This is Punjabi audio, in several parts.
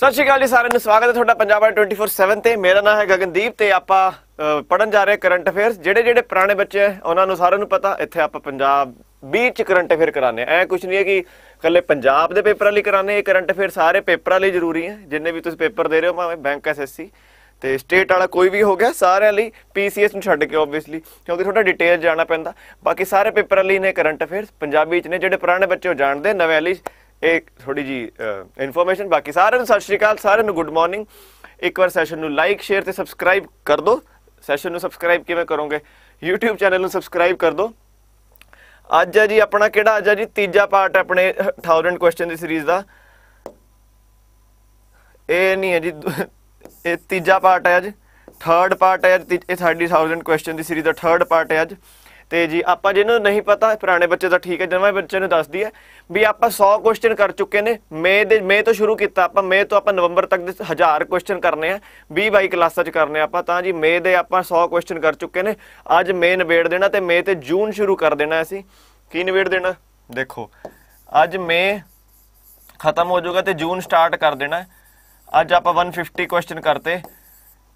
ਸਤਿ ਸ਼੍ਰੀ ਅਕਾਲ ਜੀ, ਸਾਰਿਆਂ ਨੂੰ ਸਵਾਗਤ ਹੈ ਤੁਹਾਡਾ ਪੰਜਾਬ 24/7 ਤੇ। ਮੇਰਾ ਨਾਮ ਹੈ ਗਗਨਦੀਪ ਤੇ ਆਪਾਂ ਪੜਨ ਜਾ ਰਹੇ ਕਰੰਟ ਅਫੇਅਰਸ ਜਿਹੜੇ ਜਿਹੜੇ ਪੁਰਾਣੇ ਬੱਚੇ ਆ ਉਹਨਾਂ ਨੂੰ ਸਾਰਿਆਂ ਨੂੰ ਪਤਾ, ਇੱਥੇ ਆਪਾਂ ਪੰਜਾਬ ਵਿੱਚ ਕਰੰਟ ਅਫੇਅਰ ਕਰਾਣੇ ਐ ਕੁਝ ਨਹੀਂ ਹੈ ਕਿ ਕੱਲੇ ਪੰਜਾਬ ਦੇ ਪੇਪਰਾਂ ਲਈ ਕਰਾਣੇ ਇਹ ਕਰੰਟ ਅਫੇਅਰ ਸਾਰੇ ਪੇਪਰਾਂ ਲਈ ਜ਼ਰੂਰੀ ਹੈ। ਜਿੰਨੇ ਵੀ ਤੁਸੀਂ ਪੇਪਰ ਦੇ ਰਹੇ ਹੋ, ਭਾਵੇਂ ਬੈਂਕ ਐਸਐਸਸੀ ਤੇ ਸਟੇਟ ਵਾਲਾ ਕੋਈ ਵੀ ਹੋ ਗਿਆ, ਸਾਰਿਆਂ ਲਈ ਪੀਸੀਐਸ ਨੂੰ ਛੱਡ ਕੇ ਆਬਵੀਅਸਲੀ ਕਿਉਂਕਿ ਥੋੜਾ ਡਿਟੇਲ ਜਾਣਾ ਪੈਂਦਾ। ਬਾਕੀ ਸਾਰੇ ਪੇਪਰਾਂ ਲਈ ਨੇ ਕਰੰਟ ਅਫੇਅਰਸ ਪੰਜਾਬੀ ਚ ਨੇ, ਜਿਹੜੇ ਪੁਰਾਣੇ ਬੱਚੇ ਉਹ ਜਾਣਦੇ, ਨਵੇਂ ਲਈ ਇਹ ਥੋੜੀ ਜੀ ਇਨਫੋਰਮੇਸ਼ਨ ਬਾਕੀ ਸਾਰਿਆਂ ਨੂੰ ਸਤਿ ਸ਼੍ਰੀ ਅਕਾਲ, ਸਾਰਿਆਂ ਨੂੰ ਗੁੱਡ ਮਾਰਨਿੰਗ ਇੱਕ ਵਾਰ ਸੈਸ਼ਨ ਨੂੰ ਲਾਈਕ ਸ਼ੇਅਰ ਤੇ ਸਬਸਕ੍ਰਾਈਬ ਕਰ ਦਿਓ। ਸੈਸ਼ਨ ਨੂੰ ਸਬਸਕ੍ਰਾਈਬ ਕਿਵੇਂ ਕਰੋਗੇ? YouTube ਚੈਨਲ ਨੂੰ ਸਬਸਕ੍ਰਾਈਬ ਕਰ ਦਿਓ। ਅੱਜ ਹੈ ਜੀ ਆਪਣਾ ਕਿਹੜਾ? ਅੱਜ ਹੈ ਜੀ ਤੀਜਾ ਪਾਰਟ ਆਪਣੇ 1000 ਕੁਐਸਚਨ ਦੀ ਸੀਰੀਜ਼ ਦਾ। ਇਹ ਨਹੀਂ ਹੈ ਜੀ, ਇਹ ਤੀਜਾ ਪਾਰਟ ਹੈ ਅੱਜ। ਥਰਡ ਪਾਰਟ ਹੈ ਅੱਜ, ਇਹ ਸਾਡੀ 1000 ਕੁਐਸਚਨ ਦੀ ਸੀਰੀਜ਼ ਦਾ ਥਰਡ ਪਾਰਟ ਹੈ ਅੱਜ। ਤੇ ਜੀ ਆਪਾਂ ਜਿਹਨੂੰ ਨਹੀਂ ਪਤਾ, ਪੁਰਾਣੇ ਬੱਚੇ ਤਾਂ ਠੀਕ ਹੈ ਨਵੇਂ ਬੱਚੇ ਨੂੰ ਦੱਸਦੀ ਹੈ ਵੀ ਆਪਾਂ 100 ਕੁਐਸਚਨ ਕਰ ਚੁੱਕੇ ਨੇ ਮੇ ਦੇ ਮੇ ਤੋਂ ਸ਼ੁਰੂ ਕੀਤਾ ਆਪਾਂ ਮੇ ਤੋਂ ਆਪਾਂ ਨਵੰਬਰ ਤੱਕ ਦੇ 1000 ਕੁਐਸਚਨ ਕਰਨੇ ਆ 20 ਬਾਈ ਕਲਾਸਾਂ ਚ ਕਰਨੇ ਆਪਾਂ, ਤਾਂ ਜੀ ਮੇ ਦੇ ਆਪਾਂ 100 ਕੁਐਸਚਨ ਕਰ ਚੁੱਕੇ ਨੇ, ਅੱਜ ਮੇ ਨਿਬੇੜ ਦੇਣਾ ਤੇ ਮੇ ਤੇ ਜੂਨ ਸ਼ੁਰੂ ਕਰ ਦੇਣਾ ਅਸੀਂ। ਕੀ ਨਿਬੇੜ ਦੇਣਾ? ਦੇਖੋ, ਅੱਜ ਮੇ ਖਤਮ ਹੋ ਜਾਊਗਾ ਤੇ ਜੂਨ ਸਟਾਰਟ ਕਰ ਦੇਣਾ। ਅੱਜ ਆਪਾਂ 150 ਕੁਐਸਚਨ ਕਰਤੇ।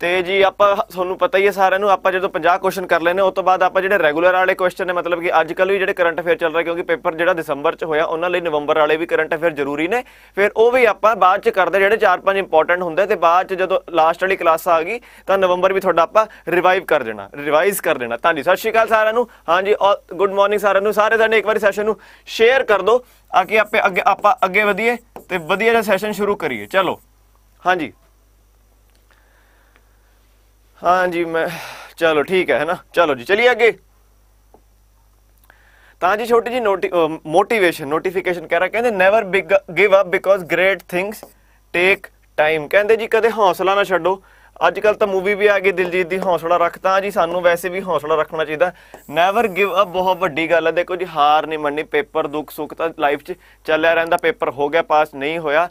ਤੇ ਜੀ ਆਪਾਂ ਤੁਹਾਨੂੰ ਪਤਾ ਹੀ ਹੈ ਸਾਰਿਆਂ ਨੂੰ, ਆਪਾਂ ਜਦੋਂ 50 ਕੁਐਸਚਨ ਕਰ ਲੈਨੇ ਉਸ ਤੋਂ ਬਾਅਦ ਆਪਾਂ ਜਿਹੜੇ ਰੈਗੂਲਰ ਵਾਲੇ ਕੁਐਸਚਨ ਨੇ, ਮਤਲਬ ਕਿ ਅੱਜ ਕੱਲ ਵੀ ਜਿਹੜੇ ਕਰੰਟ ਅਫੇਅਰ ਚੱਲ ਰਿਹਾ, ਕਿਉਂਕਿ ਪੇਪਰ ਜਿਹੜਾ ਦਸੰਬਰ 'ਚ ਹੋਇਆ, ਉਹਨਾਂ ਲਈ ਨਵੰਬਰ ਵਾਲੇ ਵੀ ਕਰੰਟ ਅਫੇਅਰ ਜ਼ਰੂਰੀ ਨੇ। ਫਿਰ ਉਹ ਵੀ ਆਪਾਂ ਬਾਅਦ 'ਚ ਕਰਦੇ ਜਿਹੜੇ 4-5 ਇੰਪੋਰਟੈਂਟ ਹੁੰਦੇ ਤੇ ਬਾਅਦ 'ਚ ਜਦੋਂ ਲਾਸਟ ਵਾਲੀ ਕਲਾਸ ਆ ਗਈ, ਤਾਂ ਨਵੰਬਰ ਵੀ ਤੁਹਾਡਾ ਆਪਾਂ ਰਿਵਾਈਵ ਕਰ ਦੇਣਾ ਰਿਵਾਈਜ਼ ਕਰ ਦੇਣਾ। ਤਾਂ ਜੀ, ਸਤਿ ਸ਼੍ਰੀ ਅਕਾਲ ਸਾਰਿਆਂ ਨੂੰ। ਹਾਂਜੀ ਗੁੱਡ ਮਾਰਨਿੰਗ ਸਾਰਿਆਂ ਨੂੰ। ਸਾਰੇ ਜਣੇ ਇੱਕ ਵਾਰੀ ਸੈਸ਼ਨ ਨੂੰ ਸ਼ੇਅਰ ਕਰ ਦਿਓ ਆ ਕਿ ਆਪੇ ਅੱਗੇ, ਆਪਾਂ ਅੱਗੇ ਵਧੀਏ, ਤੇ ਵਧੀਆ ਜਿਹਾ ਸੈਸ਼ਨ ਸ਼ੁਰੂ ਕਰੀਏ। ਚਲੋ ਹਾਂਜੀ हाँ जी मैं चलो ठीक है है ना चलो जी चलिए आगे ਤਾਂ ਜੀ ਛੋਟੀ ਜੀ ਮੋਟੀਵੇਸ਼ਨ ਨੋਟੀਫਿਕੇਸ਼ਨ ਕਹਿ ਰਿਹਾ ਕਹਿੰਦੇ never give up because great things take time ਕਹਿੰਦੇ ਜੀ ਕਦੇ ਹੌਸਲਾ ਨਾ ਛੱਡੋ ਅੱਜ ਕੱਲ ਤਾਂ ਮੂਵੀ ਵੀ ਆ ਗਈ ਦਿਲਜੀਤ ਦੀ ਹੌਸਲਾ ਰੱਖਤਾ ਜੀ ਸਾਨੂੰ ਵੈਸੇ ਵੀ ਹੌਸਲਾ ਰੱਖਣਾ ਚਾਹੀਦਾ ਨੈਵਰ ਗਿਵ ਅਪ ਬਹੁਤ ਵੱਡੀ ਗੱਲ ਹੈ ਦੇਖੋ ਜੀ ਹਾਰ ਨਹੀਂ ਮੰਨਣੀ ਪੇਪਰ ਦੁੱਖ ਸੁੱਖ ਤਾਂ ਲਾਈਫ 'ਚ ਚੱਲਿਆ ਰਹਿੰਦਾ ਪੇਪਰ ਹੋ ਗਿਆ ਪਾਸ ਨਹੀਂ ਹੋਇਆ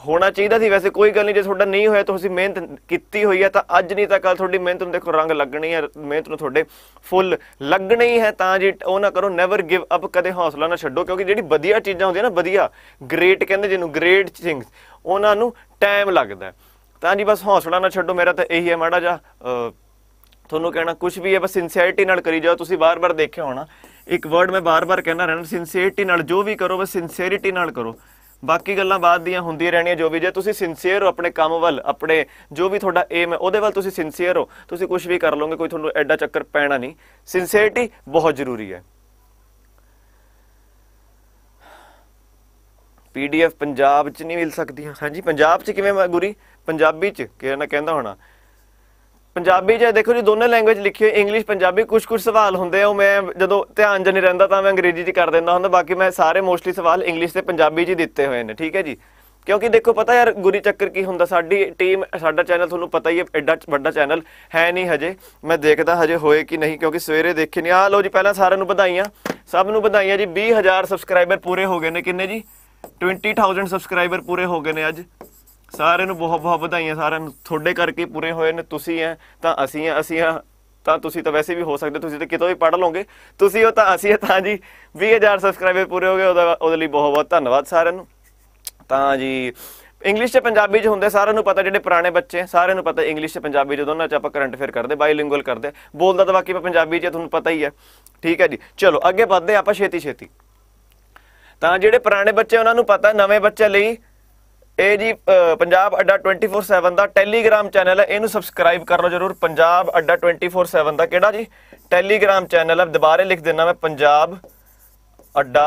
ਹੋਣਾ ਚਾਹੀਦਾ ਸੀ। ਵੈਸੇ ਕੋਈ ਗੱਲ ਨਹੀਂ, ਜੇ ਤੁਹਾਡਾ ਨਹੀਂ ਹੋਇਆ ਤੁਸੀਂ ਮਿਹਨਤ ਕੀਤੀ ਹੋਈ ਹੈ, ਤਾਂ ਅੱਜ ਨਹੀਂ ਤਾਂ ਕੱਲ ਤੁਹਾਡੀ ਮਿਹਨਤ ਨੂੰ ਦੇਖੋ ਰੰਗ ਲੱਗਣੀ ਹੈ, ਮਿਹਨਤ ਨੂੰ ਤੁਹਾਡੇ ਫੁੱਲ ਲੱਗਣੇ ਹੀ ਹੈ, ਤਾਂ ਜੀ ਉਹ ਨਾ ਕਰੋ ਨੈਵਰ ਗਿਵ ਅਪ ਕਦੇ ਹੌਸਲਾ ਨਾ ਛੱਡੋ, ਕਿਉਂਕਿ ਜਿਹੜੀ ਵਧੀਆ ਚੀਜ਼ਾਂ ਹੁੰਦੀਆਂ ਨਾ, ਵਧੀਆ ਗ੍ਰੇਟ ਕਹਿੰਦੇ ਜਿਹਨੂੰ ਗ੍ਰੇਟ ਥਿੰਗਸ ਉਹਨਾਂ ਨੂੰ ਟਾਈਮ ਲੱਗਦਾ ਤਾਂ ਜੀ ਬਸ ਹੌਸਲਾ ਨਾ ਛੱਡੋ, ਮੇਰਾ ਤਾਂ ਇਹੀ ਹੈ ਮਾੜਾ ਜਾ ਤੁਹਾਨੂੰ ਕਹਿਣਾ ਕੁਝ ਵੀ ਹੈ, ਬਸ ਸਿੰਸੀਅਰਿਟੀ ਨਾਲ ਕਰੀ ਜਾਓ, ਤੁਸੀਂ ਬਾਰ-ਬਾਰ ਦੇਖਿਆ ਹੋਣਾ, ਇੱਕ ਵਰਡ ਮੈਂ ਬਾਰ-ਬਾਰ ਕਹਿਣਾ ਰਹਿਣਾ ਸਿੰਸੀਅਰਿਟੀ ਨਾਲ ਜੋ ਵੀ ਕਰੋ, ਬਸ ਸਿੰਸੀਅਰਿਟੀ ਨਾਲ ਕਰੋ। ਬਾਕੀ ਗੱਲਾਂ ਬਾਅਦ ਦੀਆਂ ਹੁੰਦੀਆਂ ਰਹਿਣੀਆਂ, ਜੋ ਵੀ ਜੇ ਤੁਸੀਂ ਸਿੰਸੀਅਰ ਹੋ ਆਪਣੇ ਕੰਮ ਵੱਲ, ਆਪਣੇ ਜੋ ਵੀ ਤੁਹਾਡਾ ਏਮ ਹੈ, ਉਹਦੇ ਵੱਲ ਤੁਸੀਂ ਸਿੰਸੀਅਰ ਹੋ, ਤੁਸੀਂ ਕੁਝ ਵੀ ਕਰ ਲਓਗੇ, ਕੋਈ ਤੁਹਾਨੂੰ ਐਡਾ ਚੱਕਰ ਪੈਣਾ ਨਹੀਂ। ਸਿੰਸੀਅਰਟੀ ਬਹੁਤ ਜ਼ਰੂਰੀ ਹੈ। ਪੀਡੀਐਫ ਪੰਜਾਬ 'ਚ ਨਹੀਂ ਮਿਲ ਸਕਦੀ ਹਾਂਜੀ, ਪੰਜਾਬ 'ਚ ਕਿਵੇਂ ਗੁਰੀ? ਪੰਜਾਬੀ 'ਚ, ਕਿਹਨਾ ਕਹਿੰਦਾ ਹੋਣਾ? ਪੰਜਾਬੀ ਜੇ ਦੇਖੋ ਜੀ, ਦੋਨੇ ਲੈਂਗੁਏਜ ਲਿਖੀ ਹੋਈ ਇੰਗਲਿਸ਼ ਪੰਜਾਬੀ ਕੁਝ ਕੁਝ ਸਵਾਲ ਹੁੰਦੇ ਆ, ਉਹ ਮੈਂ ਜਦੋਂ ਧਿਆਨ ਜ ਨਹੀਂ ਰਹਿੰਦਾ ਤਾਂ ਮੈਂ ਅੰਗਰੇਜ਼ੀ 'ਚ ਕਰ ਦਿੰਦਾ ਹੁੰਦਾ, ਬਾਕੀ ਮੈਂ ਸਾਰੇ ਮੋਸਟਲੀ ਸਵਾਲ ਇੰਗਲਿਸ਼ ਤੇ ਪੰਜਾਬੀ 'ਚ ਹੀ ਦਿੱਤੇ ਹੋਏ ਨੇ, ਠੀਕ ਹੈ ਜੀ? ਕਿਉਂਕਿ ਦੇਖੋ, ਪਤਾ ਯਾਰ, ਗੁਰੀ ਚੱਕਰ ਕੀ ਹੁੰਦਾ, ਸਾਡੀ ਟੀਮ ਸਾਡਾ ਚੈਨਲ ਤੁਹਾਨੂੰ ਪਤਾ ਹੀ ਹੈ, ਐਡਾ ਵੱਡਾ ਚੈਨਲ ਹੈ ਨਹੀਂ ਹਜੇ, ਮੈਂ ਦੇਖਦਾ ਹਜੇ ਹੋਏ ਕਿ ਨਹੀਂ, ਕਿਉਂਕਿ ਸਵੇਰੇ ਦੇਖੇ ਨਹੀਂ ਆ ਲਓ ਜੀ, ਪਹਿਲਾਂ ਸਾਰਿਆਂ ਨੂੰ ਵਧਾਈਆਂ, ਸਭ ਨੂੰ ਵਧਾਈਆਂ ਜੀ 20000 ਸਬਸਕ੍ਰਾਈਬਰ ਪੂਰੇ ਹੋ ਗਏ ਨੇ, ਕਿੰਨੇ ਜੀ? 20000 ਸਬਸਕ੍ਰਾਈਬਰ ਪੂਰੇ ਹੋ ਗਏ ਨੇ ਅੱਜ। ਸਾਰਿਆਂ ਨੂੰ ਬਹੁਤ ਬਹੁਤ ਵਧਾਈਆਂ, ਸਾਰਿਆਂ ਨੂੰ ਤੁਹਾਡੇ ਕਰਕੇ ਪੂਰੇ ਹੋਏ ਨੇ, ਤੁਸੀਂ ਐ, ਤਾਂ ਅਸੀਂ ਐ, ਅਸੀਂ ਆ ਤਾਂ ਤੁਸੀਂ ਤਾਂ ਵੈਸੇ ਵੀ ਹੋ ਸਕਦੇ, ਤੁਸੀਂ ਤਾਂ ਕਿਤੋਂ ਵੀ ਪੜ ਲਓਗੇ, ਤੁਸੀਂ ਹੋ ਤਾਂ, ਅਸੀਂ ਤਾਂ ਜੀ 20000 ਸਬਸਕ੍ਰਾਈਬਰ ਪੂਰੇ ਹੋ ਗਏ, ਉਹਦਾ, ਉਹਦੇ ਲਈ ਬਹੁਤ ਬਹੁਤ ਧੰਨਵਾਦ ਸਾਰਿਆਂ ਨੂੰ। ਤਾਂ ਜੀ ਇੰਗਲਿਸ਼ ਤੇ ਪੰਜਾਬੀ ਚ ਹੁੰਦੇ, ਸਾਰਿਆਂ ਨੂੰ ਪਤਾ ਜਿਹੜੇ ਪੁਰਾਣੇ ਬੱਚੇ ਸਾਰਿਆਂ ਨੂੰ ਪਤਾ ਇੰਗਲਿਸ਼ ਤੇ ਪੰਜਾਬੀ ਚ, ਦੋਨਾਂ ਚ ਆਪਾਂ ਕਰੰਟ ਅਫੇਅਰ ਕਰਦੇ ਬਾਈਲਿੰਗੁਅਲ ਕਰਦੇ ਬੋਲਦਾ ਤਾਂ ਬਾਕੀ ਮੈਂ ਪੰਜਾਬੀ ਚ, ਤੁਹਾਨੂੰ ਪਤਾ ਹੀ ਹੈ ਠੀਕ ਹੈ ਜੀ, ਚਲੋ, ਅੱਗੇ ਵਧਦੇ ਆਪਾਂ ਛੇਤੀ ਛੇਤੀ ਤਾਂ ਜਿਹੜੇ ਪੁਰਾਣੇ ਬੱਚੇ, ਉਹਨਾਂ ਨੂੰ ਪਤਾ, ਨਵੇਂ ਬੱਚੇ ਲਈ ਇਹ ਜੀ ਪੰਜਾਬ ਅੱਡਾ 24/7 ਦਾ ਟੈਲੀਗ੍ਰਾਮ ਚੈਨਲ ਹੈ। ਇਹਨੂੰ ਸਬਸਕ੍ਰਾਈਬ ਕਰ ਲਓ ਜਰੂਰ। ਪੰਜਾਬ ਅੱਡਾ 24/7 ਦਾ ਕਿਹੜਾ ਜੀ? ਟੈਲੀਗ੍ਰਾਮ ਚੈਨਲ ਹੈ। ਦੁਬਾਰੇ ਲਿਖ ਦਿੰਦਾ ਮੈਂ ਪੰਜਾਬ ਅੱਡਾ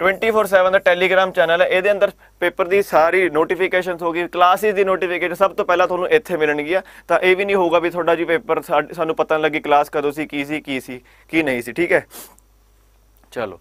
24/7 ਦਾ ਟੈਲੀਗ੍ਰਾਮ ਚੈਨਲ ਹੈ। ਇਹਦੇ ਅੰਦਰ ਪੇਪਰ ਦੀ ਸਾਰੀ ਨੋਟੀਫਿਕੇਸ਼ਨਸ ਹੋਗੀ ਕਲਾਸਿਸ ਦੀ ਨੋਟੀਫਿਕੇਸ਼ਨ ਸਭ ਤੋਂ ਪਹਿਲਾਂ ਤੁਹਾਨੂੰ ਇੱਥੇ ਮਿਲਣਗੀਆਂ ਤਾਂ ਇਹ ਵੀ ਨਹੀਂ ਹੋਊਗਾ ਵੀ ਤੁਹਾਡਾ ਜੀ ਪੇਪਰ ਸਾਨੂੰ ਪਤਾ ਨਹੀਂ ਲੱਗੀ ਕਲਾਸ ਕਦੋਂ ਸੀ, ਕੀ ਸੀ ਕੀ ਸੀ, ਕੀ ਨਹੀਂ ਸੀ। ਠੀਕ ਹੈ? ਚਲੋ।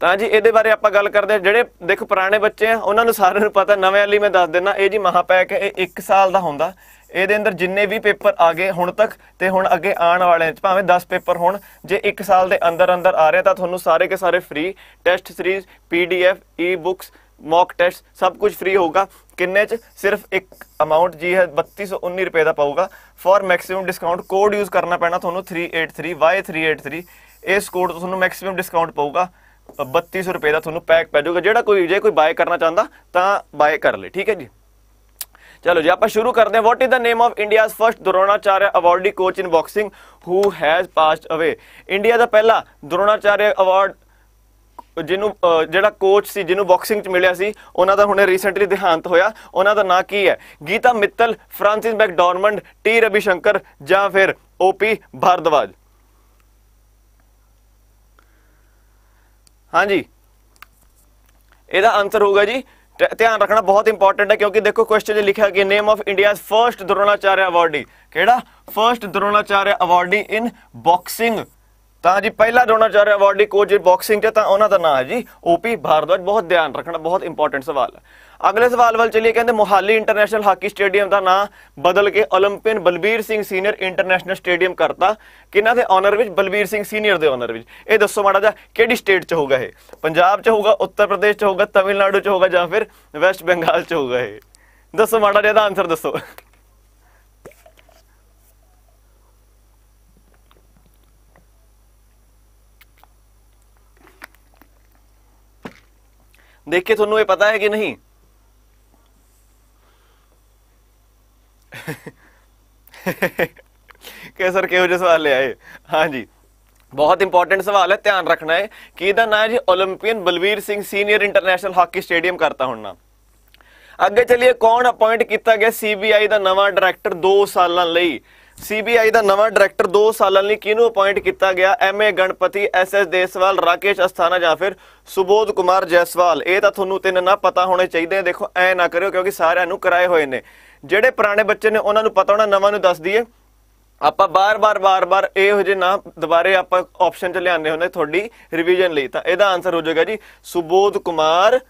ਤਾਂ ਜੀ ਇਹਦੇ ਬਾਰੇ ਆਪਾਂ ਗੱਲ ਕਰਦੇ ਆ ਜਿਹੜੇ ਦੇਖ ਪੁਰਾਣੇ ਬੱਚੇ ਆ, ਉਹਨਾਂ ਨੂੰ ਸਾਰਿਆਂ ਨੂੰ ਪਤਾ, ਨਵੇਂ ਲਈ ਮੈਂ ਦੱਸ ਦਿੰਦਾ, ਇਹ ਜੀ ਮਹਾਪੈਕ ਇਹ 1 ਸਾਲ ਦਾ ਹੁੰਦਾ। ਇਹਦੇ ਅੰਦਰ ਜਿੰਨੇ ਵੀ ਪੇਪਰ ਆ ਗਏ ਹੁਣ ਤੱਕ ਤੇ ਹੁਣ ਅੱਗੇ ਆਉਣ ਵਾਲੇ ਭਾਵੇਂ 10 ਪੇਪਰ ਹੋਣ, ਜੇ 1 ਸਾਲ ਦੇ ਅੰਦਰ ਅੰਦਰ ਆ ਰਿਹਾ ਤਾਂ ਤੁਹਾਨੂੰ ਸਾਰੇ ਕੇ ਸਾਰੇ free test series PDF e-books mock test ਸਭ ਕੁਝ ਫ੍ਰੀ ਹੋਊਗਾ। ਕਿੰਨੇ ਚ? ਸਿਰਫ ਇੱਕ ਅਮਾਉਂਟ ਜੀ ਹੈ 3219 ਰੁਪਏ ਦਾ ਪਾਊਗਾ। For maximum discount code use ਕਰਨਾ ਪੈਣਾ ਤੁਹਾਨੂੰ 383Y383 ਇਸ ਕੋਡ ਤੋਂ ਤੁਹਾਨੂੰ ਮੈਕਸਿਮਮ ਡਿਸਕਾਊਂਟ ਪਾਊਗਾ। 3200 ਰੁਪਏ ਦਾ ਤੁਹਾਨੂੰ ਪੈਕ ਪੈ ਜਾਊਗਾ। ਜਿਹੜਾ ਕੋਈ ਜੇ ਕੋਈ ਬਾਏ ਕਰਨਾ ਚਾਹੁੰਦਾ, ਤਾਂ ਬਾਏ ਕਰ ਲੇ, ਠੀਕ ਹੈ ਜੀ? ਚਲੋ ਜੀ, ਆਪਾਂ ਸ਼ੁਰੂ ਕਰਦੇ ਹਾਂ। What is the name of India's first Dronacharya awardee coach in boxing who has passed away India ਦਾ ਪਹਿਲਾ ਦਰੋਣਾਚਾਰਿਆ ਅਵਾਰਡ ਜਿਹਨੂੰ ਜਿਹੜਾ ਕੋਚ ਸੀ, ਜਿਹਨੂੰ ਬਾਕਸਿੰਗ ਚ ਮਿਲਿਆ ਸੀ, ਉਹਨਾਂ ਦਾ ਹੁਣੇ ਰੀਸੈਂਟਲੀ ਦੇਹਾਂਤ ਹੋਇਆ। ਉਹਨਾਂ ਦਾ ਨਾਂ ਕੀ ਹੈ? Geeta Mittal Frances McDormand T Ravi Shankar ਜਾਂ ਫਿਰ ਓਪੀ ਭਾਰਦਵਾਜ ਹਾਂਜੀ। ਇਹਦਾ ਆਨਸਰ ਹੋਊਗਾ ਜੀ ਧਿਆਨ ਰੱਖਣਾ ਬਹੁਤ ਇੰਪੋਰਟੈਂਟ ਹੈ ਕਿਉਂਕਿ ਦੇਖੋ ਕੁਐਸਚਨ 'ਚ ਲਿਖਿਆ ਕਿ name of India's first Dronacharya awardee ਕਿਹੜਾ? First Dronacharya awardee in boxing ਤਾਂ ਜੀ ਪਹਿਲਾ ਦਰੋਣਾਚਾਰਿਆ ਅਵਾਰਡੀ ਕੋਚ ਬਾਕਸਿੰਗ 'ਚ ਤਾਂ ਉਹਨਾਂ ਦਾ ਨਾਮ ਹੈ ਜੀ ਓਪੀ ਭਾਰਦਵਾਜ ਬਹੁਤ ਧਿਆਨ ਰੱਖਣਾ, ਬਹੁਤ ਇੰਪੋਰਟੈਂਟ ਸਵਾਲ ਹੈ। ਅਗਲੇ ਸਵਾਲ ਵੱਲ ਚਲਿਏ ਕਹਿੰਦੇ ਮੋਹਾਲੀ ਇੰਟਰਨੈਸ਼ਨਲ ਹਾਕੀ ਸਟੇਡੀਅਮ ਦਾ ਨਾਮ ਬਦਲ ਕੇ 올림픽 Balbir Singh senior international stadium ਕਰਤਾ ਕਿਹਨਾਂ ਦੇ ਆਨਰ ਵਿੱਚ ਬਲਬੀਰ ਸਿੰਘ ਸੀਨੀਅਰ ਦੇ ਆਨਰ ਵਿੱਚ ਇਹ ਦੱਸੋ ਮਾੜਾ ਜਿਹਾ ਕਿਹੜੀ ਸਟੇਟ 'ਚ ਹੋਊਗਾ ਇਹ ਪੰਜਾਬ 'ਚ ਹੋਊਗਾ ਉੱਤਰ ਪ੍ਰਦੇਸ਼ 'ਚ ਹੋਊਗਾ ਤਮਿਲਨਾਡੂ 'ਚ ਹੋਊਗਾ ਜਾਂ ਫਿਰ ਵੈਸਟ ਬੰਗਾਲ 'ਚ ਹੋਊਗਾ ਇਹ ਦੱਸੋ ਮਾੜਾ ਜਿਹਾ ਦਾ ਆਨਸਰ ਦੱਸੋ ਦੇਖ ਕੇ ਤੁਹਾਨੂੰ ਇਹ ਪਤਾ ਹੈ ਕਿ ਨਹੀਂ ਕਿ ਸਰ ਕਿਹੋ ਜਿਹਾ ਸਵਾਲ ਲਿਆ ਹਾਂਜੀ। ਬਹੁਤ ਇੰਪੋਰਟੈਂਟ ਸਵਾਲ ਹੈ, ਧਿਆਨ ਰੱਖਣਾ ਹੈ ਕਿ ਇਹਦਾ ਨਾਂ ਜੀ 올림픽ਨ Balbir Singh senior international hockey stadium ਕਰਤਾ ਹੁਣ ਨਾ। ਅੱਗੇ ਚਲਿਏ, ਕੌਣ ਅਪਾਇੰਟ ਕੀਤਾ ਗਿਆ ਸੀਬੀਆਈ ਦਾ ਨਵਾਂ ਡਾਇਰੈਕਟਰ 2 ਸਾਲਾਂ ਲਈ? ਸੀਬੀਆਈ ਦਾ ਨਵਾਂ ਡਾਇਰੈਕਟਰ 2 ਸਾਲਾਂ ਲਈ ਕਿਹਨੂੰ ਅਪਾਇੰਟ ਕੀਤਾ ਗਿਆ? M A Ganapathy S S Deswal, Rakesh Asthana ਜਾਂ ਫਿਰ ਸੁਬੋਧ ਕੁਮਾਰ ਜੈਸਵਾਲ? ਇਹ ਤਾਂ ਤੁਹਾਨੂੰ ਤਿੰਨ ਨਾ ਪਤਾ ਹੋਣੇ ਚਾਹੀਦੇ ਦੇਖੋ, ਐ ਨਾ ਕਰਿਓ ਕਿਉਂਕਿ ਸਾਰਿਆਂ ਨੂੰ ਕਰਾਏ ਹੋਏ ਨੇ। ਜਿਹੜੇ ਪੁਰਾਣੇ ਬੱਚੇ ਨੇ ਉਹਨਾਂ ਨੂੰ ਪਤਾ ਹੋਣਾ, ਨਵਾਂ ਨੂੰ ਦੱਸ ਦਈਏ। ਆਪਾਂ ਬਾਰ-ਬਾਰ ਬਾਰ-ਬਾਰ ਇਹੋ ਜਿਹੇ ਨਾ ਦੁਬਾਰੇ ਆਪਾਂ ਆਪਸ਼ਨ ਚ ਲਿਆਉਂਦੇ ਹੁੰਦੇ ਤੁਹਾਡੀ ਰਿਵੀਜ਼ਨ ਲਈ। ਤਾਂ ਇਹਦਾ ਆਨਸਰ ਹੋ ਜਾਏਗਾ ਜੀ, ਸੁਬੋਧ ਕੁਮਾਰ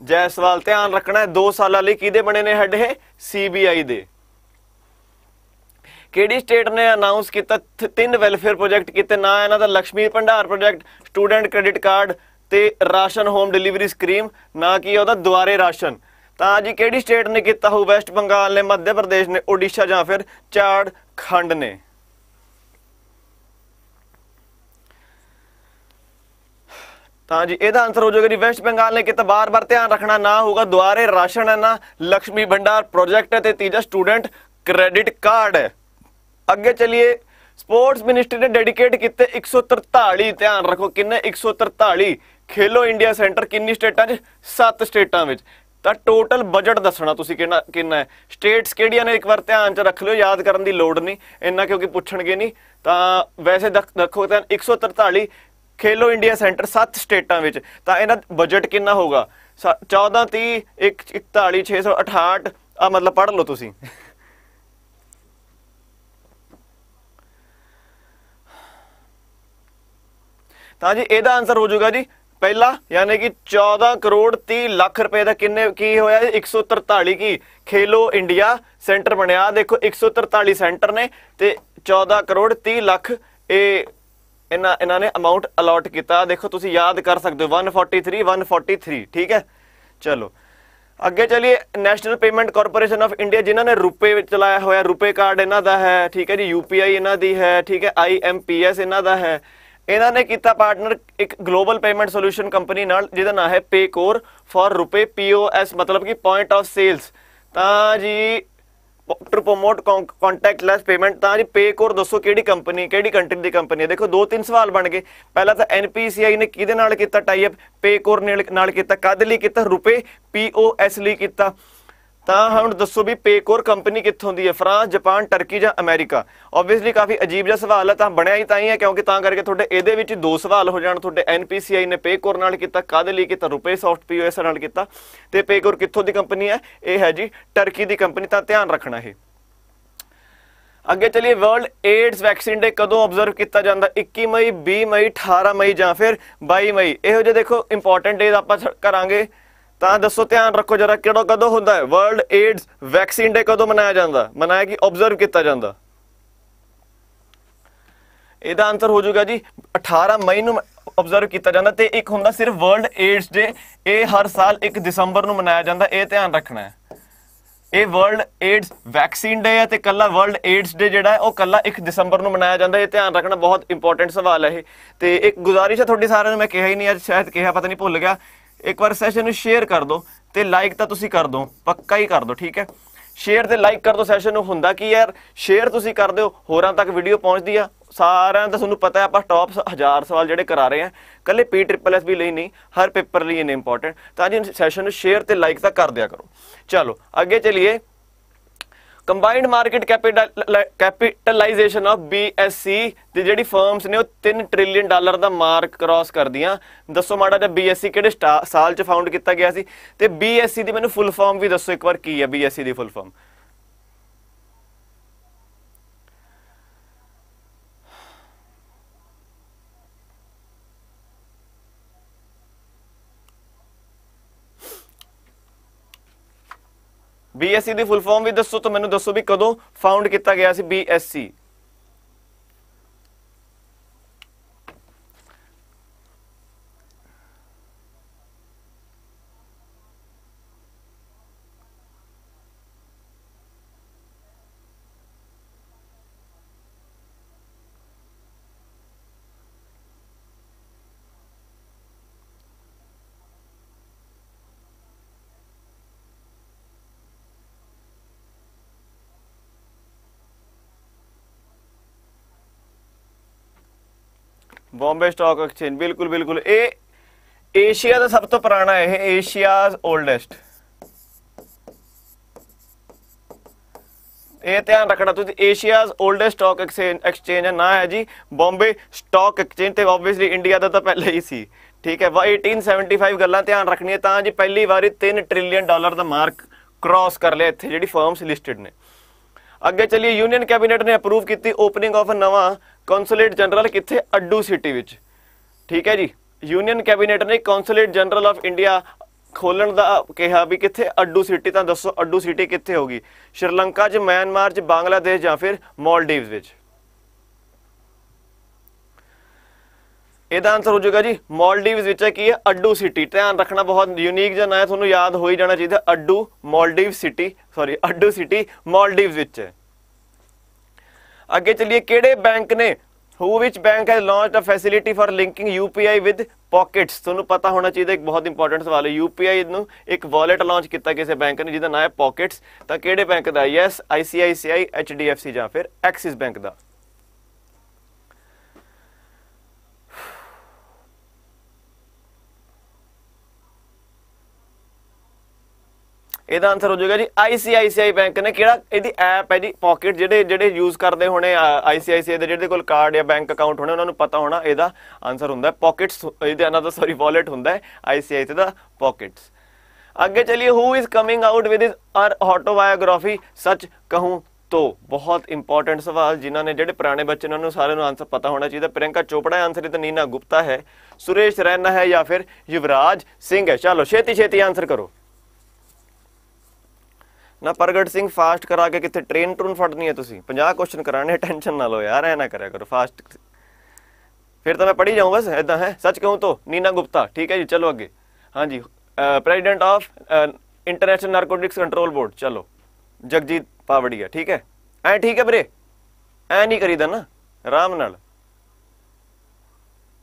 ਜੈਸਵਾਲ ਧਿਆਨ ਰੱਖਣਾ ਹੈ 2 ਸਾਲਾਂ ਲਈ ਕਿਹਦੇ ਬਣੇ ਨੇ ਹੈਡ ਇਹ? ਸੀਬੀਆਈ ਦੇ। ਕਿਹੜੀ ਸਟੇਟ ਨੇ ਅਨਾਉਂਸ ਕੀਤਾ ਤਿੰਨ ਵੈਲਫੇਅਰ ਪ੍ਰੋਜੈਕਟ ਕੀਤੇ, ਨਾ ਇਹਨਾਂ ਦਾ Lakshmi Bhandar project student credit card ਤੇ ਰਾਸ਼ਨ ਹੋਮ ਡਿਲੀਵਰੀ ਸਕੀਮ ਨਾ ਕੀ ਉਹਦਾ? ਦੁਆਰੇ ਰਾਸ਼ਨ। ਤਾਂ ਜੀ ਕਿਹੜੀ ਸਟੇਟ ਨੇ ਕੀਤਾ ਹੋ ਵੈਸਟ ਬੰਗਾਲ ਨੇ, ਮੱਧ ਪ੍ਰਦੇਸ਼ ਨੇ ਓਡੀਸ਼ਾ ਜਾਂ ਫਿਰ ਝਾਰਖੰਡ ਨੇ? ਤਾਂ ਜੀ ਇਹਦਾ ਆਨਸਰ ਹੋ ਜਾਏਗਾ ਜੀ ਵੈਸਟ ਬੰਗਾਲ ਨੇ ਕੀਤਾ, ਬਾਰ-ਬਾਰ ਧਿਆਨ ਰੱਖਣਾ ਨਾ ਹੋਊਗਾ ਦੁਆਰੇ ਰਾਸ਼ਨ ਹੈ ਨਾ ਲక్ష్ਮੀ ਭੰਡਾਰ ਪ੍ਰੋਜੈਕਟ ਹੈ ਤੇ ਤੀਜਾ ਸਟੂਡੈਂਟ ਕ੍ਰੈਡਿਟ ਕਾਰਡ ਹੈ। ਅੱਗੇ ਚਲਿਏ ਸਪੋਰਟਸ ਮਿਨਿਸਟਰੀ ਨੇ ਡੈਡੀਕੇਟ ਕੀਤੇ 143 ਧਿਆਨ ਰੱਖੋ ਕਿੰਨੇ 143 ਖੇਲੋ ਇੰਡੀਆ ਸੈਂਟਰ ਕਿੰਨੀ ਸਟੇਟਾਂ 'ਚ? 7 ਸਟੇਟਾਂ ਵਿੱਚ। ਤਾਂ ਟੋਟਲ ਬਜਟ ਦੱਸਣਾ ਤੁਸੀਂ ਕਿੰਨਾ ਕਿੰਨਾ ਹੈ। ਸਟੇਟਸ ਕਿਹੜੀਆਂ ਨੇ? ਇੱਕ ਵਾਰ ਧਿਆਨ 'ਚ ਰੱਖ ਲਿਓ, ਯਾਦ ਕਰਨ ਦੀ ਲੋੜ ਨਹੀਂ। ਇੰਨਾ ਕਿਉਂਕਿ ਪੁੱਛਣਗੇ ਨਹੀਂ। ਤਾਂ ਵੈਸੇ ਦਖ- ਰੱਖੋ ਤਾਂ 143 ਖੇਲੋ ਇੰਡੀਆ ਸੈਂਟਰ 7 ਸਟੇਟਾਂ ਵਿੱਚ। ਤਾਂ ਇਹਨਾਂ ਬਜਟ ਕਿੰਨਾ ਹੋਊਗਾ? 14 30 41 668 ਆ ਮਤਲਬ ਪੜ੍ਹ ਲਓ ਤੁਸੀਂ। ਤਾਂ ਜੀ ਇਹਦਾ ਆਨਸਰ ਹੋ ਜਾਊਗਾ ਜੀ। ਪਹਿਲਾ, ਯਾਨੀ ਕਿ 14 ਕਰੋੜ 30 ਲੱਖ ਰੁਪਏ ਦਾ ਕਿੰਨੇ, ਕੀ ਹੋਇਆ? ਜੀ? 143 ਕੀ ਖੇਲੋ ਇੰਡੀਆ ਸੈਂਟਰ ਬਣਿਆ। ਦੇਖੋ 143 ਸੈਂਟਰ ਨੇ ਤੇ 14 ਕਰੋੜ 30 ਲੱਖ ਇਹ ਇਹਨਾਂ ਇਹਨਾਂ ਨੇ ਅਮਾਉਂਟ ਅਲਾਟ ਕੀਤਾ। ਦੇਖੋ, ਤੁਸੀਂ ਯਾਦ ਕਰ ਸਕਦੇ ਹੋ 143 143 ਠੀਕ ਹੈ? ਚਲੋ, ਅੱਗੇ ਚਲਿਏ। National payment corporation of India ਜਿਨ੍ਹਾਂ ਨੇ ਰੁਪਏ ਚਲਾਇਆ ਹੋਇਆ, ਰੁਪਏ ਕਾਰਡ ਇਹਨਾਂ ਦਾ ਹੈ, ਠੀਕ ਹੈ ਜੀ ਯੂਪੀਆਈ ਇਹਨਾਂ ਦੀ ਹੈ, ਠੀਕ ਹੈ ਆਈਐਮਪੀਐਸ ਇਹਨਾਂ ਦਾ ਹੈ। ਇਹਨਾਂ ਨੇ ਕੀਤਾ ਪਾਰਟਨਰ ਇੱਕ ਗਲੋਬਲ ਪੇਮੈਂਟ ਸੋਲੂਸ਼ਨ ਕੰਪਨੀ ਨਾਲ, ਜਿਹਦਾ ਨਾਮ ਹੈ ਪੇਕੋਰ ਫॉर ਰੁਪਏ ਪੀਓਐਸ ਮਤਲਬ ਕਿ ਪੁਆਇੰਟ ਆਫ ਸੇਲਸ ਤਾਂ ਜੀ ਟੂ ਪ੍ਰੋਮੋਟ ਕੰਟੈਕਟਲੈਸ ਪੇਮੈਂਟ ਤਾਂ ਜੀ ਪੇਕੋਰ ਦੱਸੋ ਕਿਹੜੀ ਕੰਪਨੀ ਕਿਹੜੀ ਕੰਟਰੀ ਦੀ ਕੰਪਨੀ ਹੈ? ਦੇਖੋ ਦੋ ਤਿੰਨ ਸਵਾਲ ਬਣ ਗਏ। ਪਹਿਲਾ ਤਾਂ ਐਨਪੀਸੀਆਈ ਨੇ ਕਿਹਦੇ ਨਾਲ ਕੀਤਾ ਟਾਈ ਅਪ ਪੇਕੋਰ ਨਾਲ ਨਾਲ ਕੀਤਾ ਕਦ ਲਈ ਕੀਤਾ? ਰੁਪਏ ਪੀਓਐਸ ਲਈ ਕੀਤਾ। ਤਾਂ ਹੁਣ ਦੱਸੋ ਵੀ ਪੇਕੋਰ ਕੰਪਨੀ ਕਿੱਥੋਂ ਦੀ ਹੈ? ਫਰਾਂਸ ਜਾਪਾਨ ਟਰਕੀ ਜਾਂ ਅਮਰੀਕਾ ਆਬਵੀਅਸਲੀ ਕਾਫੀ ਅਜੀਬ ਜਿਹਾ ਸਵਾਲ ਹੈ ਤਾਂ ਬਣਿਆ ਹੀ ਤਾਂ ਹੀ ਹੈ, ਕਿਉਂਕਿ ਤਾਂ ਕਰਕੇ ਤੁਹਾਡੇ ਇਹਦੇ ਵਿੱਚ ਦੋ ਸਵਾਲ ਹੋ ਜਾਣ, ਤੁਹਾਡੇ ਐਨਪੀਸੀਆਈ ਨੇ ਪੇਕੋਰ ਨਾਲ ਕੀਤਾ ਕਾਦੇ ਲਈ ਕੀਤਾ? ਰੁਪਏ ਸੌਫਟ ਪੀਓਐਸ ਨਾਲ ਕੀਤਾ। ਤੇ ਪੇਕੋਰ ਕਿੱਥੋਂ ਦੀ ਕੰਪਨੀ ਹੈ? ਇਹ ਹੈ ਜੀ ਟਰਕੀ ਦੀ ਕੰਪਨੀ ਤਾਂ ਧਿਆਨ ਰੱਖਣਾ ਇਹ। ਅੱਗੇ ਚਲਿਏ ਵਰਲਡ ਏਡਸ ਵੈਕਸੀਨ ਡੇ ਕਦੋਂ ਆਬਜ਼ਰਵ ਕੀਤਾ ਜਾਂਦਾ? 21 ਮਈ 20 ਮਈ 18 ਮਈ ਜਾਂ ਫਿਰ 22 ਮਈ? ਇਹੋ ਜਿਹੇ ਦੇਖੋ ਇੰਪੋਰਟੈਂਟ ਡੇਜ਼ ਆਪਾਂ ਕਰਾਂਗੇ। ਤਾਂ ਦੱਸੋ ਧਿਆਨ ਰੱਖੋ ਜਰਾ ਕਿਹੜਾ ਕਦੋਂ ਹੁੰਦਾ ਹੈ। ਵਰਲਡ ਏਡਸ ਵੈਕਸੀਨ ਡੇ ਕਦੋਂ ਮਨਾਇਆ ਜਾਂਦਾ? ਮਨਾਇਆ ਕਿ ਆਬਜ਼ਰਵ ਕੀਤਾ ਜਾਂਦਾ? ਇਹਦਾ ਆਨਸਰ ਹੋ ਜਾਊਗਾ ਜੀ 18 ਮਈ ਨੂੰ ਆਬਜ਼ਰਵ ਕੀਤਾ ਜਾਂਦਾ ਤੇ ਇੱਕ ਹੁੰਦਾ ਸਿਰਫ ਵਰਲਡ ਏਡਸ ਡੇ ਇਹ ਹਰ ਸਾਲ 1 ਦਸੰਬਰ ਨੂੰ ਮਨਾਇਆ ਜਾਂਦਾ, ਇਹ ਧਿਆਨ ਰੱਖਣਾ ਹੈ। ਇਹ ਵਰਲਡ ਏਡਸ ਵੈਕਸੀਨ ਡੇ ਹੈ ਤੇ ਕੱਲਾ ਵਰਲਡ ਏਡਸ ਡੇ ਜਿਹੜਾ ਹੈ, ਉਹ ਕੱਲਾ 1 ਦਸੰਬਰ ਨੂੰ ਮਨਾਇਆ ਜਾਂਦਾ, ਇਹ ਧਿਆਨ ਰੱਖਣਾ ਬਹੁਤ ਇੰਪੋਰਟੈਂਟ ਸਵਾਲ ਹੈ ਇਹ। ਤੇ ਇੱਕ ਗੁਜ਼ਾਰਿਸ਼ ਹੈ ਤੁਹਾਡੀ ਸਾਰਿਆਂ ਨੂੰ, ਮੈਂ ਕਿਹਾ ਹੀ ਨਹੀਂ, ਅੱਜ ਸ਼ਾਇਦ ਕਿਹਾ, ਪਤਾ ਨਹੀਂ ਭੁੱਲ ਗਿਆ। ਇੱਕ ਵਾਰ ਸੈਸ਼ਨ ਨੂੰ ਸ਼ੇਅਰ ਕਰ ਦਿਓ ਤੇ ਲਾਈਕ ਤਾਂ ਤੁਸੀਂ ਕਰ ਦਿਓ, ਪੱਕਾ ਹੀ ਕਰ ਦਿਓ, ਠੀਕ ਹੈ? ਸ਼ੇਅਰ ਤੇ ਲਾਈਕ ਕਰ ਦਿਓ ਸੈਸ਼ਨ ਨੂੰ ਹੁੰਦਾ ਕੀ ਯਾਰ? ਸ਼ੇਅਰ ਤੁਸੀਂ ਕਰ ਦਿਓ, ਹੋਰਾਂ ਤੱਕ ਵੀਡੀਓ ਪਹੁੰਚਦੀ ਆ। ਸਾਰਿਆਂ ਦਾ ਤੁਹਾਨੂੰ ਪਤਾ ਹੈ, ਆਪਾਂ ਟੌਪ 1000 ਸਵਾਲ ਜਿਹੜੇ ਕਰਾ ਰਹੇ ਆ। ਕੱਲੇ ਪੀ ਟ੍ਰਿਪਲ ਐਸ ਵੀ ਲਈ ਨਹੀਂ, ਹਰ ਪੇਪਰ ਲਈ ਇਹ ਇੰਪੋਰਟੈਂਟ ਤਾਂ ਜੀ ਸੈਸ਼ਨ ਨੂੰ ਸ਼ੇਅਰ ਤੇ ਲਾਈਕ ਤਾਂ ਕਰ ਦਿਆ ਕਰੋ। ਚਲੋ, ਅੱਗੇ ਚਲਿਏ। Combined market capitalisation of BSC ਦੀ ਜਿਹੜੀ ਫਰਮਸ ਨੇ ਉਹ 3 ਟ੍ਰਿਲੀਅਨ ਡਾਲਰ ਦਾ ਮਾਰਕ ਕ੍ਰਾਸ ਕਰਦੀਆਂ। ਦੱਸੋ ਮਾੜਾ ਜਿਹਾ BSC ਕਿਹੜੇ ਸਟਾ- ਸਾਲ ਚ ਫਾਊਂਡ ਕੀਤਾ ਗਿਆ ਸੀ? ਤੇ BSC ਦੀ ਮੈਨੂੰ ਫੁੱਲ ਫਾਰਮ ਵੀ ਦੱਸੋ ਇੱਕ ਵਾਰ ਕੀ ਹੈ BSC ਦੀ ਫੁੱਲ ਫਾਰਮ BSc ਦੀ ਫੁੱਲ ਫਾਰਮ ਵੀ ਦੱਸੋ ਤਾਂ ਮੈਨੂੰ ਦੱਸੋ ਵੀ ਕਦੋਂ ਫਾਊਂਡ ਕੀਤਾ ਗਿਆ ਸੀ BSc ਬੰਬੇ ਸਟਾਕ ਐਕਸਚੇਂਜ ਬਿਲਕੁਲ ਬਿਲਕੁਲ। ਇਹ ਏਸ਼ੀਆ ਦਾ ਸਭ ਤੋਂ ਪੁਰਾਣਾ ਇਹ ਏਸ਼ੀਆਜ਼ 올ਡੈਸਟ ਇਹ ਧਿਆਨ ਰੱਖਣਾ ਤੁਸੀਂ Asia's oldest stock exchange exchange ਹੈ ਜੀ ਬੰਬੇ ਸਟਾਕ ਐਕਸਚੇਂਜ ਤੇ ਆਬਵੀਅਸਲੀ ਇੰਡੀਆ ਦਾ ਤਾਂ ਪਹਿਲੇ ਹੀ ਸੀ। ਠੀਕ ਹੈ ਵਾ 1875 ਗੱਲਾਂ ਧਿਆਨ ਰੱਖਣੀਆਂ, ਤਾਂ ਜੀ ਪਹਿਲੀ ਵਾਰੀ 3 ਟ੍ਰਿਲੀਅਨ ਡਾਲਰ ਦਾ ਮਾਰਕ ਕ੍ਰਾਸ ਕਰ ਲਿਆ ਇੱਥੇ, ਜਿਹੜੀ ਫਰਮਸ ਲਿਸਟਡ ਨੇ। ਅੱਗੇ ਚੱਲੀਏ ਯੂਨੀਅਨ ਕੈਬਨਿਟ ਨੇ ਅਪਰੂਵ ਕੀਤੀ ਓਪਨਿੰਗ ਆਫ ਨਵਾਂ ਕੌਂਸੂਲੇਟ ਜਨਰਲ ਕਿੱਥੇ? ਅੱਡੂ ਸਿਟੀ ਵਿੱਚ। ਠੀਕ ਹੈ ਜੀ? ਯੂਨੀਅਨ ਕੈਬਨਿਟ ਨੇ ਕੌਂਸੂਲੇਟ ਜਨਰਲ ਆਫ ਇੰਡੀਆ ਖੋਲਣ ਦਾ ਕਿਹਾ ਵੀ ਕਿੱਥੇ? ਅੱਡੂ ਸਿਟੀ, ਤਾਂ ਦੱਸੋ ਅੱਡੂ ਸਿਟੀ ਕਿੱਥੇ ਹੋਗੀ ਸ਼੍ਰੀਲੰਕਾ 'ਚ, ਮਿਆਂਮਾਰ 'ਚ, ਬੰਗਲਾਦੇਸ਼ ਜਾਂ ਫਿਰ ਮਾਲਦੀਵਸ ਵਿੱਚ? ਇਹਦਾ ਆਨਸਰ ਹੋ ਜਾਊਗਾ ਜੀ ਮਾਲਦੀਵਸ ਵਿੱਚ ਹੈ ਕੀ ਹੈ? ਅੱਡੂ ਸਿਟੀ। ਧਿਆਨ ਰੱਖਣਾ ਬਹੁਤ ਯੂਨੀਕ ਜਿਹਾ ਨਾਂ ਹੈ, ਤੁਹਾਨੂੰ ਯਾਦ ਹੋ ਹੀ ਜਾਣਾ ਚਾਹੀਦਾ। Addu Maldive city sorry Addu city Maldives ਵਿੱਚ ਹੈ। ਅੱਗੇ ਚੱਲੀਏ, ਕਿਹੜੇ ਬੈਂਕ ਨੇ? ਹੂ ਵਿਚ ਬੈਂਕ ਹੈ launched a facility for linking UPI with pockets ਤੁਹਾਨੂੰ ਪਤਾ ਹੋਣਾ ਚਾਹੀਦਾ, ਇੱਕ ਬਹੁਤ ਇੰਪੋਰਟੈਂਟ ਸਵਾਲ ਹੈ। UPI ਨੂੰ ਇੱਕ ਵਾਲਟ ਲਾਂਚ ਕੀਤਾ ਕਿਸੇ ਬੈਂਕ ਨੇ, ਜਿਹਦਾ ਨਾਮ ਹੈ ਪਾਕਟਸ ਤਾਂ ਕਿਹੜੇ ਬੈਂਕ ਦਾ? ਯੈਸ ICICI HDFC ਜਾਂ ਫਿਰ ਐਕਸਿਸ ਬੈਂਕ ਦਾ। ਇਹਦਾ ਆਨਸਰ ਹੋ ਜਾਏਗਾ ਜੀ ICICI ਬੈਂਕ ਨੇ ਕਿਹੜਾ ਇਹਦੀ ਐਪ ਹੈ ਜੀ ਪਾਕਟ ਜਿਹੜੇ ਜਿਹੜੇ ਯੂਜ਼ ਕਰਦੇ ਹੋਣੇ ICICI ਦੇ, ਜਿਹੜੇ ਕੋਲ ਕਾਰਡ ਜਾਂ ਬੈਂਕ ਅਕਾਊਂਟ ਹੋਣੇ, ਉਹਨਾਂ ਨੂੰ ਪਤਾ ਹੋਣਾ, ਇਹਦਾ ਆਨਸਰ ਹੁੰਦਾ ਹੈ ਪਾਕਟਸ ਇਹਦੇ ਆਨਾਂ ਦਾ ਸੌਰੀ ਵਾਲਟ ਹੁੰਦਾ ਹੈ ICICI ਦਾ ਪਾਕਟਸ ਅੱਗੇ ਚਲਿਏ who is coming out with his or autobiography ਸੱਚ ਕਹੂੰ ਤੋ, ਬਹੁਤ ਇੰਪੋਰਟੈਂਟ ਸਵਾਲ, ਜਿਨ੍ਹਾਂ ਨੇ ਜਿਹੜੇ ਪੁਰਾਣੇ ਬੱਚੇ ਉਹਨਾਂ ਨੂੰ ਸਾਰਿਆਂ ਨੂੰ ਆਨਸਰ ਪਤਾ ਹੋਣਾ ਚਾਹੀਦਾ। ਪ੍ਰਿਯੰਕਾ ਚੋਪੜਾ ਆਨਸਰ ਇਹ ਤਾਂ ਨੀਨਾ ਗੁਪਤਾ ਹੈ, ਸੁਰੇਸ਼ ਰੈਨਾ ਹੈ ਜਾਂ ਫਿਰ ਯੁਵਰਾਜ ਸਿੰਘ ਹੈ। ਚਲੋ ਛੇਤੀ ਛੇਤੀ ਆਨਸਰ ਕਰੋ। ਨਾ ਪ੍ਰਗਟ ਸਿੰਘ, ਫਾਸਟ ਕਰਾ ਕੇ ਕਿੱਥੇ ਟ੍ਰੇਨ ਟਰੂਨ ਫੜਨੀ ਹੈ ਤੁਸੀਂ? 50 ਕੁਐਸਚਨ ਕਰਾਣੇ ਟੈਨਸ਼ਨ ਨਾ ਲਓ ਯਾਰ, ਐ ਨਾ ਕਰਿਆ ਕਰੋ ਫਾਸਟ ਫਿਰ ਤਾਂ ਮੈਂ ਪੜ੍ਹੀ ਜਾਊਂ ਬਸ ਐਦਾਂ ਹੈ? ਸੱਚ ਕਹੂੰ ਤੋਂ, ਨੀਨਾ ਗੁਪਤਾ, ਠੀਕ ਹੈ ਜੀ, ਚਲੋ ਅੱਗੇ। ਹਾਂਜੀ president of international narcotics control board ਚਲੋ। ਜਗਜੀਤ ਪਾਵੜੀਆ, ਠੀਕ ਹੈ? ਐ ਠੀਕ ਹੈ ਵੀਰੇ? ਐ ਨਹੀਂ ਕਰੀਦਾ ਨਾ? ਆਰਾਮ ਨਾਲ।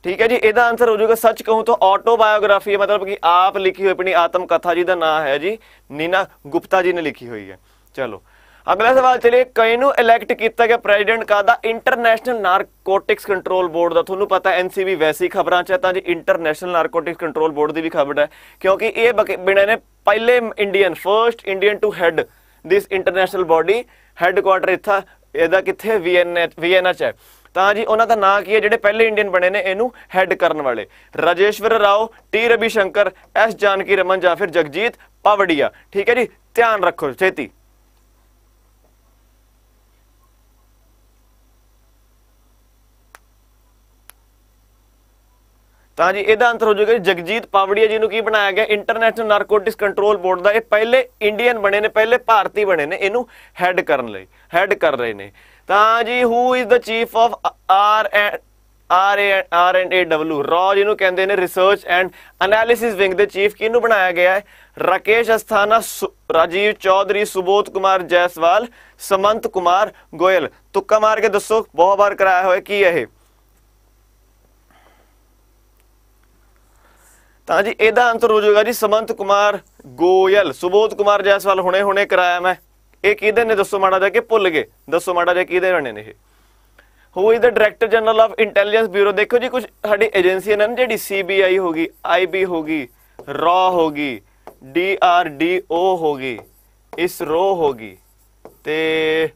ਠੀਕ ਹੈ ਜੀ, ਇਹਦਾ ਆਨਸਰ ਹੋ ਜਾਊਗਾ ਸੱਚ ਕਹੂੰ ਤਾਂ ਆਟੋਬਾਇਓਗ੍ਰਾਫੀ ਹੈ, ਮਤਲਬ ਕਿ ਆਪ ਲਿਖੀ ਹੋਈ ਆਪਣੀ ਆਤਮ ਕਥਾ ਜੀ ਦਾ ਨਾਮ ਹੈ ਜੀ, ਨੀਨਾ ਗੁਪਤਾ ਜੀ ਨੇ ਲਿਖੀ ਹੋਈ ਹੈ। ਚਲੋ, ਅਗਲਾ ਸਵਾਲ ਚਲਿਏ, ਕਈ ਨੂੰ ਇਲੈਕਟ ਕੀਤਾ ਗਿਆ ਪ੍ਰੈਜ਼ੀਡੈਂਟ ਕਾਦਾ ਇੰਟਰਨੈਸ਼ਨਲ ਨਾਰਕੋਟਿਕਸ ਕੰਟਰੋਲ ਬੋਰਡ ਦਾ। ਤੁਹਾਨੂੰ ਪਤਾ ਐਨਸੀਬੀ ਵੈਸੀ ਖਬਰਾਂ ਚ ਹੈ, ਤਾਂ ਜੀ ਇੰਟਰਨੈਸ਼ਨਲ ਨਾਰਕੋਟਿਕਸ ਕੰਟਰੋਲ ਬੋਰਡ ਦੀ ਵੀ ਖਬਰ ਹੈ, ਕਿਉਂਕਿ ਇਹ ਬਿਨਾਂ ਨੇ ਪਹਿਲੇ Indian first Indian to head this international body headquarter ਇੱਥਾ, ਇਹਦਾ ਕਿੱਥੇ? ਵੀਐਨਏ ਵੀਐਨਆ ਚ ਹੈ। ਤਾਂ ਜੀ ਉਹਨਾਂ ਦਾ ਨਾਂ ਕੀ ਹੈ? ਜਿਹੜੇ ਪਹਿਲੇ ਇੰਡੀਅਨ ਬਣੇ ਨੇ, ਇਹਨੂੰ ਹੈੱਡ ਕਰਨ ਵਾਲੇ। ਰਾਜੇਸ਼ਵਰ ਰਾਓ, ਟੀ ਰਵੀ ਸ਼ੰਕਰ ਐਸ ਜਾਨਕੀ ਰਮਨ ਜਾਂ ਫਿਰ ਜਗਜੀਤ ਪਾਵੜੀਆ। ਠੀਕ ਹੈ ਜੀ? ਧਿਆਨ ਰੱਖੋ ਛੇਤੀ। ਤਾਂ ਜੀ ਇਹਦਾ ਅੰਤਰ ਹੋ ਜਾਊਗਾ ਜਗਜੀਤ ਪਾਵੜੀਆ ਜੀ ਨੂੰ ਕੀ ਬਣਾਇਆ ਗਿਆ? ਇੰਟਰਨੈਸ਼ਨਲ ਨਾਰਕੋਟਿਕਸ ਕੰਟਰੋਲ ਬੋਰਡ ਦਾ। ਇਹ ਪਹਿਲੇ ਇੰਡੀਅਨ ਬਣੇ ਨੇ, ਪਹਿਲੇ ਭਾਰਤੀ ਬਣੇ ਨੇ, ਇਹਨੂੰ ਹੈੱਡ ਕਰਨ ਲਈ ਹੈੱਡ ਕਰ ਰਹੇ ਨੇ। ਤਾਂ ਜੀ who is the chief of R R A R and A W raw ਜਿਹਨੂੰ ਕਹਿੰਦੇ ਨੇ ਰਿਸਰਚ ਐਂਡ ਐਨਾਲਿਸਿਸ ਵਿੰਗ ਦੇ ਚੀਫ ਕਿਹਨੂੰ ਬਣਾਇਆ ਗਿਆ ਹੈ? ਰਾਕੇਸ਼ ਅਸਥਾਨਾ, ਸੁ- ਰਾਜੀਵ ਚੌਧਰੀ, ਸੁਬੋਧ ਕੁਮਾਰ ਜੈਸਵਾਲ, ਸਮੰਤ ਕੁਮਾਰ ਗੋਇਲ। ਤੁੱਕਾ ਮਾਰ ਕੇ ਦੱਸੋ, ਬਹੁਤ ਵਾਰ ਕਰਾਇਆ ਹੋਇਆ, ਕੀ ਇਹ? ਤਾਂ ਜੀ ਇਹਦਾ ਆਨਸਰ ਹੋ ਜਾਊਗਾ ਜੀ ਸਮੰਤ ਕੁਮਾਰ ਗੋਇਲ। ਸੁਬੋਧ ਕੁਮਾਰ ਜੈਸਵਾਲ ਹੁਣੇ ਹੁਣੇ ਕਰਾਇਆ ਮੈਂ। ਇਹ ਕਿਹਦੇ ਨੇ? ਦੱਸੋ ਮਾੜਾ ਜਿਹਾ ਕਿ ਭੁੱਲ ਗਏ। ਦੱਸੋ ਮਾੜਾ ਜਿਹਾ ਕਿਹਦੇ ਬਣੇ ਨੇ ਇਹ? Who is the director general of intelligence bureau ਦੇਖੋ ਜੀ ਕੁਝ ਸਾਡੀ ਏਜੰਸੀਆਂ ਨੇ ਨਾ, ਜਿਹੜੀ ਸੀਬੀਆਈ ਹੋਗੀ ਆਈਬੀ ਹੋਗੀ ਰॉ ਹੋਗੀ ਡੀਆਰਡੀਓ ਹੋਗੀ ਇਸਰੋ ਹੋਗੀ ਤੇ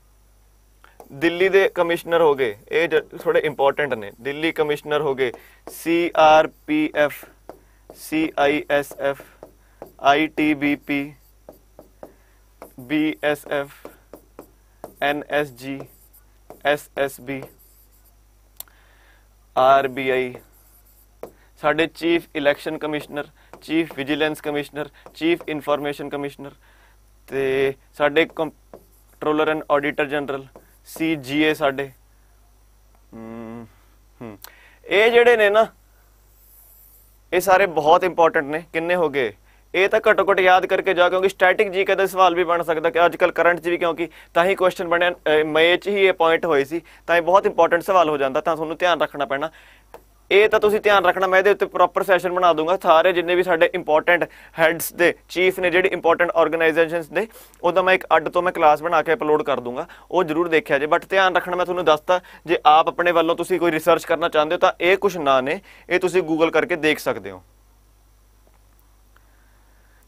ਦਿੱਲੀ ਦੇ ਕਮਿਸ਼ਨਰ ਹੋ ਗਏ। ਇਹ ਜ- ਥੋੜੇ ਇੰਪੋਰਟੈਂਟ ਨੇ। ਦਿੱਲੀ ਕਮਿਸ਼ਨਰ ਹੋ ਗਏ CRPF CISF ITBP BSF NSG SSB RBI ਸਾਡੇ chief election commissioner chief vigilance commissioner chief information commissioner ਤੇ ਸਾਡੇ controller and auditor general CGA ਸਾਡੇ। ਹਮ, ਹਮ। ਇਹ ਜਿਹੜੇ ਨੇ ਨਾ ਇਹ ਸਾਰੇ ਬਹੁਤ ਇੰਪੋਰਟੈਂਟ ਨੇ। ਕਿੰਨੇ ਹੋ ਗਏ? ਇਹ ਤਾਂ ਘੱਟੋ ਘੱਟ ਯਾਦ ਕਰਕੇ ਜਾ ਕਿਉਂਕਿ ਸਟੈਟਿਕ ਜੀ ਦਾ ਸਵਾਲ ਵੀ ਬਣ ਸਕਦਾ ਕਿ ਅੱਜ ਕੱਲ ਕਰੰਟ 'ਚ ਵੀ ਕਿਉਂਕਿ ਤਾਂ ਹੀ ਕੁਐਸਚਨ ਬਣਿਆ ਅਹ, ਮਈ 'ਚ ਹੀ ਇਹ ਪੁਆਇੰਟ ਹੋਏ ਸੀ ਤਾਂ ਇਹ ਬਹੁਤ ਇੰਪੋਰਟੈਂਟ ਸਵਾਲ ਹੋ ਜਾਂਦਾ ਤਾਂ ਤੁਹਾਨੂੰ ਧਿਆਨ ਰੱਖਣਾ ਪੈਣਾ। ਇਹ ਤਾਂ ਤੁਸੀਂ ਧਿਆਨ ਰੱਖਣਾ ਮੈਂ ਇਹਦੇ ਉੱਤੇ ਪ੍ਰੋਪਰ ਸੈਸ਼ਨ ਬਣਾ ਦੂੰਗਾ। ਸਾਰੇ ਜਿੰਨੇ ਵੀ ਸਾਡੇ ਇੰਪੋਰਟੈਂਟ ਹੈਡਸ ਦੇ ਚੀਫ ਨੇ ਜਿਹੜੀ ਇੰਪੋਰਟੈਂਟ ਆਰਗੇਨਾਈਜੇਸ਼ਨਸ ਦੇ ਉਹਦਾ ਮੈਂ ਇੱਕ ਅੱਡ ਤੋਂ ਮੈਂ ਕਲਾਸ ਬਣਾ ਕੇ ਅਪਲੋਡ ਕਰ ਦੂੰਗਾ। ਉਹ ਜਰੂਰ ਦੇਖਿਆ ਜੇ ਬਟ ਧਿਆਨ ਰੱਖਣਾ ਮੈਂ ਤੁਹਾਨੂੰ ਦੱਸਤਾ ਜੇ ਆਪ ਆਪਣੇ ਵੱਲੋਂ ਤੁਸੀਂ ਕੋਈ ਰਿਸਰਚ ਕਰਨਾ ਚਾਹੁੰਦੇ ਹੋ ਤਾਂ ਇਹ ਕੁਝ ਨਾ ਨੇ ਇਹ ਤੁਸੀਂ ਗੂਗਲ ਕਰਕੇ ਦੇਖ ਸਕਦੇ ਹੋ।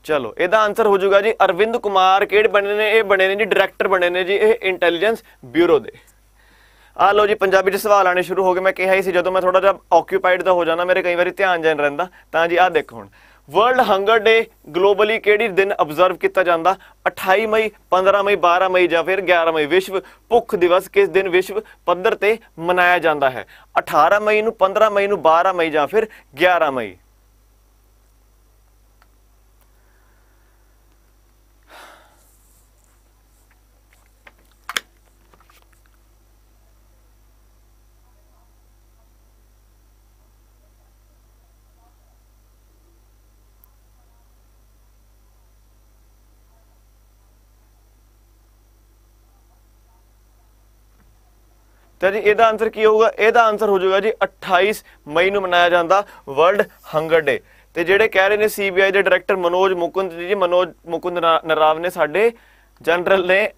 ਚਲੋ, ਇਹਦਾ ਆਨਸਰ ਹੋ ਜਾਊਗਾ ਜੀ, ਅਰਵਿੰਦ ਕੁਮਾਰ ਕਿਹੜੇ ਬਣੇ ਨੇ? ਇਹ ਬਣੇ ਨੇ ਜੀ ਡਾਇਰੈਕਟਰ ਬਣੇ ਨੇ ਜੀ, ਇਹ ਇੰਟੈਲੀਜੈਂਸ ਬਿਊਰੋ ਦੇ। ਆ ਲਓ ਜੀ, ਪੰਜਾਬੀ 'ਚ ਸਵਾਲ ਆਣੇ ਸ਼ੁਰੂ ਹੋ ਗਏ। ਮੈਂ ਕਿਹਾ ਹੀ ਸੀ, ਜਦੋਂ ਮੈਂ ਥੋੜਾ ਜਿਹਾ ਆਕਿਊਪਾਈਡ ਦਾ ਹੋ ਜਾਣਾ ਮੇਰੇ ਕਈ ਵਾਰੀ ਧਿਆਨ ਜਾਣ ਰਹਿੰਦਾ, ਤਾਂ ਜੀ ਆਹ ਦੇਖੋ ਹੁਣ। ਵਰਲਡ ਹੰਗਰ ਡੇ ਗਲੋਬਲੀ ਕਿਹੜੀ ਦਿਨ ਅਬਜ਼ਰਵ ਕੀਤਾ ਜਾਂਦਾ? 28 ਮਈ 15 ਮਈ 12 ਮਈ ਜਾਂ ਫਿਰ 11 ਮਈ ਵਿਸ਼ਵ ਭੁੱਖ ਦਿਵਸ ਕਿਸ ਦਿਨ ਵਿਸ਼ਵ ਪੱਧਰ ਤੇ ਮਨਾਇਆ ਜਾਂਦਾ ਹੈ? 18 ਮਈ ਨੂੰ 15 ਮਈ ਨੂੰ 12 ਮਈ ਜਾਂ ਫਿਰ 11 ਮਈ? ਤਾਂ ਜੀ ਇਹਦਾ ਆਨਸਰ ਕੀ ਹੋਊਗਾ? ਇਹਦਾ ਆਨਸਰ ਹੋ ਜਾਊਗਾ ਜੀ 28 ਮਈ ਨੂੰ ਮਨਾਇਆ ਜਾਂਦਾ ਵਰਲਡ ਹੰਗਰ ਡੇ ਤੇ ਜਿਹੜੇ ਕਹਿ ਰਹੇ ਨੇ ਸੀਬੀਆਈ ਦੇ ਡਾਇਰੈਕਟਰ ਮਨੋਜ ਮੁਕੁੰਦ ਜੀ ਮਨੋਜ ਮੁਕੁੰਦ ਨਰਾਵ ਨੇ ਸਾਡੇ ਜਨਰਲ ਨੇ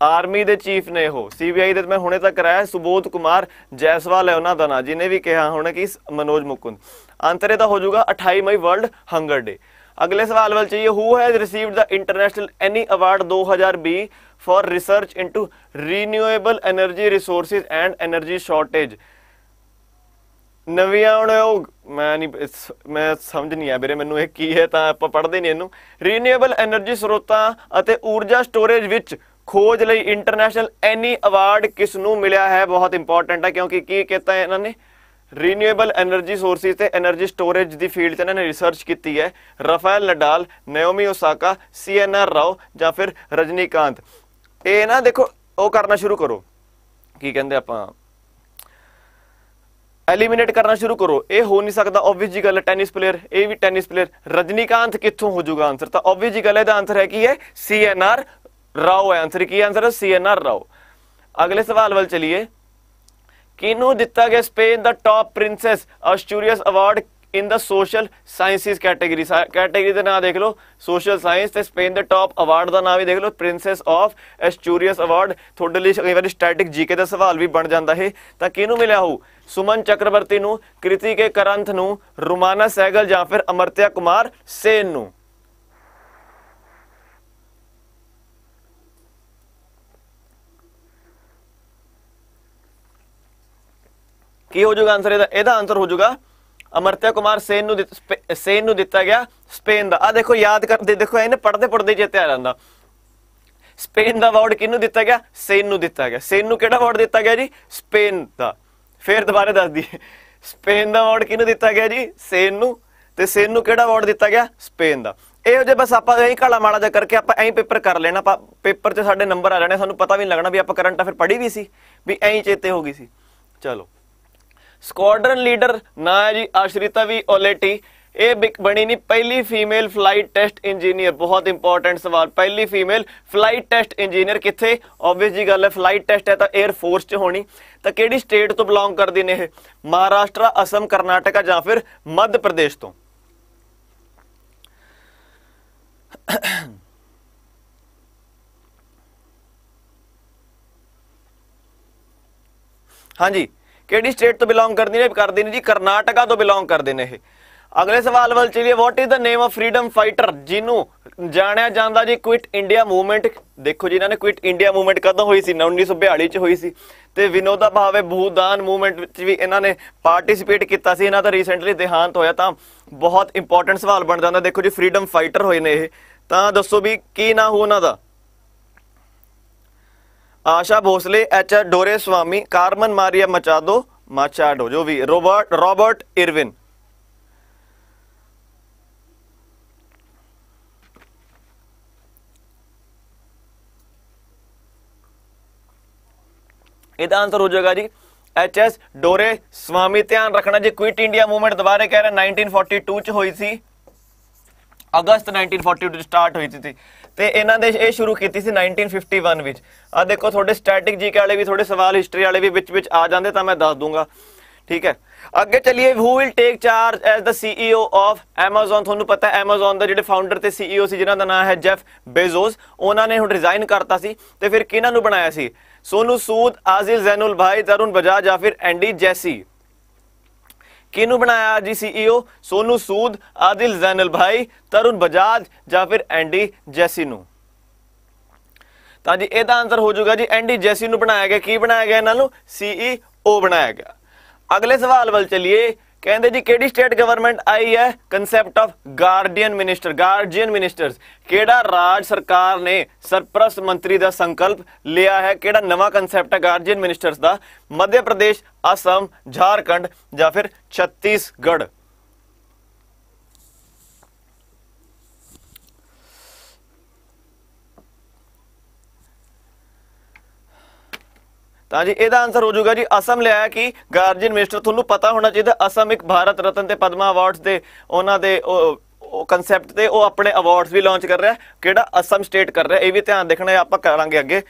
ਆਰਮੀ ਦੇ ਚੀਫ ਨੇ ਉਹ। ਸੀਬੀਆਈ ਦੇ ਮੈਂ ਹੁਣੇ ਤੱਕ ਕਰਾਇਆ, ਸੁਬੋਧ ਕੁਮਾਰ ਜੈਸਵਾਲ ਹੈ ਉਹਨਾਂ ਦਾ ਨਾਂ ਜਿਹਨੇ ਵੀ ਕਿਹਾ ਹੁਣ ਕਿ ਮਨੋਜ ਮੁਕੁੰਦ। ਆਨਸਰ ਇਹਦਾ ਹੋ ਜਾਊਗਾ 28 ਮਈ ਵਰਲਡ ਹੰਗਰ ਡੇ ਅਗਲੇ ਸਵਾਲ ਵੱਲ ਚਾਹੀਏ who has received the international Eni award 2020 for research into renewable energy resources and energy shortage. ਨਵਿਆਣਯੋਗ ਮੈਂ ਨਹੀਂ ਮੈਂ ਸਮਝ ਨਹੀਂ ਆ ਵੀਰੇ ਮੈਨੂੰ ਇਹ ਕੀ ਹੈ ਤਾਂ ਆਪਾਂ ਪੜ੍ਹਦੇ ਨਹੀਂ ਇਹਨੂੰ। ਰੀਨਿਊਏਬਲ એનર્ਜੀ ਸਰੋਤਾਂ ਅਤੇ ਊਰਜਾ ਸਟੋਰੇਜ ਵਿੱਚ ਖੋਜ ਲਈ ਇੰਟਰਨੈਸ਼ਨਲ ਐਨੀ ਅਵਾਰਡ ਕਿਸ ਨੂੰ ਮਿਲਿਆ ਹੈ? ਬਹੁਤ ਇੰਪੋਰਟੈਂਟ ਹੈ ਕਿਉਂਕਿ ਕੀ ਕੀਤਾ ਇਹਨਾਂ ਨੇ? ਰੀਨਿਊਏਬਲ એનર્ਜੀ ਸੋਰਸਿਸ ਤੇ એનર્ਜੀ ਸਟੋਰੇਜ ਦੀ ਫੀਲਡ 'ਚ ਇਹਨਾਂ ਨੇ ਰਿਸਰਚ ਕੀਤੀ ਹੈ। Rafael Nadal Naomi Osaka CNR Rao ਜਾਂ ਫਿਰ ਰਜਨੀਕਾਂਤ। ਇਹ ਨਾ ਦੇਖੋ, ਉਹ ਕਰਨਾ ਸ਼ੁਰੂ ਕਰੋ। ਕੀ ਕਹਿੰਦੇ ਆਪਾਂ? ਐਲੀਮੀਨੇਟ ਕਰਨਾ ਸ਼ੁਰੂ ਕਰੋ। ਇਹ ਹੋ ਨਹੀਂ ਸਕਦਾ ਆਬਵੀਅਸ ਜੀ ਗੱਲ ਹੈ ਟੈਨਿਸ ਪਲੇਅਰ ਇਹ ਵੀ ਟੈਨਿਸ ਪਲੇਅਰ ਰਜਨੀਕਾਂਤ ਕਿੱਥੋਂ ਹੋ ਜਾਊਗਾ ਆਨਸਰ ਤਾਂ ਆਬਵੀਅਸ ਜੀ ਗੱਲ ਹੈ, ਇਹਦਾ ਆਨਸਰ ਹੈ ਕੀ ਹੈ? ਸੀ ਐਨ ਆਰ ਰਾਓ ਹੈ। ਆਨਸਰ ਕੀ ਆਨਸਰ ਹੈ? ਆਰ ਰਾਓ। ਅਗਲੇ ਸਵਾਲ ਵੱਲ ਚਲੀਏ। ਕਿਹਨੂੰ ਦਿੱਤਾ ਗਿਆ Spain the top princess Asturias award in the social sciences category category ਦਾ ਨਾਮ ਦੇਖ ਲਓ ਸੋਸ਼ਲ ਸਾਇੰਸ ਤੇ ਸਪੇਨ ਦੇ ਟਾਪ ਅਵਾਰਡ ਦਾ ਨਾਮ ਵੀ ਦੇਖ ਲਓ ਪ੍ਰਿੰਸੈਸ ਆਫ ਐਸਟੂਰੀਅਸ ਅਵਾਰਡ ਤੁਹਾਡੇ ਲਈ ਕਈ ਵਾਰੀ ਸਟੈਟਿਕ ਜੀਕੇ ਦਾ ਸਵਾਲ ਵੀ ਬਣ ਜਾਂਦਾ ਹੈ। ਤਾਂ ਕਿਹਨੂੰ ਮਿਲਿਆ ਹੋਊ? ਸੁਮਨ ਚੱਕਰਵਰਤੀ ਨੂੰ, ਕ੍ਰਿਤਿਕੇ ਕਰੰਥ ਨੂੰ, ਰੁਮਾਨਾ ਸਹਿਗਲ ਜਾਂ ਫਿਰ ਅਮਰਤਿਆ ਕੁਮਾਰ ਸੇਨ ਨੂੰ? ਕੀ ਹੋ ਜਾਊਗਾ ਆਨਸਰ ਇਹਦਾ? ਇਹਦਾ ਆਨਸਰ ਹੋ ਜਾਊਗਾ ਅਮਰਤਿਆ ਕੁਮਾਰ ਸੇਨ ਨੂੰ ਦਿੱਤ- ਸੇਨ ਨੂੰ ਦਿੱਤਾ ਗਿਆ ਸਪੇਨ ਦਾ। ਆ ਦੇਖੋ, ਯਾਦ ਕਰਦੇ, ਦੇਖੋ ਇਹਨੇ ਪੜਦੇ ਪੜਦੇ ਚੇਤੇ ਆ ਜਾਂਦਾ ਸਪੇਨ ਦਾ ਅਵਾਰਡ ਕਿਹਨੂੰ ਦਿੱਤਾ ਗਿਆ? ਸੇਨ ਨੂੰ ਦਿੱਤਾ ਗਿਆ। ਸੇਨ ਨੂੰ ਕਿਹੜਾ ਅਵਾਰਡ ਦਿੱਤਾ ਗਿਆ ਜੀ? ਸਪੇਨ ਦਾ। ਫੇਰ ਦੁਬਾਰਾ ਦੱਸ ਦਈਏ। ਸਪੇਨ ਦਾ ਅਵਾਰਡ ਕਿਹਨੂੰ ਦਿੱਤਾ ਗਿਆ ਜੀ? ਸੇਨ ਨੂੰ। ਤੇ ਸੇਨ ਨੂੰ ਕਿਹੜਾ ਅਵਾਰਡ ਦਿੱਤਾ ਗਿਆ? ਸਪੇਨ ਦਾ। ਇਹੋ ਜਿਹੇ ਬਸ ਆਪਾਂ ਇਹੀ ਕਾਲਾ ਮਾੜਾ ਜਿਹਾ ਕਰਕੇ ਆਪਾਂ ਐਂ ਪੇਪਰ ਕਰ ਲੈਣਾ। ਆਪਾਂ ਪੇਪਰ 'ਚ ਸਾਡੇ ਨੰਬਰ ਆ ਜਾਣੇ। ਸਾਨੂੰ ਪਤਾ ਵੀ ਨਹੀਂ ਲੱਗਣਾ ਵੀ ਆਪਾਂ ਕਰੰਟ ਅਫੇਅਰ ਪੜ੍ਹੀ ਵੀ ਸੀ। ਵੀ ਐਂ ਚੇਤੇ ਹੋ ਗਈ ਸੀ। ਚਲੋ। ਸਕੁਆਡਰਨ ਲੀਡਰ ਨਾਂ ਹੈ ਜੀ ਆਸ਼ਰਿਤਾ ਵੀ ਓਲੇਟੀ ਇਹ ਬਿਕ- ਬਣੀ ਨਹੀਂ ਪਹਿਲੀ ਫੀਮੇਲ ਫਲਾਈਟ ਟੈਸਟ ਇੰਜੀਨੀਅਰ ਬਹੁਤ ਇੰਪੋਰਟੈਂਟ ਸਵਾਲ। ਪਹਿਲੀ ਫੀਮੇਲ ਫਲਾਈਟ ਟੈਸਟ ਇੰਜੀਨੀਅਰ ਕਿੱਥੇ? ਆਬਵੀਅਸ ਜੀ ਗੱਲ ਹੈ ਫਲਾਈਟ ਟੈਸਟ ਹੈ ਤਾਂ 에ਅਰ ਫੋਰਸ 'ਚ ਹੋਣੀ। ਤਾਂ ਕਿਹੜੀ ਸਟੇਟ ਤੋਂ ਬਿਲੋਂਗ ਕਰਦੇ ਨੇ ਇਹ? ਮਹਾਰਾਸ਼ਟਰ ਅਸਮ ਕਰਨਾਟਕਾ ਜਾਂ ਫਿਰ ਮੱਧ ਪ੍ਰਦੇਸ਼ ਤੋਂ? ਹਾਂਜੀ। ਕਿਹੜੀ ਸਟੇਟ ਤੋਂ ਬਿਲੋਂਗ ਕਰਦੀ ਨੇ? ਕਰਦੇ ਨੇ ਜੀ ਕਰਨਾਟਕਾ ਤੋਂ ਬਿਲੋਂਗ ਕਰਦੇ ਨੇ ਇਹ। ਅਗਲੇ ਸਵਾਲ ਵੱਲ ਚਲੀਏ। What is the name of freedom fighter ਜਿਹਨੂੰ ਜਾਣਿਆ ਜਾਂਦਾ ਜੀ? ਕੁਇਟ ਇੰਡੀਆ ਮੂਵਮੈਂਟ ਦੇਖੋ ਜੀ, ਇਹਨਾਂ ਨੇ ਕੁਇਟ ਇੰਡੀਆ ਮੂਵਮੈਂਟ ਕਦੋਂ ਹੋਈ ਸੀ? 1942 ਚ ਹੋਈ ਸੀ। ਤੇ ਵਿਨੋਦਾ ਭਾਵੇ ਬਹੁਦਾਨ ਮੂਵਮੈਂਟ ਵਿੱਚ ਵੀ ਇਹਨਾਂ ਨੇ ਪਾਰਟਿਸਿਪੇਟ ਕੀਤਾ ਸੀ। ਇਹਨਾਂ ਦਾ ਰੀਸੈਂਟਲੀ ਦੇਹਾਂਤ ਹੋਇਆ ਤਾਂ ਬਹੁਤ ਇੰਪੋਰਟੈਂਟ ਸਵਾਲ ਬਣ ਜਾਂਦਾ। ਦੇਖੋ ਜੀ ਫਰੀडम ਫਾਈਟਰ ਹੋਏ ਨੇ ਇਹ। ਤਾਂ ਦੱਸੋ ਵੀ ਕੀ ਨਾਂ ਹੋ ਉਹਨਾਂ ਦਾ? Asha Bhosle H R Doreswamy Carmen Maria Machado Machado ਜੋ ਵੀ ਰੋਬਰਟ ਰੋਬਰਟ ਇਰਵਿਨ ਇਹਦਾ ਆਨਸਰ ਹੋ ਜਾਏਗਾ ਜੀ ਐਚ ਐਸ ਡੋਰੇ ਸਵਾਮੀ ਧਿਆਨ ਰੱਖਣਾ ਜੀ ਕੁਇਟ ਇੰਡੀਆ ਮੂਵਮੈਂਟ ਦੁਬਾਰੇ ਕਹਿ ਰਿਹਾ 1942 ਚ ਹੋਈ ਸੀ ਅਗਸਤ 1942 ਚ ਸਟਾਰਟ ਹੋਈ ਸੀ ਤੇ ਇਹਨਾਂ ਦੇ ਇਹ ਸ਼ੁਰੂ ਕੀਤੀ ਸੀ 1951 ਵਿੱਚ। ਆ ਦੇਖੋ, ਤੁਹਾਡੇ ਸਟੈਟਿਕ ਜੀਕੇ ਵਾਲੇ ਵੀ, ਤੁਹਾਡੇ ਸਵਾਲ ਹਿਸਟਰੀ ਵਾਲੇ ਵੀ ਵਿੱਚ ਵਿੱਚ ਆ ਜਾਂਦੇ, ਤਾਂ ਮੈਂ ਦੱਸ ਦੂੰਗਾ। ਠੀਕ ਹੈ? ਅੱਗੇ ਚੱਲੀਏ who will take charge as the CEO of Amazon? ਤੁਹਾਨੂੰ ਪਤਾ ਹੈ, Amazon ਦਾ ਜਿਹੜੇ ਫਾਊਂਡਰ ਤੇ ਸੀਈਓ ਸੀ, ਜਿਨ੍ਹਾਂ ਦਾ ਨਾਮ ਹੈ ਜੈਫ ਬੇਜ਼ੋਸ ਉਹਨਾਂ ਨੇ ਹੁਣ ਰਿਜ਼ਾਈਨ ਕਰਤਾ ਸੀ ਤੇ ਫਿਰ ਕਿਹਨਾਂ ਨੂੰ ਬਣਾਇਆ ਸੀ? ਸੋਨੂ ਸੂਦ, ਆਜ਼ਿਲ ਜ਼ੈਨੁਲ ਭਾਈ, ਤਰੁਣ ਬਜਾਜ ਜਾਂ ਫਿਰ ਐਂਡੀ ਜੈਸੀ ਕਿਹਨੂੰ ਬਣਾਇਆ ਜੀ ਸੀਈਓ ਸੋਨੂ ਸੂਦ, ਆਦਿਲ ਜ਼ੈਨਲ ਭਾਈ, ਤਰੁਣ ਬਜਾਜ ਜਾਂ ਫਿਰ ਐਂਡੀ ਜੈਸੀ ਨੂੰ? ਤਾਂ ਜੀ ਇਹਦਾ ਆਨਸਰ ਹੋ ਜਾਊਗਾ ਜੀ, ਐਂਡੀ ਜੈਸੀ ਨੂੰ ਬਣਾਇਆ ਗਿਆ, ਕੀ ਬਣਾਇਆ ਗਿਆ ਇਹਨਾਂ ਨੂੰ? ਸੀਈਓ ਬਣਾਇਆ ਗਿਆ। ਅਗਲੇ ਸਵਾਲ ਵੱਲ ਚਲਿਏ। ਕਹਿੰਦੇ ਜੀ, ਕਿਹੜੀ ਸਟੇਟ ਗਵਰਨਮੈਂਟ ਆਈ ਹੈ? Concept of guardian minister guardian ministers ਕਿਹੜਾ ਰਾਜ ਸਰਕਾਰ ਨੇ ਸਰਪ੍ਰਸਤ ਮੰਤਰੀ ਦਾ ਸੰਕਲਪ ਲਿਆ ਹੈ? ਕਿਹੜਾ ਨਵਾਂ ਕਨਸੈਪਟ ਹੈ ਗਾਰਡੀਅਨ ਮਿਨਿਸਟਰਸ ਦਾ? ਮੱਧ ਪ੍ਰਦੇਸ਼ ਅਸਮ ਝਾਰਖੰਡ ਜਾਂ ਫਿਰ ਛੱਤੀਸਗੜ੍ਹ? ਤਾਂ ਜੀ ਇਹਦਾ ਆਨਸਰ ਹੋ ਜਾਊਗਾ ਜੀ ਅਸਮ ਲਿਆ ਕਿ ਗਾਰਜੀਅਨ ਮਿਨਿਸਟਰ ਤੁਹਾਨੂੰ ਪਤਾ ਹੋਣਾ ਚਾਹੀਦਾ, ਅਸਮ ਇੱਕ ਭਾਰਤ ਰਤਨ ਤੇ ਪਦਮਾ ਅਵਾਰਡਸ ਦੇ ਉਹਨਾਂ ਦੇ ਉਹ ਉਹ ਕਨਸੈਪਟ ਤੇ ਉਹ ਆਪਣੇ ਅਵਾਰਡਸ ਵੀ ਲਾਂਚ ਕਰ ਰਿਹਾ ਕਿਹੜਾ ਅਸਮ ਸਟੇਟ ਕਰ ਰਿਹਾ ਇਹ ਵੀ ਧਿਆਨ ਦੇਖਣਾ ਆਪਾਂ ਕਰਾਂਗੇ ਅੱਗੇ।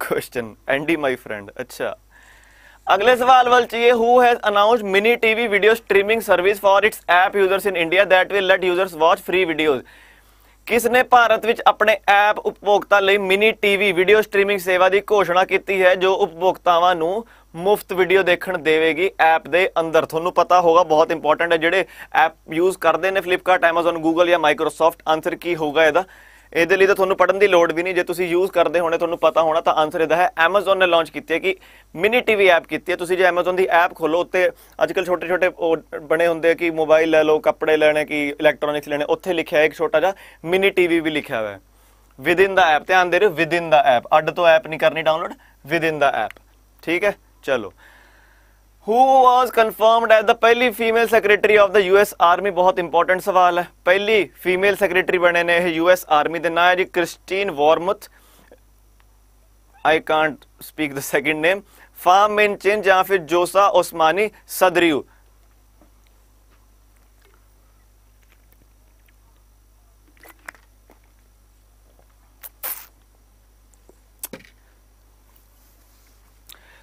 ਕੁਐਸਚਨ ਐਂਡੀ ਮਾਈ ਫਰੈਂਡ ਅੱਛਾ। ਅਗਲੇ ਸਵਾਲ ਵੱਲ ਚੀਏ who has announced mini TV video streaming service for its app users in India that will let users watch free videos ਕਿਸ ਨੇ ਭਾਰਤ ਵਿੱਚ ਆਪਣੇ ਐਪ ਉਪਭੋਗਤਾ ਲਈ ਮਿਨੀ ਟੀਵੀ ਵੀਡੀਓ ਸਟ੍ਰੀਮਿੰਗ ਸੇਵਾ ਦੀ ਘੋਸ਼ਣਾ ਕੀਤੀ ਹੈ, ਜੋ ਉਪਭੋਗਤਾਵਾਂ ਨੂੰ ਮੁਫਤ ਵੀਡੀਓ ਦੇਖਣ ਦੇਵੇਗੀ, ਐਪ ਦੇ ਅੰਦਰ? ਤੁਹਾਨੂੰ ਪਤਾ ਹੋਗਾ, ਬਹੁਤ ਇੰਪੋਰਟੈਂਟ ਹੈ ਜਿਹੜੇ ਐਪ ਯੂਜ਼ ਕਰਦੇ ਨੇ ਫਲਿੱਪਕਾਰਟ Amazon, Google ਜਾਂ Microsoft ਆਨਸਰ ਕੀ ਹੋਗਾ ਇਹਦਾ? ਇਹਦੇ ਲਈ ਤਾਂ ਤੁਹਾਨੂੰ ਪੜਨ ਦੀ ਲੋੜ ਵੀ ਨਹੀਂ। ਜੇ ਤੁਸੀਂ ਯੂਜ਼ ਕਰਦੇ ਹੋਣੇ, ਤੁਹਾਨੂੰ ਪਤਾ ਹੋਣਾ, ਤਾਂ ਆਨਸਰ ਇਹਦਾ ਹੈ। Amazon ਨੇ ਲਾਂਚ ਕੀਤੀ ਹੈ ਕਿ ਮਿਨੀ ਟੀਵੀ ਐਪ ਕੀਤੀ ਹੈ। ਤੁਸੀਂ ਜੇ Amazon ਦੀ ਐਪ ਖੋਲੋ ਉੱਤੇ ਅੱਜਕੱਲ ਛੋਟੇ ਛੋਟੇ ਉਹ ਬਣੇ ਹੁੰਦੇ ਆ ਕਿ ਮੋਬਾਈਲ ਲੈ ਲਓ, ਕੱਪੜੇ ਲੈਣੇ, ਕਿ ਇਲੈਕਟ੍ਰੋਨਿਕਸ ਲੈਣੇ, ਉੱਥੇ ਲਿਖਿਆ ਹੈ ਇੱਕ ਛੋਟਾ ਜਿਹਾ ਮਿਨੀ ਟੀਵੀ ਵੀ ਲਿਖਿਆ ਹੋਇਆ ਹੈ। ਵਿਦ ਇਨ ਦਾ ਐਪ ਧਿਆਨ ਦੇ ਰਹੇ ਵਿਦ ਇਨ ਦਾ ਐਪ ਅੱਡ ਤੋਂ ਐਪ ਨਹੀਂ ਕਰਨੀ download with in the app ਠੀਕ ਹੈ? ਚਲੋ। Who was confirmed as the ਪਹਿਲੀ female secretary of the US army ਬਹੁਤ ਇੰਪੋਰਟੈਂਟ ਸਵਾਲ ਹੈ। ਪਹਿਲੀ ਫੀਮੇਲ ਸੈਕਟਰੀ ਬਣੇ ਨੇ ਇਹ ਯੂਐਸ ਆਰਮੀ ਦੇ ਨਾਂ ਹੈ ਜੀ Christine Wormuth I can't speak the second name Pham Minh Chinh ਜਾਂ ਫਿਰ ਜੋਸਾ ਉਸਮਾਨੀ ਸਦਰੀੂ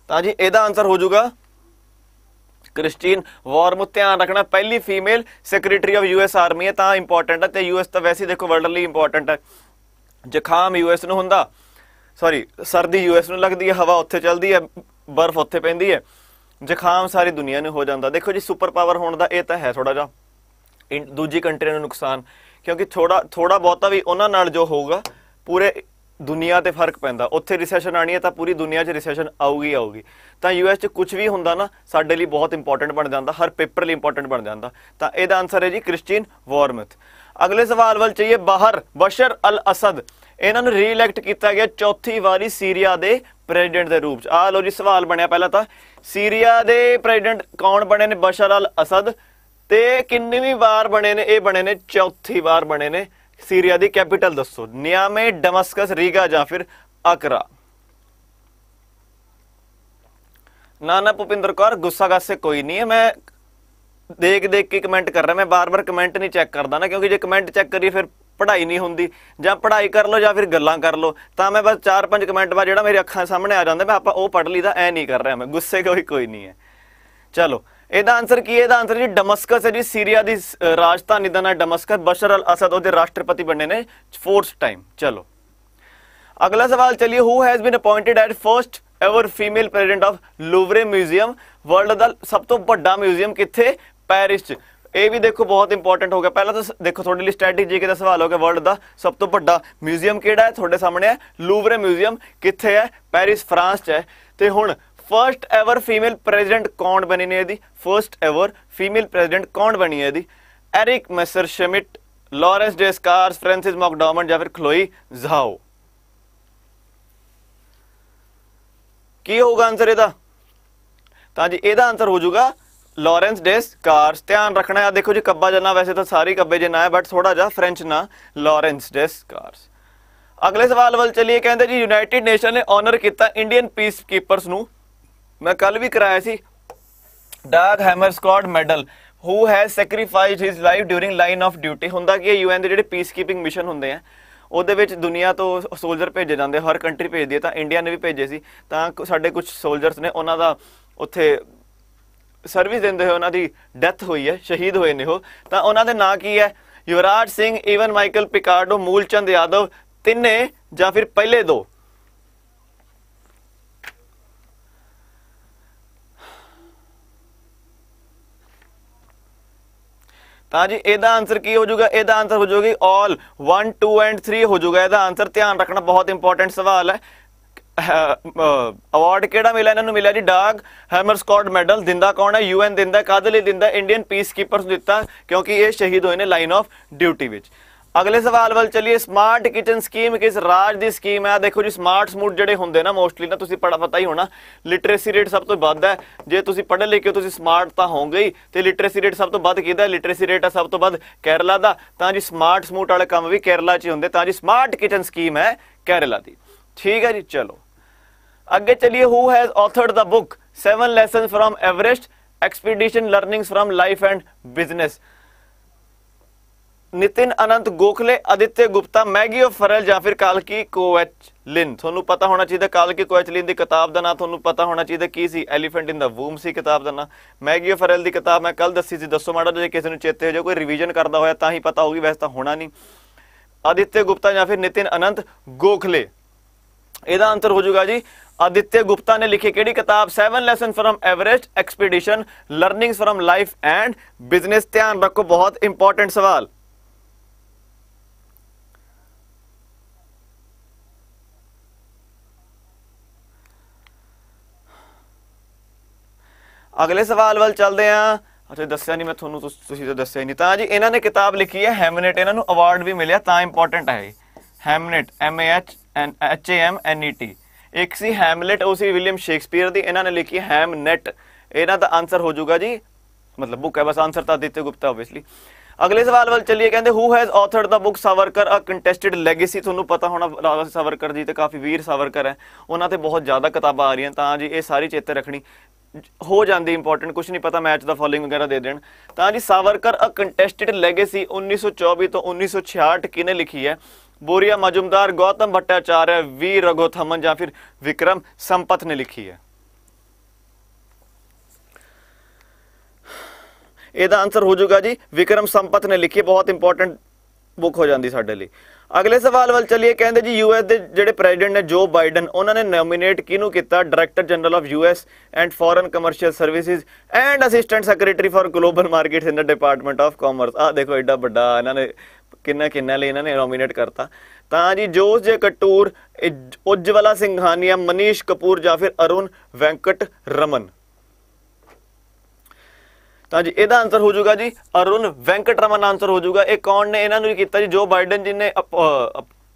ਤਾਂ ਜੀ, ਇਹਦਾ ਆਨਸਰ ਹੋ ਜਾਊਗਾ। ਕ੍ਰਿਸਟੀਨ ਵਾਰਮੁਥ ਧਿਆਨ ਰੱਖਣਾ, ਪਹਿਲੀ female secretary of US army ਹੈ, ਤਾਂ ਇੰਪੋਰਟੈਂਟ ਹੈ, ਤੇ ਯੂਐਸ ਤਾਂ ਵੈਸੇ ਹੀ ਦੇਖੋ ਵਰਲਡ ਲਈ ਇੰਪੋਰਟੈਂਟ ਹੈ। ਜ਼ੁਕਾਮ ਯੂਐਸ ਨੂੰ ਹੁੰਦਾ ਸੌਰੀ ਸਰਦੀ ਯੂਐਸ ਨੂੰ ਲੱਗਦੀ ਹੈ, ਹਵਾ ਉੱਥੇ ਚੱਲਦੀ ਹੈ, ਬਰਫ਼ ਉੱਥੇ ਪੈਂਦੀ ਹੈ, ਜ਼ੁਕਾਮ ਸਾਰੀ ਦੁਨੀਆ ਨੂੰ ਹੋ ਜਾਂਦਾ। ਦੇਖੋ ਜੀ ਸੁਪਰ ਪਾਵਰ ਹੋਣ ਦਾ ਇਹ ਤਾਂ ਹੈ ਥੋੜਾ ਜਿਹਾ। ਇਨ- ਦੂਜੀ ਕੰਟਰੀ ਨੂੰ ਨੁਕਸਾਨ, ਕਿਉਂਕਿ ਥੋੜਾ ਥੋੜਾ ਬਹੁਤਾ ਵੀ ਉਹਨਾਂ ਨਾਲ ਜੋ ਹੋਊਗਾ, ਪੂਰੇ ਦੁਨੀਆ ਤੇ ਫ਼ਰਕ ਪੈਂਦਾ। ਉੱਥੇ ਰਿਸੈਸ਼ਨ ਆਣੀ ਹੈ ਤਾਂ ਪੂਰੀ ਦੁਨੀਆ 'ਚ ਰਿਸੈਸ਼ਨ ਆਊਗੀ ਆਊਗੀ। ਤਾਂ ਯੂਐਸ 'ਚ ਕੁਝ ਵੀ ਹੁੰਦਾ ਨਾ, ਸਾਡੇ ਲਈ ਬਹੁਤ ਇੰਪੋਰਟੈਂਟ ਬਣ ਜਾਂਦਾ, ਹਰ ਪੇਪਰ ਲਈ ਇੰਪੋਰਟੈਂਟ ਬਣ ਜਾਂਦਾ। ਤਾਂ ਇਹਦਾ ਆਨਸਰ ਹੈ ਜੀ ਕ੍ਰਿਸਟੀਨ ਵਾਰਮਥ। ਅਗਲੇ ਸਵਾਲ ਵੱਲ ਚਾਹੀਏ ਬਾਹਰ, ਬਸ਼ਰ ਅਲ ਅਸਦ ਇਹਨਾਂ ਨੂੰ ਰੀਇਲੈਕਟ ਕੀਤਾ ਗਿਆ ਚੌਥੀ ਵਾਰੀ ਸੀਰੀਆ ਦੇ ਪ੍ਰੈਜ਼ੀਡੈਂਟ ਦੇ ਰੂਪ 'ਚ। ਆ ਲੋ ਜੀ ਸਵਾਲ ਬਣਿਆ ਪਹਿਲਾਂ ਤਾਂ। ਸੀਰੀਆ ਦੇ ਪ੍ਰੈਜ਼ੀਡੈਂਟ ਕੌਣ ਬਣੇ ਨੇ? ਬਸ਼ਰ ਅਲ ਅਸਦ ਤੇ ਕਿੰਨੀਵੀਂ ਵਾਰ ਬਣੇ ਨੇ? ਇਹ ਬਣੇ ਨੇ, ਚੌਥੀ ਵਾਰ ਬਣੇ ਨੇ। ਸੀਰੀਆ ਦੀ ਕੈਪੀਟਲ ਦੱਸੋ, ਨਿਆਮੇ, ਡਮਸਕਸ, ਰੀਗਾ ਜਾਂ ਫਿਰ ਅਕਰਾ? ਨਾ ਨਾ, ਭੁਪਿੰਦਰ ਕੌਰ, ਗੁੱਸਾ ਗਾਸੇ ਕੋਈ ਨਹੀਂ ਹੈ। ਮੈਂ ਦੇਖ ਦੇਖ ਕੇ ਕਮੈਂਟ ਕਰ ਰਿਹਾ। ਮੈਂ ਬਾਰ-ਬਾਰ ਕਮੈਂਟ ਨਹੀਂ ਚੈੱਕ ਕਰਦਾ ਨਾ, ਕਿਉਂਕਿ ਜੇ ਕਮੈਂਟ ਚੈੱਕ ਕਰੀਏ ਫਿਰ ਪੜ੍ਹਾਈ ਨਹੀਂ ਹੁੰਦੀ। ਜਾਂ ਪੜ੍ਹਾਈ ਕਰ ਲਓ ਜਾਂ ਫਿਰ ਗੱਲਾਂ ਕਰ ਲਓ, ਤਾਂ ਮੈਂ ਬਸ 4-5 ਕਮੈਂਟ ਬਾਅਦ ਜਿਹੜਾ ਮੇਰੀ ਅੱਖਾਂ ਸਾਹਮਣੇ ਆ ਜਾਂਦਾ, ਮੈਂ ਆਪਾਂ ਉਹ ਪੜ੍ਹ ਲਈਦਾ, ਐ ਨਹੀਂ ਕਰ ਰਿਹਾ ਮੈਂ। ਗੁੱਸੇ ਕੋਈ ਕੋਈ ਨਹੀਂ ਹੈ। ਚਲੋ ਇਹਦਾ ਆਨਸਰ ਕੀ ਹੈ? ਇਹਦਾ ਆਨਸਰ ਜੀ ਡਮਸਕਸ ਹੈ ਜੀ, ਸੀਰੀਆ ਦੀ ਰਾਜਧਾਨੀ ਦਾ ਨਾਮ ਡਮਸਕਸ। ਬਸ਼ਰ ਅਲ ਅਸਦ ਉਹਦੇ ਰਾਸ਼ਟਰਪਤੀ ਬਣੇ ਨੇ ਫੋਰਥ ਟਾਈਮ ਚਲੋ। ਅਗਲਾ ਸਵਾਲ ਚਲਿਏ who has been appointed at first ever female president of Louvre museum world ਦਾ ਸਭ ਤੋਂ ਵੱਡਾ ਮਿਊਜ਼ੀਅਮ ਕਿੱਥੇ? ਪੈਰਿਸ 'ਚ। ਇਹ ਵੀ ਦੇਖੋ, ਬਹੁਤ ਇੰਪੋਰਟੈਂਟ ਹੋ ਗਿਆ। ਪਹਿਲਾਂ ਤਾਂ ਸ- ਦੇਖੋ, ਤੁਹਾਡੇ ਲਈ ਸਟ੍ਰੈਟਜੀ ਦਾ ਸਵਾਲ ਹੋ ਗਿਆ ਵਰਲਡ ਦਾ ਸਭ ਤੋਂ ਵੱਡਾ ਮਿਊਜ਼ੀਅਮ ਕਿਹੜਾ ਹੈ? ਤੁਹਾਡੇ ਸਾਹਮਣੇ ਹੈ। ਲੂਵਰੇ ਮਿਊਜ਼ੀਅਮ ਕਿੱਥੇ ਹੈ? ਪੈਰਿਸ ਫਰਾਂਸ 'ਚ ਹੈ। ਤੇ ਹੁਣ ਫਰਸਟ ਐਵਰ ਫੀਮੇਲ ਪ੍ਰੈਜ਼ੀਡੈਂਟ ਕੌਣ ਬਣੀ ਨੇ ਇਹਦੀ? ਫਰਸਟ ਐਵਰ ਫੀਮੇਲ ਪ੍ਰੈਜ਼ੀਡੈਂਟ ਕੌਣ ਬਣੀ ਹੈ ਇਹਦੀ? Eric Messer Schmidt Lawrence Descars Frances McDormand ਜਾਂ ਫਿਰ ਖਲੋਈ ਜ਼ਾਓ ਕੀ ਹੋਊਗਾ ਆਨਸਰ ਇਹਦਾ? ਤਾਂ ਜੀ ਇਹਦਾ ਆਨਸਰ ਹੋ ਜਾਊਗਾ ਲਾਰੈਂਸ ਡੇਸ ਕਾਰਸ ਧਿਆਨ ਰੱਖਣਾ ਹੈ ਦੇਖੋ ਜੀ ਕੱਬਾ ਜਨਾ ਵੈਸੇ ਤਾਂ ਸਾਰੇ ਕੱਬੇ ਜੇ ਹੈ ਬਟ ਥੋੜਾ ਜਿਹਾ ਫ੍ਰੈਂਚ ਨਾ ਲਾਰੈਂਸ ਡੇਸ ਕਾਰਸ ਅਗਲੇ ਸਵਾਲ ਵੱਲ ਚੱਲੀਏ, ਕਹਿੰਦੇ ਜੀ ਯੂਨਾਈਟਿਡ ਨੇਸ਼ਨ ਨੇ ਆਨਰ ਕੀਤਾ ਇੰਡੀਅਨ ਪੀਸ ਕੀਪਰਸ ਨੂੰ। ਮੈਂ ਕੱਲ ਵੀ ਕਰਾਇਆ ਸੀ। Dag Hammarskjold medal who has sacrificed his life during line of duty ਹੁੰਦਾ ਕਿ ਯੂਐਨ ਦੇ ਜਿਹੜੇ ਪੀਸ ਕੀਪਿੰਗ ਮਿਸ਼ਨ ਹੁੰਦੇ ਆ, ਉਹਦੇ ਵਿੱਚ ਦੁਨੀਆ ਤੋਂ ਸੋਲਜਰ ਭੇਜੇ ਜਾਂਦੇ, ਹਰ ਕੰਟਰੀ ਭੇਜਦੀ ਹੈ, ਤਾਂ ਇੰਡੀਆ ਨੇ ਵੀ ਭੇਜੇ ਸੀ। ਤਾਂ ਸਾਡੇ ਕੁਝ ਸੋਲਜਰਸ ਨੇ, ਉਹਨਾਂ ਦਾ ਉੱਥੇ ਸਰਵਿਸ ਦਿੰਦੇ ਹੋਏ ਉਹਨਾਂ ਦੀ ਡੈਥ ਹੋਈ ਹੈ, ਸ਼ਹੀਦ ਹੋਏ ਨੇ ਉਹ। ਤਾਂ ਉਹਨਾਂ ਦੇ ਨਾਂ ਕੀ ਹੈ? Yuvraj Singh even Michael Picardo Moolchand Yadav, ਤਿੰਨੇ ਜਾਂ ਫਿਰ ਪਹਿਲੇ ਦੋ। ਹਾਂਜੀ, ਇਹਦਾ ਆਨਸਰ ਕੀ ਹੋ ਜਾਊਗਾ? ਇਹਦਾ ਆਨਸਰ ਹੋ ਜਾਊਗੀ ਆਲ 1 2 ਐਂਡ 3 ਹੋ ਜਾਊਗਾ। ਇਹਦਾ ਆਨਸਰ ਧਿਆਨ ਰੱਖਣਾ ਬਹੁਤ ਇੰਪੋਰਟੈਂਟ ਸਵਾਲ ਹੈ। ਅਵਾਰਡ ਕਿਹੜਾ ਮਿਲਿਆ? ਇਹਨਾਂ ਨੂੰ ਮਿਲਿਆ ਜੀ ਡਾਗ ਹੈਮਰ ਸਕਾਟ ਮੈਡਲ, ਦਿੰਦਾ ਕੌਣ ਹੈ? ਯੂਐਨ ਦਿੰਦਾ, ਕਾਹਦੇ ਲਈ ਦਿੰਦਾ? ਇੰਡੀਅਨ ਪੀਸ ਕੀਪਰਸ ਦਿੱਤਾ, ਕਿਉਂਕਿ ਇਹ ਸ਼ਹੀਦ ਹੋਏ ਨੇ ਲਾਈਨ ਆਫ ਡਿਊਟੀ ਵਿੱਚ। ਅਗਲੇ ਸਵਾਲ ਵੱਲ ਚੱਲੀਏ। ਸਮਾਰਟ ਕਿਚਨ ਸਕੀਮ ਕਿਸ ਰਾਜ ਦੀ ਸਕੀਮ ਹੈ? ਦੇਖੋ ਜੀ ਸਮਾਰਟ ਸਮੂਟ ਜਿਹੜੇ ਹੁੰਦੇ ਨਾ ਮੋਸਟਲੀ ਨਾ, ਤੁਸੀਂ ਪੜਾ ਪਤਾ ਹੀ ਹੋਣਾ। ਲਿਟਰੇਸੀ ਰੇਟ ਸਭ ਤੋਂ ਵੱਧ ਹੈ। ਜੇ ਤੁਸੀਂ ਪੜ੍ਹੇ ਲਿਖੇ ਹੋ, ਤੁਸੀਂ ਸਮਾਰਟ ਤਾਂ ਹੋਗੇ ਹੀ। ਤੇ ਲਿਟਰੇਸੀ ਰੇਟ ਸਭ ਤੋਂ ਵੱਧ ਕਿਹਦਾ ਲਿਟਰੇਸੀ ਰੇਟ ਹੈ ਸਭ ਤੋਂ ਵੱਧ ਕੇਰਲਾ ਦਾ। ਤਾਂ ਜੀ ਸਮਾਰਟ ਸਮੂਟ ਵਾਲੇ ਕੰਮ ਵੀ ਕੇਰਲਾ 'ਚ ਹੀ ਹੁੰਦੇ। ਤਾਂ ਜੀ ਸਮਾਰਟ ਕਿਚਨ ਸਕੀਮ ਹੈ ਕੇਰਲਾ ਦੀ। ਠੀਕ ਹੈ ਜੀ, ਚਲੋ। ਅੱਗੇ ਚਲਿए who has authored the book 7 lessons from Everest expedition learnings from life and business Nitin Anant Gokhale Aditya Gupta, Maggie O'Farrell ਜਾਂ ਫਿਰ ਕਾਲਕੀ ਕੋਐਚਲਿਨ। ਤੁਹਾਨੂੰ ਪਤਾ ਹੋਣਾ ਚਾਹੀਦਾ ਕਾਲਕੀ ਕੋਐਚਲਿਨ ਦੀ ਕਿਤਾਬ ਦਾ ਨਾਮ ਤੁਹਾਨੂੰ ਪਤਾ ਹੋਣਾ ਚਾਹੀਦਾ ਕੀ ਸੀ? ਐਲੀਫੈਂਟ ਇਨ ਦਾ ਵੂਮ ਸੀ ਕਿਤਾਬ ਦਾ ਨਾਮ ਮੈਗੀ ਆਫ ਫਰਲ ਦੀ ਕਿਤਾਬ ਮੈਂ ਕੱਲ ਦੱਸੀ ਸੀ। ਦੱਸੋ ਮਾੜਾ ਜੇ ਕਿਸੇ ਨੂੰ ਚੇਤੇ ਹੋ ਜਾਏ, ਕੋਈ ਰਿਵੀਜ਼ਨ ਕਰਦਾ ਹੋਇਆ ਤਾਂ ਹੀ ਪਤਾ ਹੋਊਗੀ, ਵੈਸੇ ਤਾਂ ਹੋਣਾ ਨਹੀਂ। ਆਦਿੱਤਯ ਗੁਪਤਾ ਜਾਂ ਫਿਰ ਨਿਤਿਨ ਅਨੰਤ ਗੋਖਲੇ। ਇਹਦਾ ਆਨਸਰ ਹੋ ਜਾਊਗਾ ਜੀ ਆਦਿੱਤਯ ਗੁਪਤਾ ਨੇ ਲਿਖੀ ਕਿਹੜੀ ਕਿਤਾਬ? 7 lesson from Everest expedition learnings from life and business ਧਿਆਨ ਰੱਖੋ, ਬਹੁਤ ਇੰਪੋਰਟੈਂਟ ਸਵਾਲ। ਅਗਲੇ ਸਵਾਲ ਵੱਲ ਚੱਲਦੇ ਆਂ ਅੱਛਾ ਦੱਸਿਆ ਨਹੀਂ ਮੈਂ ਤੁਹਾਨੂੰ, ਤੁਸੀਂ ਤਾਂ ਦੱਸਿਆ ਨਹੀਂ। ਤਾਂ ਜੀ, ਇਹਨਾਂ ਨੇ ਕਿਤਾਬ ਲਿਖੀ ਹੈ ਹੈਮਨੇਟ ਇਹਨਾਂ ਨੂੰ ਅਵਾਰਡ ਵੀ ਮਿਲਿਆ, ਤਾਂ ਇੰਪੋਰਟੈਂਟ ਹੈ ਇਹ। Hamnet M A H N H A M N E T ਇੱਕ ਸੀ ਹੈਮਲੇਟ ਉਹ ਸੀ ਵਿਲੀਅਮ ਸ਼ੇਕਸਪੀਅਰ ਦੀ। ਇਹਨਾਂ ਨੇ ਲਿਖੀ ਹੈਮਨੇਟ ਇਹਨਾਂ ਦਾ ਆਨਸਰ ਹੋ ਜਾਊਗਾ ਜੀ। ਮਤਲਬ ਬੁੱਕ ਹੈ, ਬਸ ਆਨਸਰ ਤਾਂ ਦਿੱਤੇ ਗੁਪਤਾ ਆਬਵੀਅਸਲੀ ਅਗਲੇ ਸਵਾਲ ਵੱਲ ਚੱਲੀਏ, ਕਹਿੰਦੇ who has authored the book Savarkar a contested legacy ਤੁਹਾਨੂੰ ਪਤਾ ਹੋਣਾ ਰਾਜਾ ਸਾਵਰਕਰ ਜੀ ਤੇ ਕਾਫੀ ਵੀਰ ਸਾਵਰਕਰ ਹੈ। ਉਹਨਾਂ ਤੇ ਬਹੁਤ ਜ਼ਿਆਦਾ ਕਿਤਾਬਾਂ ਆ ਰਹੀਆਂ, ਤਾਂ ਜੀ ਇਹ ਸਾਰੀ ਚੇਤੇ ਰੱਖਣੀ। ਹੋ ਜਾਂਦੀ ਇੰਪੋਰਟੈਂਟ ਕੁਝ ਨਹੀਂ ਪਤਾ ਮੈਚ ਦਾ ਫੋਲੋਇੰਗ ਵਗੈਰਾ ਦੇ ਦੇਣ। ਤਾਂ ਜੀ ਸਾਵਰਕਰ ਅ ਕੰਟੈਸਟਡ ਲੈਗੇਸੀ 1924 ਤੋਂ 1966 ਕਿਨੇ ਲਿਖੀ ਹੈ? ਬੋਰੀਆ ਮਜੁਮਦਾਰ ਗੌਤਮ ਭੱਟਾਚਾਰਿਆ, ਵੀ ਰਘੋਥਮਨ ਜਾਂ ਫਿਰ ਵਿਕਰਮ ਸੰਪਤ ਨੇ ਲਿਖੀ ਹੈ। ਇਹਦਾ ਆਨਸਰ ਹੋ ਜਾਊਗਾ ਜੀ। ਵਿਕਰਮ ਸੰਪਤ ਨੇ ਲਿਖੀ ਬਹੁਤ ਇੰਪੋਰਟੈਂਟ ਬੁੱਕ ਹੋ ਜਾਂਦੀ ਸਾਡੇ ਲਈ। ਅਗਲੇ ਸਵਾਲ ਵੱਲ ਚੱਲੀਏ, ਕਹਿੰਦੇ ਜੀ ਯੂਐਸ ਦੇ ਜਿਹੜੇ ਪ੍ਰੈਜ਼ੀਡੈਂਟ ਨੇ ਜੋ ਬਾਈਡਨ ਉਹਨਾਂ ਨੇ ਨੋਮੀਨੇਟ ਕਿਹਨੂੰ ਕੀਤਾ? Director general of US and foreign commercial services and assistant secretary for global markets in the department of commerce ਆ ਦੇਖੋ ਐਡਾ ਵੱਡਾ ਇਹਨਾਂ ਨੇ ਕਿੰਨਾ ਕਿੰਨਾ ਲਈ ਇਹਨਾਂ ਨੇ ਨੋਮੀਨੇਟ ਕਰਤਾ। ਤਾਂ ਜੀ, ਜੋਸ ਜੇ ਕਟੂਰ ਇਜ- ਉਜਵਲਾ ਸਿੰਘਾਨੀਆ, ਮਨੀਸ਼ ਕਪੂਰ ਜਾਂ ਫਿਰ ਅਰੁਣ ਵੈਂਕਟ ਰਮਨ। ਤਾਂ ਜੀ ਇਹਦਾ ਆਨਸਰ ਹੋ ਜਾਊਗਾ ਜੀ ਅਰੁਣ ਵੈਂਕਟ ਰਮਨ ਆਨਸਰ ਹੋ ਜਾਊਗਾ। ਇਹ ਕੌਣ ਨੇ? ਇਹਨਾਂ ਨੂੰ ਹੀ ਕੀਤਾ ਜੀ, ਜੋ ਬਾਈਡਨ ਜੀ ਨੇ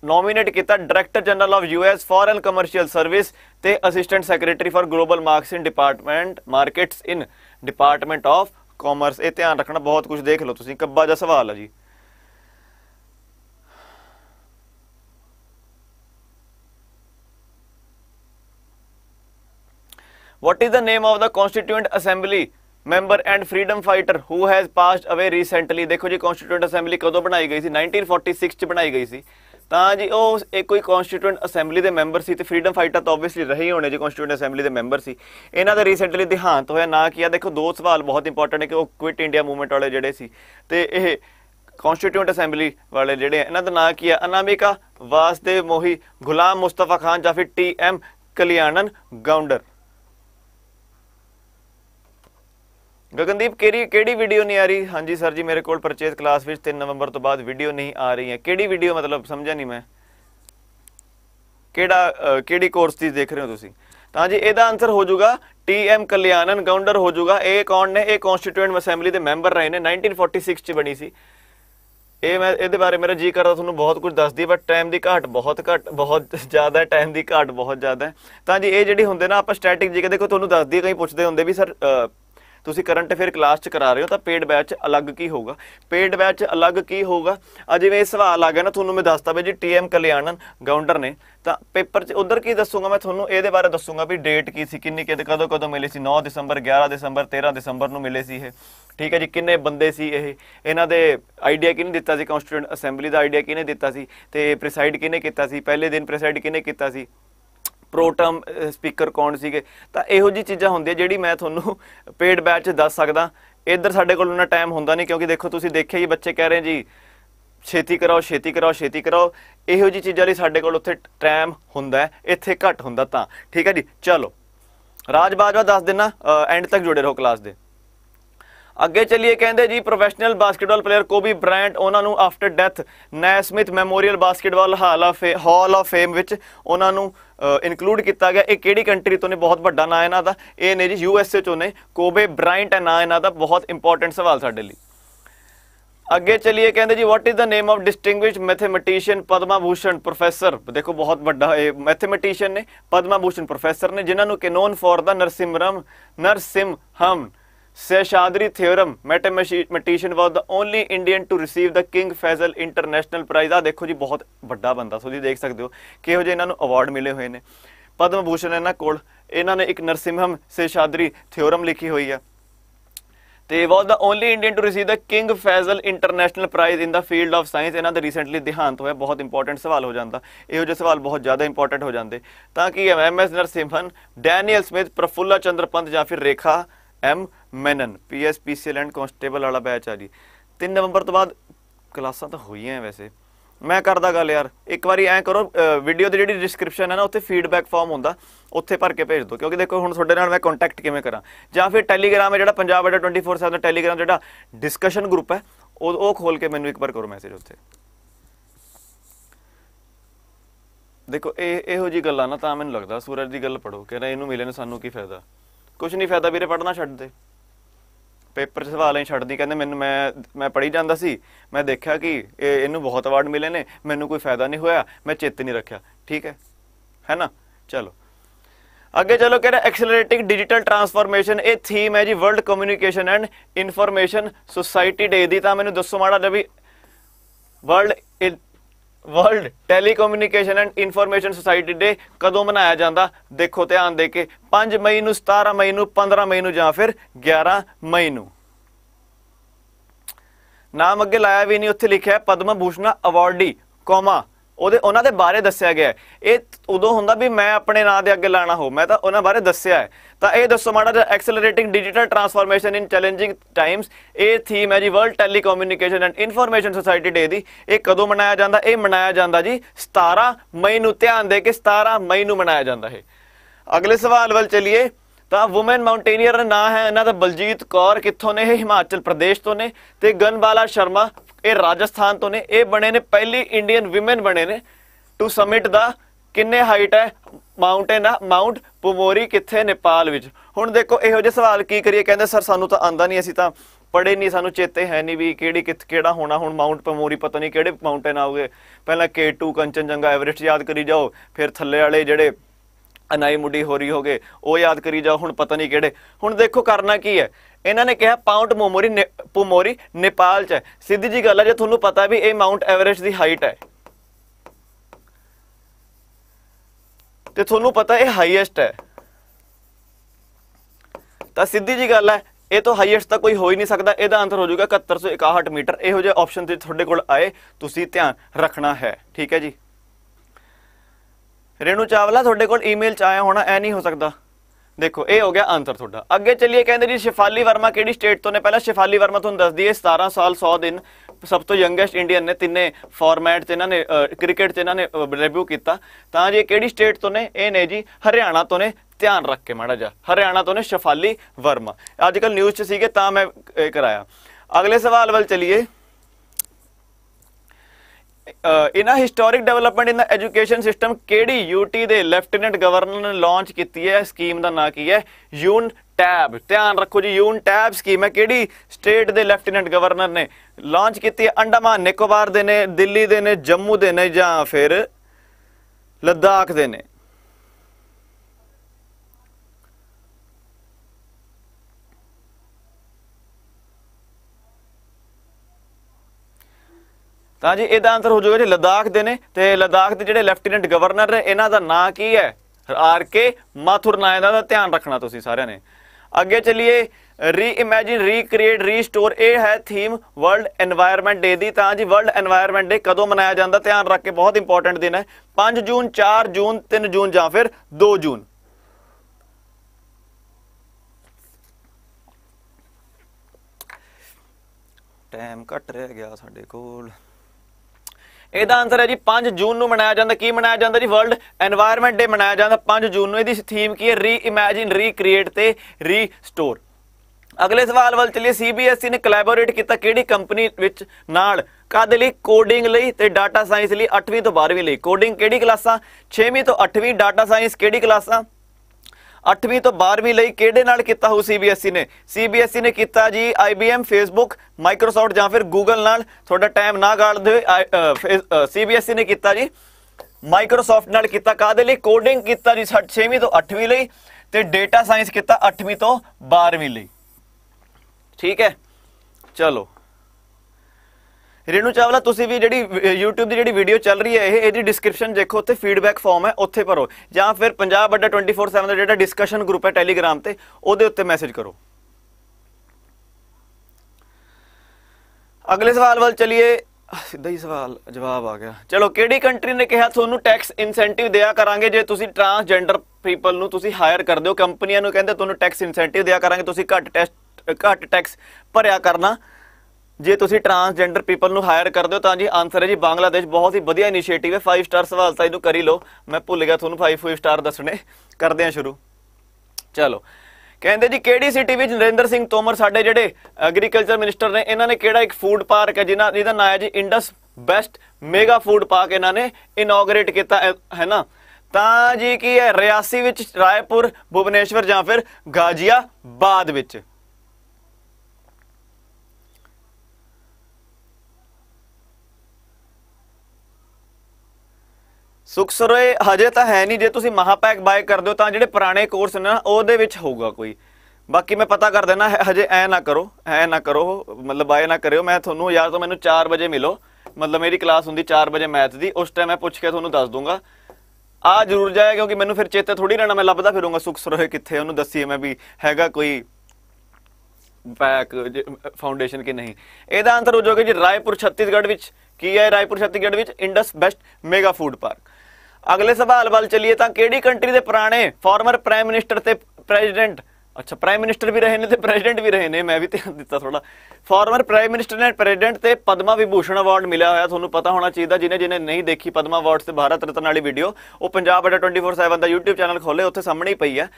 ਨੋਮੀਨੇਟ ਕੀਤਾ director general of US foreign commercial service ਤੇ assistant secretary for global marketing department markets in department of commerce ਇਹ ਧਿਆਨ ਰੱਖਣਾ, ਬਹੁਤ ਕੁਝ ਦੇਖ ਲਓ ਤੁਸੀਂ, ਕੱਬਾ ਜਿਹਾ ਸਵਾਲ ਹੈ ਜੀ। What is the name of the constituent assembly member and freedom fighter who has passed away recently ਦੇਖੋ ਜੀ ਕਨਸਟੀਟਿਊਂਟ ਅਸੈਂਬਲੀ ਕਦੋਂ ਬਣਾਈ ਗਈ ਸੀ? 1946 ਚ ਬਣਾਈ ਗਈ ਸੀ। ਤਾਂ ਜੀ, ਉਹ ਇੱਕ ਕੋਈ ਕਨਸਟੀਟਿਊਂਟ ਅਸੈਂਬਲੀ ਦੇ ਮੈਂਬਰ ਸੀ ਤੇ ਫਰੀडम ਫਾਈਟਰ ਤਾਂ ਆਬਵੀਅਸਲੀ ਰਹੇ ਹੋਣੇ ਜੀ ਕਨਸਟੀਟਿਊਂਟ ਅਸੈਂਬਲੀ ਦੇ ਮੈਂਬਰ ਸੀ। ਇਹਨਾਂ ਦਾ ਰੀਸੈਂਟਲੀ ਦਿਹਾਂਤ ਹੋਇਆ, ਨਾ ਕੀਆ ਦੇਖੋ ਦੋ ਸਵਾਲ ਬਹੁਤ ਇੰਪੋਰਟੈਂਟ ਹੈ ਕਿ ਉਹ ਕੁਇਟ ਇੰਡੀਆ ਮੂਵਮੈਂਟ ਵਾਲੇ ਜਿਹੜੇ ਸੀ। ਤੇ ਇਹ ਕਨਸਟੀਟਿਊਂਟ ਅਸੈਂਬਲੀ ਵਾਲੇ ਜਿਹੜੇ ਇਹਨਾਂ ਦਾ ਨਾਂ ਕੀ ਹੈ ਅਨਾਮਿਕਾ ਵਾਸਦੇਵ ਮੋਹੀ, ਗੁਲਾਮ ਮੁਸਤਫਾ ਖਾਨ ਜਾਂ ਫਿਰ ਟੀ ਐਮ ਕਲਿਆਣਨ ਗਾਉਂਡਰ। ਗਗਨਦੀਪ ਕਿਹੜੀ ਕਿਹੜੀ ਵੀਡੀਓ ਨਹੀਂ ਆ ਰਹੀ? ਹਾਂਜੀ ਸਰ ਜੀ ਮੇਰੇ ਕੋਲ ਪਰਚੇਸ ਕਲਾਸ ਵਿੱਚ 3 ਨਵੰਬਰ ਤੋਂ ਬਾਅਦ ਵੀਡੀਓ ਨਹੀਂ ਆ ਰਹੀ ਹੈ। ਕਿਹੜੀ ਵੀਡੀਓ ਮਤਲਬ ਸਮਝਿਆ ਨਹੀਂ ਮੈਂ? ਕਿਹੜਾ ਕਿਹੜੀ ਕੋਰਸ ਦੀ ਦੇਖ ਰਹੇ ਹੋ ਤੁਸੀਂ? ਤਾਂ ਜੀ ਇਹਦਾ ਆਨਸਰ ਹੋ ਜਾਊਗਾ ਟੀ ਐਮ ਕਲਿਆਣਨ ਗਾਉਂਡਰ ਹੋ ਜਾਊਗਾ। ਇਹ ਕੌਣ ਨੇ? ਇਹ ਕਨਸਟੀਟਿਊਐਂਟ ਅਸੈਂਬਲੀ ਦੇ ਮੈਂਬਰ ਰਹੇ ਨੇ। 1946 ਚ ਬਣੀ ਸੀ। ਇਹ ਮੈਂ ਇਹਦੇ ਬਾਰੇ ਮੇਰਾ ਜੀ ਕਰਦਾ ਤੁਹਾਨੂੰ ਬਹੁਤ ਕੁਝ ਦੱਸਦੀ ਬਟ ਟਾਈਮ ਦੀ ਘਾਟ ਬਹੁਤ ਘੱਟ ਬਹੁਤ ਜ਼ਿਆਦਾ ਟਾਈਮ ਦੀ ਘਾਟ ਬਹੁਤ ਜ਼ਿਆਦਾ ਹੈ। ਤਾਂ ਜੀ ਇਹ ਜਿਹੜੀ ਹੁੰਦੇ ਨਾ ਆਪਾਂ ਸਟੈਟਿਕ ਜੀ ਦੇਖੋ ਤੁਹਾਨੂੰ ਦੱਸਦੀ ਹੈ, ਕਈ ਪੁੱਛਦੇ ਹੁੰਦੇ ਵੀ ਸਰ ਤੁਸੀਂ ਕਰੰਟ ਅਫੇਅਰ ਕਲਾਸ ਚ ਕਰਾ ਰਹੇ ਹੋ, ਤਾਂ ਪੇਡ ਬੈਚ ਅਲੱਗ ਕੀ ਹੋਊਗਾ? ਪੇਡ ਬੈਚ ਅਲੱਗ ਕੀ ਹੋਊਗਾ? ਆ ਜਿਵੇਂ ਇਹ ਸਵਾਲ ਆ ਗਿਆ ਨਾ, ਤੁਹਾਨੂੰ ਮੈਂ ਦੱਸਤਾ ਵੀ ਜੀ ਟੀਐਮ ਕਲਿਆਣਨ ਗਾਉਂਡਰ ਨੇ, ਤਾਂ ਪੇਪਰ 'ਚ ਉਧਰ ਕੀ ਦੱਸੂਗਾ? ਮੈਂ ਤੁਹਾਨੂੰ ਇਹਦੇ ਬਾਰੇ ਦੱਸੂਗਾ ਵੀ ਡੇਟ ਕੀ ਸੀ, ਕਿੰਨੀ ਕਿਤੇ ਕਦੋਂ ਕਦੋਂ ਮਿਲੇ ਸੀ 9 ਦਸੰਬਰ 11 ਦਸੰਬਰ 13 ਦਸੰਬਰ ਨੂੰ ਮਿਲੇ ਸੀ ਇਹ। ਠੀਕ ਹੈ ਜੀ, ਕਿੰਨੇ ਬੰਦੇ ਸੀ ਇਹ? ਇਹਨਾਂ ਦੇ ਆਈਡੀਆ ਕਿਹਨੇ ਦਿੱਤਾ ਸੀ? ਕਨਸਟੀਟਿਊਐਂਟ ਅਸੈਂਬਲੀ ਦਾ ਆਈਡੀਆ ਕਿਹਨੇ ਦਿੱਤਾ ਸੀ? ਤੇ ਪ੍ਰੀਸਾਈਡ ਕਿਹਨੇ ਕੀਤਾ ਸੀ? ਪਹਿਲੇ ਦਿਨ ਪ੍ਰੀਸਾਈਡ ਕਿਹਨੇ ਕੀਤਾ ਸੀ? ਪ੍ਰੋਟਮ ਸਪੀਕਰ ਕੌਣ ਸੀਗੇ? ਤਾਂ ਇਹੋ ਜੀ ਚੀਜ਼ਾਂ ਹੁੰਦੀਆਂ ਜਿਹੜੀ ਮੈਂ ਤੁਹਾਨੂੰ ਪੇਡ ਬੈਚ 'ਚ ਦੱਸ ਸਕਦਾ। ਇੱਧਰ ਸਾਡੇ ਕੋਲ ਉਹਨਾਂ ਟਾਈਮ ਹੁੰਦਾ ਨਹੀਂ ਕਿਉਂਕਿ ਦੇਖੋ ਤੁਸੀਂ ਦੇਖਿਆ ਹੀ ਬੱਚੇ ਕਹਿ ਰਹੇ ਜੀ, ਛੇਤੀ ਕਰਾਓ ਛੇਤੀ ਕਰਾਓ ਛੇਤੀ ਕਰਾਓ। ਇਹੋ ਜੀ ਚੀਜ਼ਾਂ ਲਈ ਸਾਡੇ ਕੋਲ ਉੱਥੇ ਟਾਈਮ ਹੁੰਦਾ ਇੱਥੇ ਘੱਟ ਹੁੰਦਾ ਤਾਂ। ਠੀਕ ਹੈ ਜੀ, ਚਲੋ। ਰਾਜ ਬਾਜਵਾ ਦੱਸ ਦੇਣਾ ਐਂਡ ਤੱਕ ਜੁੜੇ ਰਹੋ ਕਲਾਸ ਦੇ। ਅੱਗੇ ਚੱਲੀਏ, ਕਹਿੰਦੇ ਜੀ professional basketball player Kobe Bryant ਉਹਨਾਂ ਨੂੰ after death Naismith memorial basketball hall of hall of fame ਵਿੱਚ ਉਹਨਾਂ ਨੂੰ ਇਨਕਲੂਡ ਕੀਤਾ ਗਿਆ। ਇਹ ਕਿਹੜੀ ਕੰਟਰੀ ਤੋਂ ਨੇ? ਬਹੁਤ ਵੱਡਾ ਨਾਂ ਇਹਨਾਂ ਦਾ। ਇਹ ਨੇ ਜੀ ਯੂ ਐਸ ਏ ਚੋਂ ਨੇ। ਕੋਬੇ ਬ੍ਰਾਇੰਟ ਹੈ ਨਾਂ ਇਹਨਾਂ ਦਾ। ਬਹੁਤ ਇੰਪੋਰਟੈਂਟ ਸਵਾਲ ਸਾਡੇ ਲਈ। ਅੱਗੇ ਚਲਿਏ, ਕਹਿੰਦੇ ਜੀ what is the name of distinguished mathematician Padma Bhushan professor ਦੇਖੋ, ਬਹੁਤ ਵੱਡਾ ਇਹ ਮੈਥਮੈਟੀਸ਼ੀਅਨ ਨੇ ਪਦਮਾ ਭੂਸ਼ਣ ਪ੍ਰੋਫੈਸਰ ਨੇ, ਜਿਨ੍ਹਾਂ ਨੂੰ ਕਿ known for the Narasimham Narasimham Seshadri theorem mathematician was the only Indian to receive the King Faisal international prize. ਆ ਦੇਖੋ ਜੀ, ਬਹੁਤ ਵੱਡਾ ਬੰਦਾ ਤੁਸੀਂ ਦੇਖ ਸਕਦੇ ਹੋ ਕਿਹੋ ਜਿਹੇ ਇਹਨਾਂ ਨੂੰ ਅਵਾਰਡ ਮਿਲੇ ਹੋਏ ਨੇ। ਪਦਮ ਭੂਸ਼ਣ ਇਹਨਾਂ ਕੋਲ, ਇਹਨਾਂ ਨੇ ਇੱਕ ਨਰਸਿਮਹਮ ਸੇਸ਼ਾਦਰੀ ਥਿਓਰਮ ਲਿਖੀ ਹੋਈ ਆ। ਤੇ was the only Indian to receive the King Faisal international prize in the field of science. ਇਹਨਾਂ ਦਾ ਰੀਸੈਂਟਲੀ ਦੇਹਾਂਤ ਹੋਇਆ, ਬਹੁਤ ਇੰਪੋਰਟੈਂਟ ਸਵਾਲ ਹੋ ਜਾਂਦਾ। ਇਹੋ ਜਿਹੇ ਸਵਾਲ ਬਹੁਤ ਜ਼ਿਆਦਾ ਇੰਪੋਰਟੈਂਟ ਹੋ ਜਾਂਦੇ। ਤਾਂ ਕਿ ਹੈ M S Narasimhan, Daniel Smith, Prafulla Chandra Pant ਜਾਂ ਫਿਰ Rekha M Menon PSPCL and constable ਵਾਲਾ ਬੈਚ ਆ ਜੀ। 3 ਨਵੰਬਰ ਤੋਂ ਬਾਅਦ ਕਲਾਸਾਂ ਤਾਂ ਹੋਈਆਂ ਵੈਸੇ। ਮੈਂ ਕਰਦਾ ਗੱਲ ਯਾਰ, ਇੱਕ ਵਾਰੀ ਐਂ ਕਰੋ ਵੀਡੀਓ ਦੀ ਜਿਹੜੀ ਡਿਸਕ੍ਰਿਪਸ਼ਨ ਹੈ ਨਾ, ਉੱਥੇ ਫੀਡਬੈਕ ਫਾਰਮ ਹੁੰਦਾ, ਉੱਥੇ ਭਰ ਕੇ ਭੇਜ ਦਿਓ, ਕਿਉਂਕਿ ਦੇਖੋ ਹੁਣ ਤੁਹਾਡੇ ਨਾਲ ਮੈਂ ਕੰਟੈਕਟ ਕਿਵੇਂ ਕਰਾਂ। ਜਾਂ ਫਿਰ ਟੈਲੀਗ੍ਰਾਮ ਹੈ ਜਿਹੜਾ ਪੰਜਾਬ ਅੱਡਾ 24/7 ਦਾ ਟੈਲੀਗ੍ਰਾਮ ਜਿਹੜਾ ਡਿਸਕਸ਼ਨ ਗਰੁੱਪ ਹੈ, ਉਹ ਉਹ ਖੋਲ ਕੇ ਮੈਨੂੰ ਇੱਕ ਵਾਰ ਕਰੋ ਮੈਸੇਜ ਉੱਥੇ। ਦੇਖੋ, ਇਹ, ਇਹੋ ਜੀ ਗੱਲਾਂ ਨਾ ਤਾਂ ਮੈਨੂੰ ਲੱਗਦਾ ਸੂਰਜ ਦੀ ਗੱਲ ਪੜੋ ਕਹਿੰਦਾ ਇਹਨੂੰ ਮਿਲੇ ਨੇ ਸਾਨੂੰ ਕੀ ਫਾਇਦਾ। ਕੁਝ ਨਹੀਂ ਫਾਇਦਾ ਵੀਰੇ ਪੜਨਾ ਛੱਡ ਦੇ। ਪੇਪਰ 'ਚ ਸਵਾਲ ਹੀ ਛੱਡਦੀ, ਕਹਿੰਦੇ ਮੈਨੂੰ ਮੈਂ ਮੈਂ ਪੜ੍ਹੀ ਜਾਂਦਾ ਸੀ, ਮੈਂ ਦੇਖਿਆ ਕਿ ਇਹ, ਇਹਨੂੰ ਬਹੁਤ ਅਵਾਰਡ ਮਿਲੇ ਨੇ, ਮੈਨੂੰ ਕੋਈ ਫਾਇਦਾ ਨਹੀਂ ਹੋਇਆ, ਮੈਂ ਚਿੱਤ ਨਹੀਂ ਰੱਖਿਆ। ਠੀਕ ਹੈ? ਹੈ ਨਾ? ਚਲੋ। ਅੱਗੇ ਚਲੋ ਕਹਿੰਦਾ ਐਕਸਲਰੇਟਿੰਗ ਡਿਜੀਟਲ ਟਰਾਂਸਫਾਰਮੇਸ਼ਨ ਇਹ ਥੀਮ ਹੈ ਜੀ world communication and information society day ਦੀ। ਤਾਂ ਮੈਨੂੰ ਦੱਸੋ ਮਾੜਾ ਜਿਹਾ ਵੀ world world telecommunication and information society day ਕਦੋਂ ਮਨਾਇਆ ਜਾਂਦਾ? ਦੇਖੋ ਧਿਆਨ ਦੇ ਕੇ 5 ਮਈ ਨੂੰ 17 ਮਈ ਨੂੰ 15 ਮਈ ਨੂੰ ਜਾਂ ਫਿਰ 11 ਮਈ ਨੂੰ। ਨਾਮ ਅੱਗੇ ਲਾਇਆ ਵੀ ਨਹੀਂ, ਉੱਥੇ ਲਿਖਿਆ ਪਦਮ ਭੂਸ਼ਣ ਅਵਾਰਡੀ, ਕੋਮਾ। ਉਹਦੇ ਉਹਨਾਂ ਦੇ ਬਾਰੇ ਦੱਸਿਆ ਗਿਆ ਇਹ ਉਦੋਂ ਹੁੰਦਾ ਵੀ ਮੈਂ ਆਪਣੇ ਨਾਂ ਦੇ ਅੱਗੇ ਲਾਣਾ ਹੋ, ਮੈਂ ਤਾਂ ਉਹਨਾਂ ਬਾਰੇ ਦੱਸਿਆ ਹੈ। ਤਾਂ ਇਹ ਦੱਸੋ ਮਾੜਾ ਜਿਹਾ accelerating digital transformation in challenging times ਇਹ ਥੀਮ ਹੈ ਜੀ world telecommunication and information society day ਦੀ। ਇਹ ਕਦੋਂ ਮਨਾਇਆ ਜਾਂਦਾ? ਇਹ ਮਨਾਇਆ ਜਾਂਦਾ ਜੀ 17 ਮਈ ਨੂੰ, ਧਿਆਨ ਦੇ ਕੇ 17 ਮਈ ਨੂੰ ਮਨਾਇਆ ਜਾਂਦਾ ਹੈ ਅਗਲੇ ਸਵਾਲ ਵੱਲ ਚਲਿਏ। ਤਾਂ ਔਮਨ ਮਾਊਂਟੇਨੀਅਰ ਦਾ ਨਾਂ ਹੈ, ਇਹਨਾਂ ਦਾ ਬਲਜੀਤ ਕੌਰ ਕਿੱਥੋਂ ਨੇ, ਇਹ ਹਿਮਾਚਲ ਪ੍ਰਦੇਸ਼ ਤੋਂ ਨੇ ਤੇ ਗਨਬਾਲਾ ਸ਼ਰਮਾ, ਇਹ ਰਾਜਸਥਾਨ ਤੋਂ ਨੇ, ਇਹ ਬਣੇ ਨੇ, ਪਹਿਲੀ ਇੰਡੀਅਨ ਔਮਨ ਬਣੇ ਨੇ। ਟੂ ਸਮਿਟ ਦਾ ਕਿੰਨੇ ਹਾਈਟ ਹੈ? ਮਾਊਂਟੇਨ ਆ ਮਾਊਂਟ ਪੁਮੋਰੀ ਕਿੱਥੇ, ਨੇਪਾਲ ਵਿੱਚ? ਹੁਣ ਦੇਖੋ, ਇਹੋ ਜਿਹੇ ਸਵਾਲ ਕੀ ਕਰੀਏ? ਕਹਿੰਦੇ, ਸਰ, ਸਾਨੂੰ ਤਾਂ ਆਂਦਾ ਨਹੀਂ, ਅਸੀਂ ਤਾਂ ਪੜੇ ਨਹੀਂ, ਸਾਨੂੰ ਚੇਤੇ ਹੈ ਨਹੀਂ ਵੀ ਕਿਹੜੀ ਕਿੱਥੇ, ਕਿਹੜਾ ਹੋਣਾ। ਹੁਣ ਮਾਊਂਟ ਪਮੋਰੀ ਪਤਾ ਨਹੀਂ ਕਿਹੜੇ ਮਾਊਂਟੇਨ ਆਉਗੇ। ਪਹਿਲਾਂ K2 ਕੰਚਨਜੰਗਾ ਐਵਰੇਸਟ ਯਾਦ ਕਰੀ ਜਾਓ। ਫਿਰ ਥੱਲੇ ਵਾਲੇ ਜਿਹੜੇ ਅਨਾਈ ਮੁੱਢੀ ਹੋਰੀ ਹੋਗੇ ਉਹ ਯਾਦ ਕਰੀ ਜਾਓ, ਹੁਣ ਪਤਾ ਨਹੀਂ ਕਿਹੜੇ। ਹੁਣ ਦੇਖੋ ਕਰਨਾ ਕੀ ਹੈ। ਇਹਨਾਂ ਨੇ ਕਿਹਾ ਪਾਉਂਟ ਮੋਮੋਰੀ ਨੇ- ਪੁਮੋਰੀ ਨੇਪਾਲ ਚ ਹੈ। ਸਿੱਧੀ ਜੀ ਗੱਲ ਹੈ, ਜੇ ਤੁਹਾਨੂੰ ਪਤਾ ਵੀ ਇਹ ਮਾਊਂਟ ਐਵਰੇਸਟ ਦੀ ਹਾਈਟ ਹੈ। ਤੇ ਤੁਹਾਨੂੰ ਪਤਾ ਇਹ ਹਾਈਐਸਟ ਹੈ। ਤਾਂ ਸਿੱਧੀ ਜੀ ਗੱਲ ਹੈ, ਇਹ ਤੋਂ ਹਾਈਐਸਟ ਤਾਂ ਕੋਈ ਹੋ ਹੀ ਨਹੀਂ ਸਕਦਾ। ਇਹਦਾ ਆਨਸਰ ਹੋ ਜਾਊਗਾ 7161 ਮੀਟਰ। ਇਹੋ ਜਿਹੇ ਆਪਸ਼ਨ ਤੇ ਤੁਹਾਡੇ ਕੋਲ ਆਏ, ਤੁਸੀਂ ਧਿਆਨ ਰੱਖਣਾ ਹੈ। ਠੀਕ ਹੈ ਜੀ। ਰੇਣੂ ਚਾਵਲਾ, ਤੁਹਾਡੇ ਕੋਲ ਈਮੇਲ ਚ ਆਇਆ ਹੋਣਾ, ਐ ਨਹੀਂ ਹੋ ਸਕਦਾ। ਦੇਖੋ, ਇਹ ਹੋ ਗਿਆ ਆਨਸਰ ਤੁਹਾਡਾ। ਅੱਗੇ ਚੱਲੀਏ, ਕਹਿੰਦੇ ਜੀ ਸ਼ਿਫਾਲੀ ਵਰਮਾ ਕਿਹੜੀ ਸਟੇਟ ਤੋਂ ਨੇ? ਪਹਿਲਾਂ ਸ਼ਿਫਾਲੀ ਵਰਮਾ ਤੁਹਾਨੂੰ ਦੱਸ ਦਈਏ 17 ਸਾਲ 100 ਦਿਨ ਸਭ ਤੋਂ ਯੰਗੈਸਟ ਇੰਡੀਅਨ ਨੇ, ਤਿੰਨੇ ਫਾਰਮੈਟ 'ਚ ਇਹਨਾਂ ਨੇ ਕ੍ਰਿਕਟ 'ਚ ਇਹਨਾਂ ਨੇ ਡੈਬਿਊ ਕੀਤਾ। ਤਾਂ ਜੀ ਇਹ ਕਿਹੜੀ ਸਟੇਟ ਤੋਂ ਨੇ? ਇਹ ਨੇ ਜੀ ਹਰਿਆਣਾ ਤੋਂ ਨੇ। ਧਿਆਨ ਰੱਖ ਕੇ ਮਾੜਾ ਜਾ ਹਰਿਆਣਾ ਤੋਂ ਨੇ ਸ਼ਿਫਾਲੀ ਵਰਮਾ। ਅੱਜ ਕੱਲ ਨਿਊਜ਼ 'ਚ ਸੀਗੇ, ਤਾਂ ਮੈਂ ਇਹ ਕਰਾਇਆ। ਅਗਲੇ ਸਵਾਲ ਵੱਲ ਚੱਲੀਏ। ਇਹਨਾਂ historic development in education system ਕਿਹੜੀ ਯੂਟੀ ਦੇ ਲੈਫਟੀਨੈਂਟ ਗਵਰਨਰ ਨੇ ਲਾਂਚ ਕੀਤੀ ਹੈ? ਸਕੀਮ ਦਾ ਨਾਂ ਕੀ ਹੈ? ਯੂਨ ਟੈਬ ਧਿਆਨ ਰੱਖੋ ਜੀ ਯੂਨ ਟੈਬ ਸਕੀਮ ਹੈ। ਕਿਹੜੀ ਸਟੇਟ ਦੇ ਲੈਫਟੀਨੈਂਟ ਗਵਰਨਰ ਨੇ ਲਾਂਚ ਕੀਤੀ ਹੈ? ਅੰਡਮਾਨ, ਨਿਕੋਬਾਰ ਦੇ ਨੇ, ਦਿੱਲੀ ਦੇ ਨੇ, ਜੰਮੂ ਦੇ ਨੇ ਜਾਂ ਫਿਰ ਲੱਦਾਖ ਦੇ ਨੇ? ਤਾਂ ਜੀ ਇਹਦਾ ਆਨਸਰ ਹੋ ਜਾਊਗਾ ਜੀ ਲਦਾਖ ਦੇ ਨੇ ਤੇ ਲਦਾਖ ਦੇ ਜਿਹੜੇ ਲੈਫਟੀਨੈਂਟ ਗਵਰਨਰ ਨੇ, ਇਹਨਾਂ ਦਾ ਨਾਂ ਕੀ ਹੈ? ਆਰ ਕੇ ਮਾਥੁਰ ਨਾਇ ਦਾ ਧਿਆਨ ਰੱਖਣਾ ਤੁਸੀਂ ਸਾਰਿਆਂ ਨੇ। ਅੱਗੇ ਚਲਿਏ ਰੀਇਮੇਜਿਨ ਰੀਕ੍ਰੀਏਟ ਰੀਸਟੋਰ ਇਹ ਹੈ ਥੀਮ ਵਰਲਡ এনवायरमेंट ਡੇ ਦੀ। ਤਾਂ ਜੀ ਵਰਲਡ এনवायरमेंट ਡੇ ਕਦੋਂ ਮਨਾਇਆ ਜਾਂਦਾ? ਧਿਆਨ ਰੱਖ ਕੇ ਬਹੁਤ ਇੰਪੋਰਟੈਂਟ ਦਿਨ ਹੈ। 5 ਜੂਨ 4 ਜੂਨ 3 ਜੂਨ ਜਾਂ ਫਿਰ 2 ਜੂਨ। ਟਾਈਮ ਘਟ ਰਹਿ ਗਿਆ ਸਾਡੇ ਕੋਲ। ਇਹਦਾ ਆਨਸਰ ਹੈ ਜੀ 5 ਜੂਨ ਨੂੰ ਮਨਾਇਆ ਜਾਂਦਾ। ਕੀ ਮਨਾਇਆ ਜਾਂਦਾ ਜੀ? ਵਰਲਡ এনवायरमेंट ਡੇ ਮਨਾਇਆ ਜਾਂਦਾ 5 ਜੂਨ ਨੂੰ। ਇਹਦੀ ਥੀਮ ਕੀ ਹੈ? ਰੀ ਰੀਇਮੈਜਿਨ ਰੀਕ੍ਰੀਏਟ ਤੇ ਰੀਸਟੋਰ ਅਗਲੇ ਸਵਾਲ ਵੱਲ ਚਲੀਏ। ਸੀਬੀਐਸਈ ਨੇ ਕੋਲੈਬੋਰੇਟ ਕੀਤਾ ਕਿਹੜੀ ਕੰਪਨੀ ਵਿੱਚ ਨਾਲ? ਕਾਦੇ ਲਈ? ਕੋਡਿੰਗ ਲਈ ਤੇ ਡਾਟਾ ਸਾਇੰਸ ਲਈ। 8ਵੀਂ ਤੋਂ 12ਵੀਂ ਲਈ। ਕੋਡਿੰਗ ਕਿਹੜੀ ਕਲਾਸਾਂ? 6ਵੀਂ ਤੋਂ 8ਵੀਂ ਡਾਟਾ ਸਾਇੰਸ ਕਿਹੜੀ ਕਲਾਸਾਂ? 8ਵੀਂ ਤੋਂ 12ਵੀਂ ਲਈ ਕਿਹੜੇ ਨਾਲ ਕੀਤਾ ਹੋ ਸੀਬੀਐਸਈ ਨੇ? ਸੀਬੀਐਸਈ ਨੇ ਕੀਤਾ ਜੀ IBM Facebook, Microsoft ਜਾਂ ਫਿਰ Google ਨਾਲ? ਤੁਹਾਡਾ ਟਾਈਮ ਨਾ ਗਾਲਦੇ ਹੋਏ ਸੀਬੀਐਸਈ ਨੇ ਕੀਤਾ ਜੀ। Microsoft ਨਾਲ ਕੀਤਾ ਕਾਦੇ ਲਈ? ਕੋਡਿੰਗ ਕੀਤਾ ਜੀ 6ਵੀਂ ਤੋਂ 8ਵੀਂ ਲਈ ਤੇ ਡਾਟਾ ਸਾਇੰਸ ਕੀਤਾ 8ਵੀਂ ਤੋਂ 12ਵੀਂ ਲਈ। ਠੀਕ ਹੈ? ਚਲੋ। ਰੇਨੂ ਚਾਵਲਾ, ਤੁਸੀਂ ਵੀ ਜਿਹੜੀ YouTube ਦੀ ਜਿਹੜੀ ਵੀਡੀਓ ਚੱਲ ਰਹੀ ਹੈ, ਇਹ ਇਹਦੀ ਡਿਸਕ੍ਰਿਪਸ਼ਨ ਦੇਖੋ, ਉੱਥੇ ਫੀਡਬੈਕ ਫਾਰਮ ਹੈ, ਉੱਥੇ ਭਰੋ। ਜਾਂ ਫਿਰ ਪੰਜਾਬ ਅੱਡਾ 24/7 ਦਾ ਜਿਹੜਾ ਡਿਸਕਸ਼ਨ ਗਰੁੱਪ ਹੈ ਟੈਲੀਗ੍ਰਾਮ ਤੇ, ਉਹਦੇ ਉੱਤੇ ਮੈਸੇਜ ਕਰੋ। ਅਗਲੇ ਸਵਾਲ ਵੱਲ ਚਲਿਏ। ਸਿੱਧਾ ਹੀ ਸਵਾਲ, ਜਵਾਬ ਆ ਗਿਆ। ਚਲੋ, ਕਿਹੜੀ ਕੰਟਰੀ ਨੇ ਕਿਹਾ, ਤੁਹਾਨੂੰ ਟੈਕਸ ਇਨਸੈਂਟਿਵ ਦਿਆ ਕਰਾਂਗੇ, ਜੇ ਤੁਸੀਂ ਟਰਾਂਸਜੈਂਡਰ ਪੀਪਲ ਨੂੰ ਤੁਸੀਂ ਹਾਇਰ ਕਰਦੇ ਹੋ, ਕੰਪਨੀਆਂ ਨੂੰ ਕਹਿੰਦੇ, ਤੁਹਾਨੂੰ ਟੈਕਸ ਇਨਸੈਂਟਿਵ ਦਿਆ ਕਰਾਂਗੇ, ਤੁਸੀਂ ਘੱਟ ਟੈਸਟ ਘੱਟ ਟੈਕਸ ਭਰਿਆ ਕਰਨਾ। ਜੇ ਤੁਸੀਂ ਟਰਾਂਸਜੈਂਡਰ ਪੀਪਲ ਨੂੰ ਹਾਇਰ ਕਰਦੇ ਹੋ ਤਾਂ ਜੀ ਆਨਸਰ ਹੈ ਜੀ ਬੰਗਲਾਦੇਸ਼ ਬਹੁਤ ਹੀ ਵਧੀਆ ਇਨੀਸ਼ੀਏਟਿਵ ਹੈ। 5 ਸਟਾਰ ਸਵਾਲ ਤਾਂ ਇਹਨੂੰ ਕਰੀ ਲਓ। ਮੈਂ ਭੁੱਲ ਗਿਆ ਤੁਹਾਨੂੰ 5 5 ਸਟਾਰ ਦੱਸਣੇ। ਕਰਦੇ ਹਾਂ ਸ਼ੁਰੂ। ਚਲੋ। ਕਹਿੰਦੇ ਜੀ, ਕਿਹੜੀ ਸਿਟੀ ਵਿੱਚ ਨਰਿੰਦਰ ਸਿੰਘ ਤੋਮਰ ਸਾਡੇ ਜਿਹੜੇ ਐਗਰੀਕਲਚਰ ਮਿਨਿਸਟਰ ਨੇ, ਇਹਨਾਂ ਨੇ ਕਿਹੜਾ ਇੱਕ ਫੂਡ ਪਾਰਕ ਹੈ ਜਿਹਨਾਂ ਜਿਹਦਾ ਨਾਮ ਹੈ ਜੀ Indus best mega food park ਇਹਨਾਂ ਨੇ ਇਨੋਗਰੇਟ ਕੀਤਾ ਹੈ ਨਾ? ਤਾਂ ਜੀ ਕੀ ਹੈ? ਰਿਆਸੀ ਵਿੱਚ ਰਾਏਪੁਰ, ਭੁਵਨੇਸ਼ਵਰ ਜਾਂ ਫਿਰ ਗਾਜ਼ੀਆਬਾਦ ਵਿੱਚ। ਸੁਖਸਰੇ ਹਜੇ ਤਾਂ ਹੈ ਨਹੀਂ, ਜੇ ਤੁਸੀਂ ਮਹਾਪੈਕ ਬਾਏ ਕਰਦੇ ਹੋ ਤਾਂ ਜਿਹੜੇ ਪੁਰਾਣੇ ਕੋਰਸ ਨੇ ਨਾ, ਉਹਦੇ ਵਿੱਚ ਹੋਊਗਾ ਕੋਈ। ਬਾਕੀ ਮੈਂ ਪਤਾ ਕਰ ਦੇਣਾ ਹਜੇ ਐ ਨਾ ਕਰੋ, ਐ ਨਾ ਕਰੋ, ਮਤਲਬ ਬਾਏ ਨਾ ਕਰਿਓ। ਮੈਂ ਤੁਹਾਨੂੰ ਯਾਰ ਤੋਂ ਮੈਨੂੰ 4 ਵਜੇ ਮਿਲੋ। ਮਤਲਬ ਮੇਰੀ ਕਲਾਸ ਹੁੰਦੀ 4 ਵਜੇ ਮੈਥ ਦੀ, ਉਸ ਟਾਈਮ ਮੈਂ ਪੁੱਛ ਕੇ ਤੁਹਾਨੂੰ ਦੱਸ ਦੂੰਗਾ। ਆ ਜ਼ਰੂਰ ਜਾਏ ਕਿਉਂਕਿ ਮੈਨੂੰ ਫਿਰ ਚੇਤੇ ਥੋੜੀ ਰਹਿਣਾ, ਮੈਂ ਲੱਭਦਾ ਫਿਰੂੰਗਾ ਸੁਖਸਰੇ ਕਿੱਥੇ ਉਹਨੂੰ ਦੱਸੀਏ ਮੈਂ ਵੀ ਹੈਗਾ ਕੋਈ ਪੈਕ ਫਾਊਂਡੇਸ਼ਨ ਕਿ ਨਹੀਂ। ਇਹਦਾ ਆਨਸਰ ਹੋ ਜਾਊਗਾ ਜੀ ਰਾਏਪੁਰ, ਛੱਤੀਸਗੜ੍ਹ ਵਿੱਚ। ਕੀ ਹੈ ਰਾਏਪੁਰ, ਛੱਤੀਸਗੜ੍ਹ ਵਿੱਚ? Indus best mega food park ਅਗਲੇ ਸਵਾਲ ਵੱਲ ਚੱਲੀਏ ਤਾਂ ਕਿਹੜੀ ਕੰਟਰੀ ਦੇ ਪੁਰਾਣੇ ਫਾਰਮਰ ਪ੍ਰਾਈਮ ਮਿਨਿਸਟਰ ਤੇ ਪ੍ਰੈਜ਼ੀਡੈਂਟ ਅੱਛਾ ਪ੍ਰਾਈਮ ਮਿਨਿਸਟਰ ਵੀ ਰਹੇ ਨੇ ਤੇ ਪ੍ਰੈਜ਼ੀਡੈਂਟ ਵੀ ਰਹੇ ਨੇ, ਮੈਂ ਵੀ ਧਿਆਨ ਦਿੱਤਾ ਥੋੜਾ ਫਾਰਮਰ ਪ੍ਰਾਈਮ ਮਿਨਿਸਟਰ ਨੇ ਪ੍ਰੈਜ਼ੀਡੈਂਟ ਤੇ ਪਦਮਾ ਵਿਭੂਸ਼ਣ ਅਵਾਰਡ ਮਿਲਿਆ ਹੋਇਆ, ਤੁਹਾਨੂੰ ਪਤਾ ਹੋਣਾ ਚਾਹੀਦਾ ਜਿਹਨੇ ਜਿਹਨੇ ਨਹੀਂ ਦੇਖੀ ਪਦਮਾ ਅਵਾਰਡਸ ਤੇ ਭਾਰਤ ਰਤਨ ਵਾਲੀ ਵੀਡੀਓ ਉਹ ਪੰਜਾਬ ਅਡਾ 24/7 ਦਾ YouTube ਚੈਨਲ ਖੋਲੇ ਉੱਥੇ ਸਾਹਮਣੇ ਹੀ ਪਈ ਹੈ।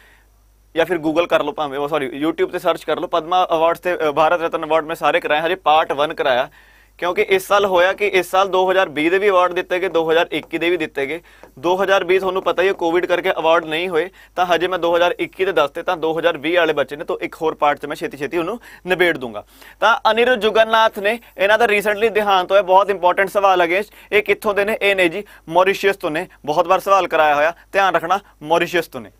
ਜਾਂ ਫਿਰ ਗੂਗਲ ਕਰ ਲਓ ਭਾਵੇਂ, ਉਹ ਸੌਰੀ YouTube ਤੇ ਸਰਚ ਕਰ ਲਓ, ਪਦਮਾ ਅਵਾਰਡਸ ਤੇ ਭਾਰਤ ਰਤਨ ਅਵਾਰਡ ਮੈਂ ਸਾਰੇ ਕਰਾਏ ਹਜੇ ਪਾਰਟ 1 ਕਰਾਇਆ। ਕਿਉਂਕਿ ਇਸ ਸਾਲ ਹੋਇਆ ਕਿ ਇਸ ਸਾਲ 2020 ਦੇ ਵੀ ਅਵਾਰਡ ਦਿੱਤੇ ਗਏ 2021 ਦੇ ਵੀ ਦਿੱਤੇ ਗਏ। 2020 ਤੁਹਾਨੂੰ ਪਤਾ ਹੀ ਹੈ ਕੋਵਿਡ ਕਰਕੇ ਅਵਾਰਡ ਨਹੀਂ ਹੋਏ। ਤਾਂ ਹਜੇ ਮੈਂ 2021 ਦੇ ਦੱਸਤੇ, ਤਾਂ 2020 ਵਾਲੇ ਬੱਚੇ ਨੇ, ਤਾਂ ਇੱਕ ਹੋਰ ਪਾਰਟ 'ਚ ਮੈਂ ਛੇਤੀ ਛੇਤੀ ਉਹਨੂੰ ਨਿਬੇੜ ਦੂੰਗਾ। ਤਾਂ ਅਨਿਰ ਜੁਗਨਨਾਥ ਨੇ ਇਹਨਾਂ ਦਾ ਰੀਸੈਂਟਲੀ ਦੇਹਾਂਤ ਹੋਇਆ, ਬਹੁਤ ਇੰਪੋਰਟੈਂਟ ਸਵਾਲ ਹੈ ਇਹ ਕਿੱਥੋਂ ਦੇ ਨੇ? ਇਹ ਨੇ ਜੀ ਮੌਰੀਸ਼ੀਅਸ ਤੋਂ ਨੇ। ਬਹੁਤ ਵਾਰ ਸਵਾਲ ਕਰਾਇਆ ਹੋਇਆ। ਧਿਆਨ ਰੱਖਣਾ, ਮੌਰੀਸ਼ੀਅਸ ਤੋਂ ਨੇ।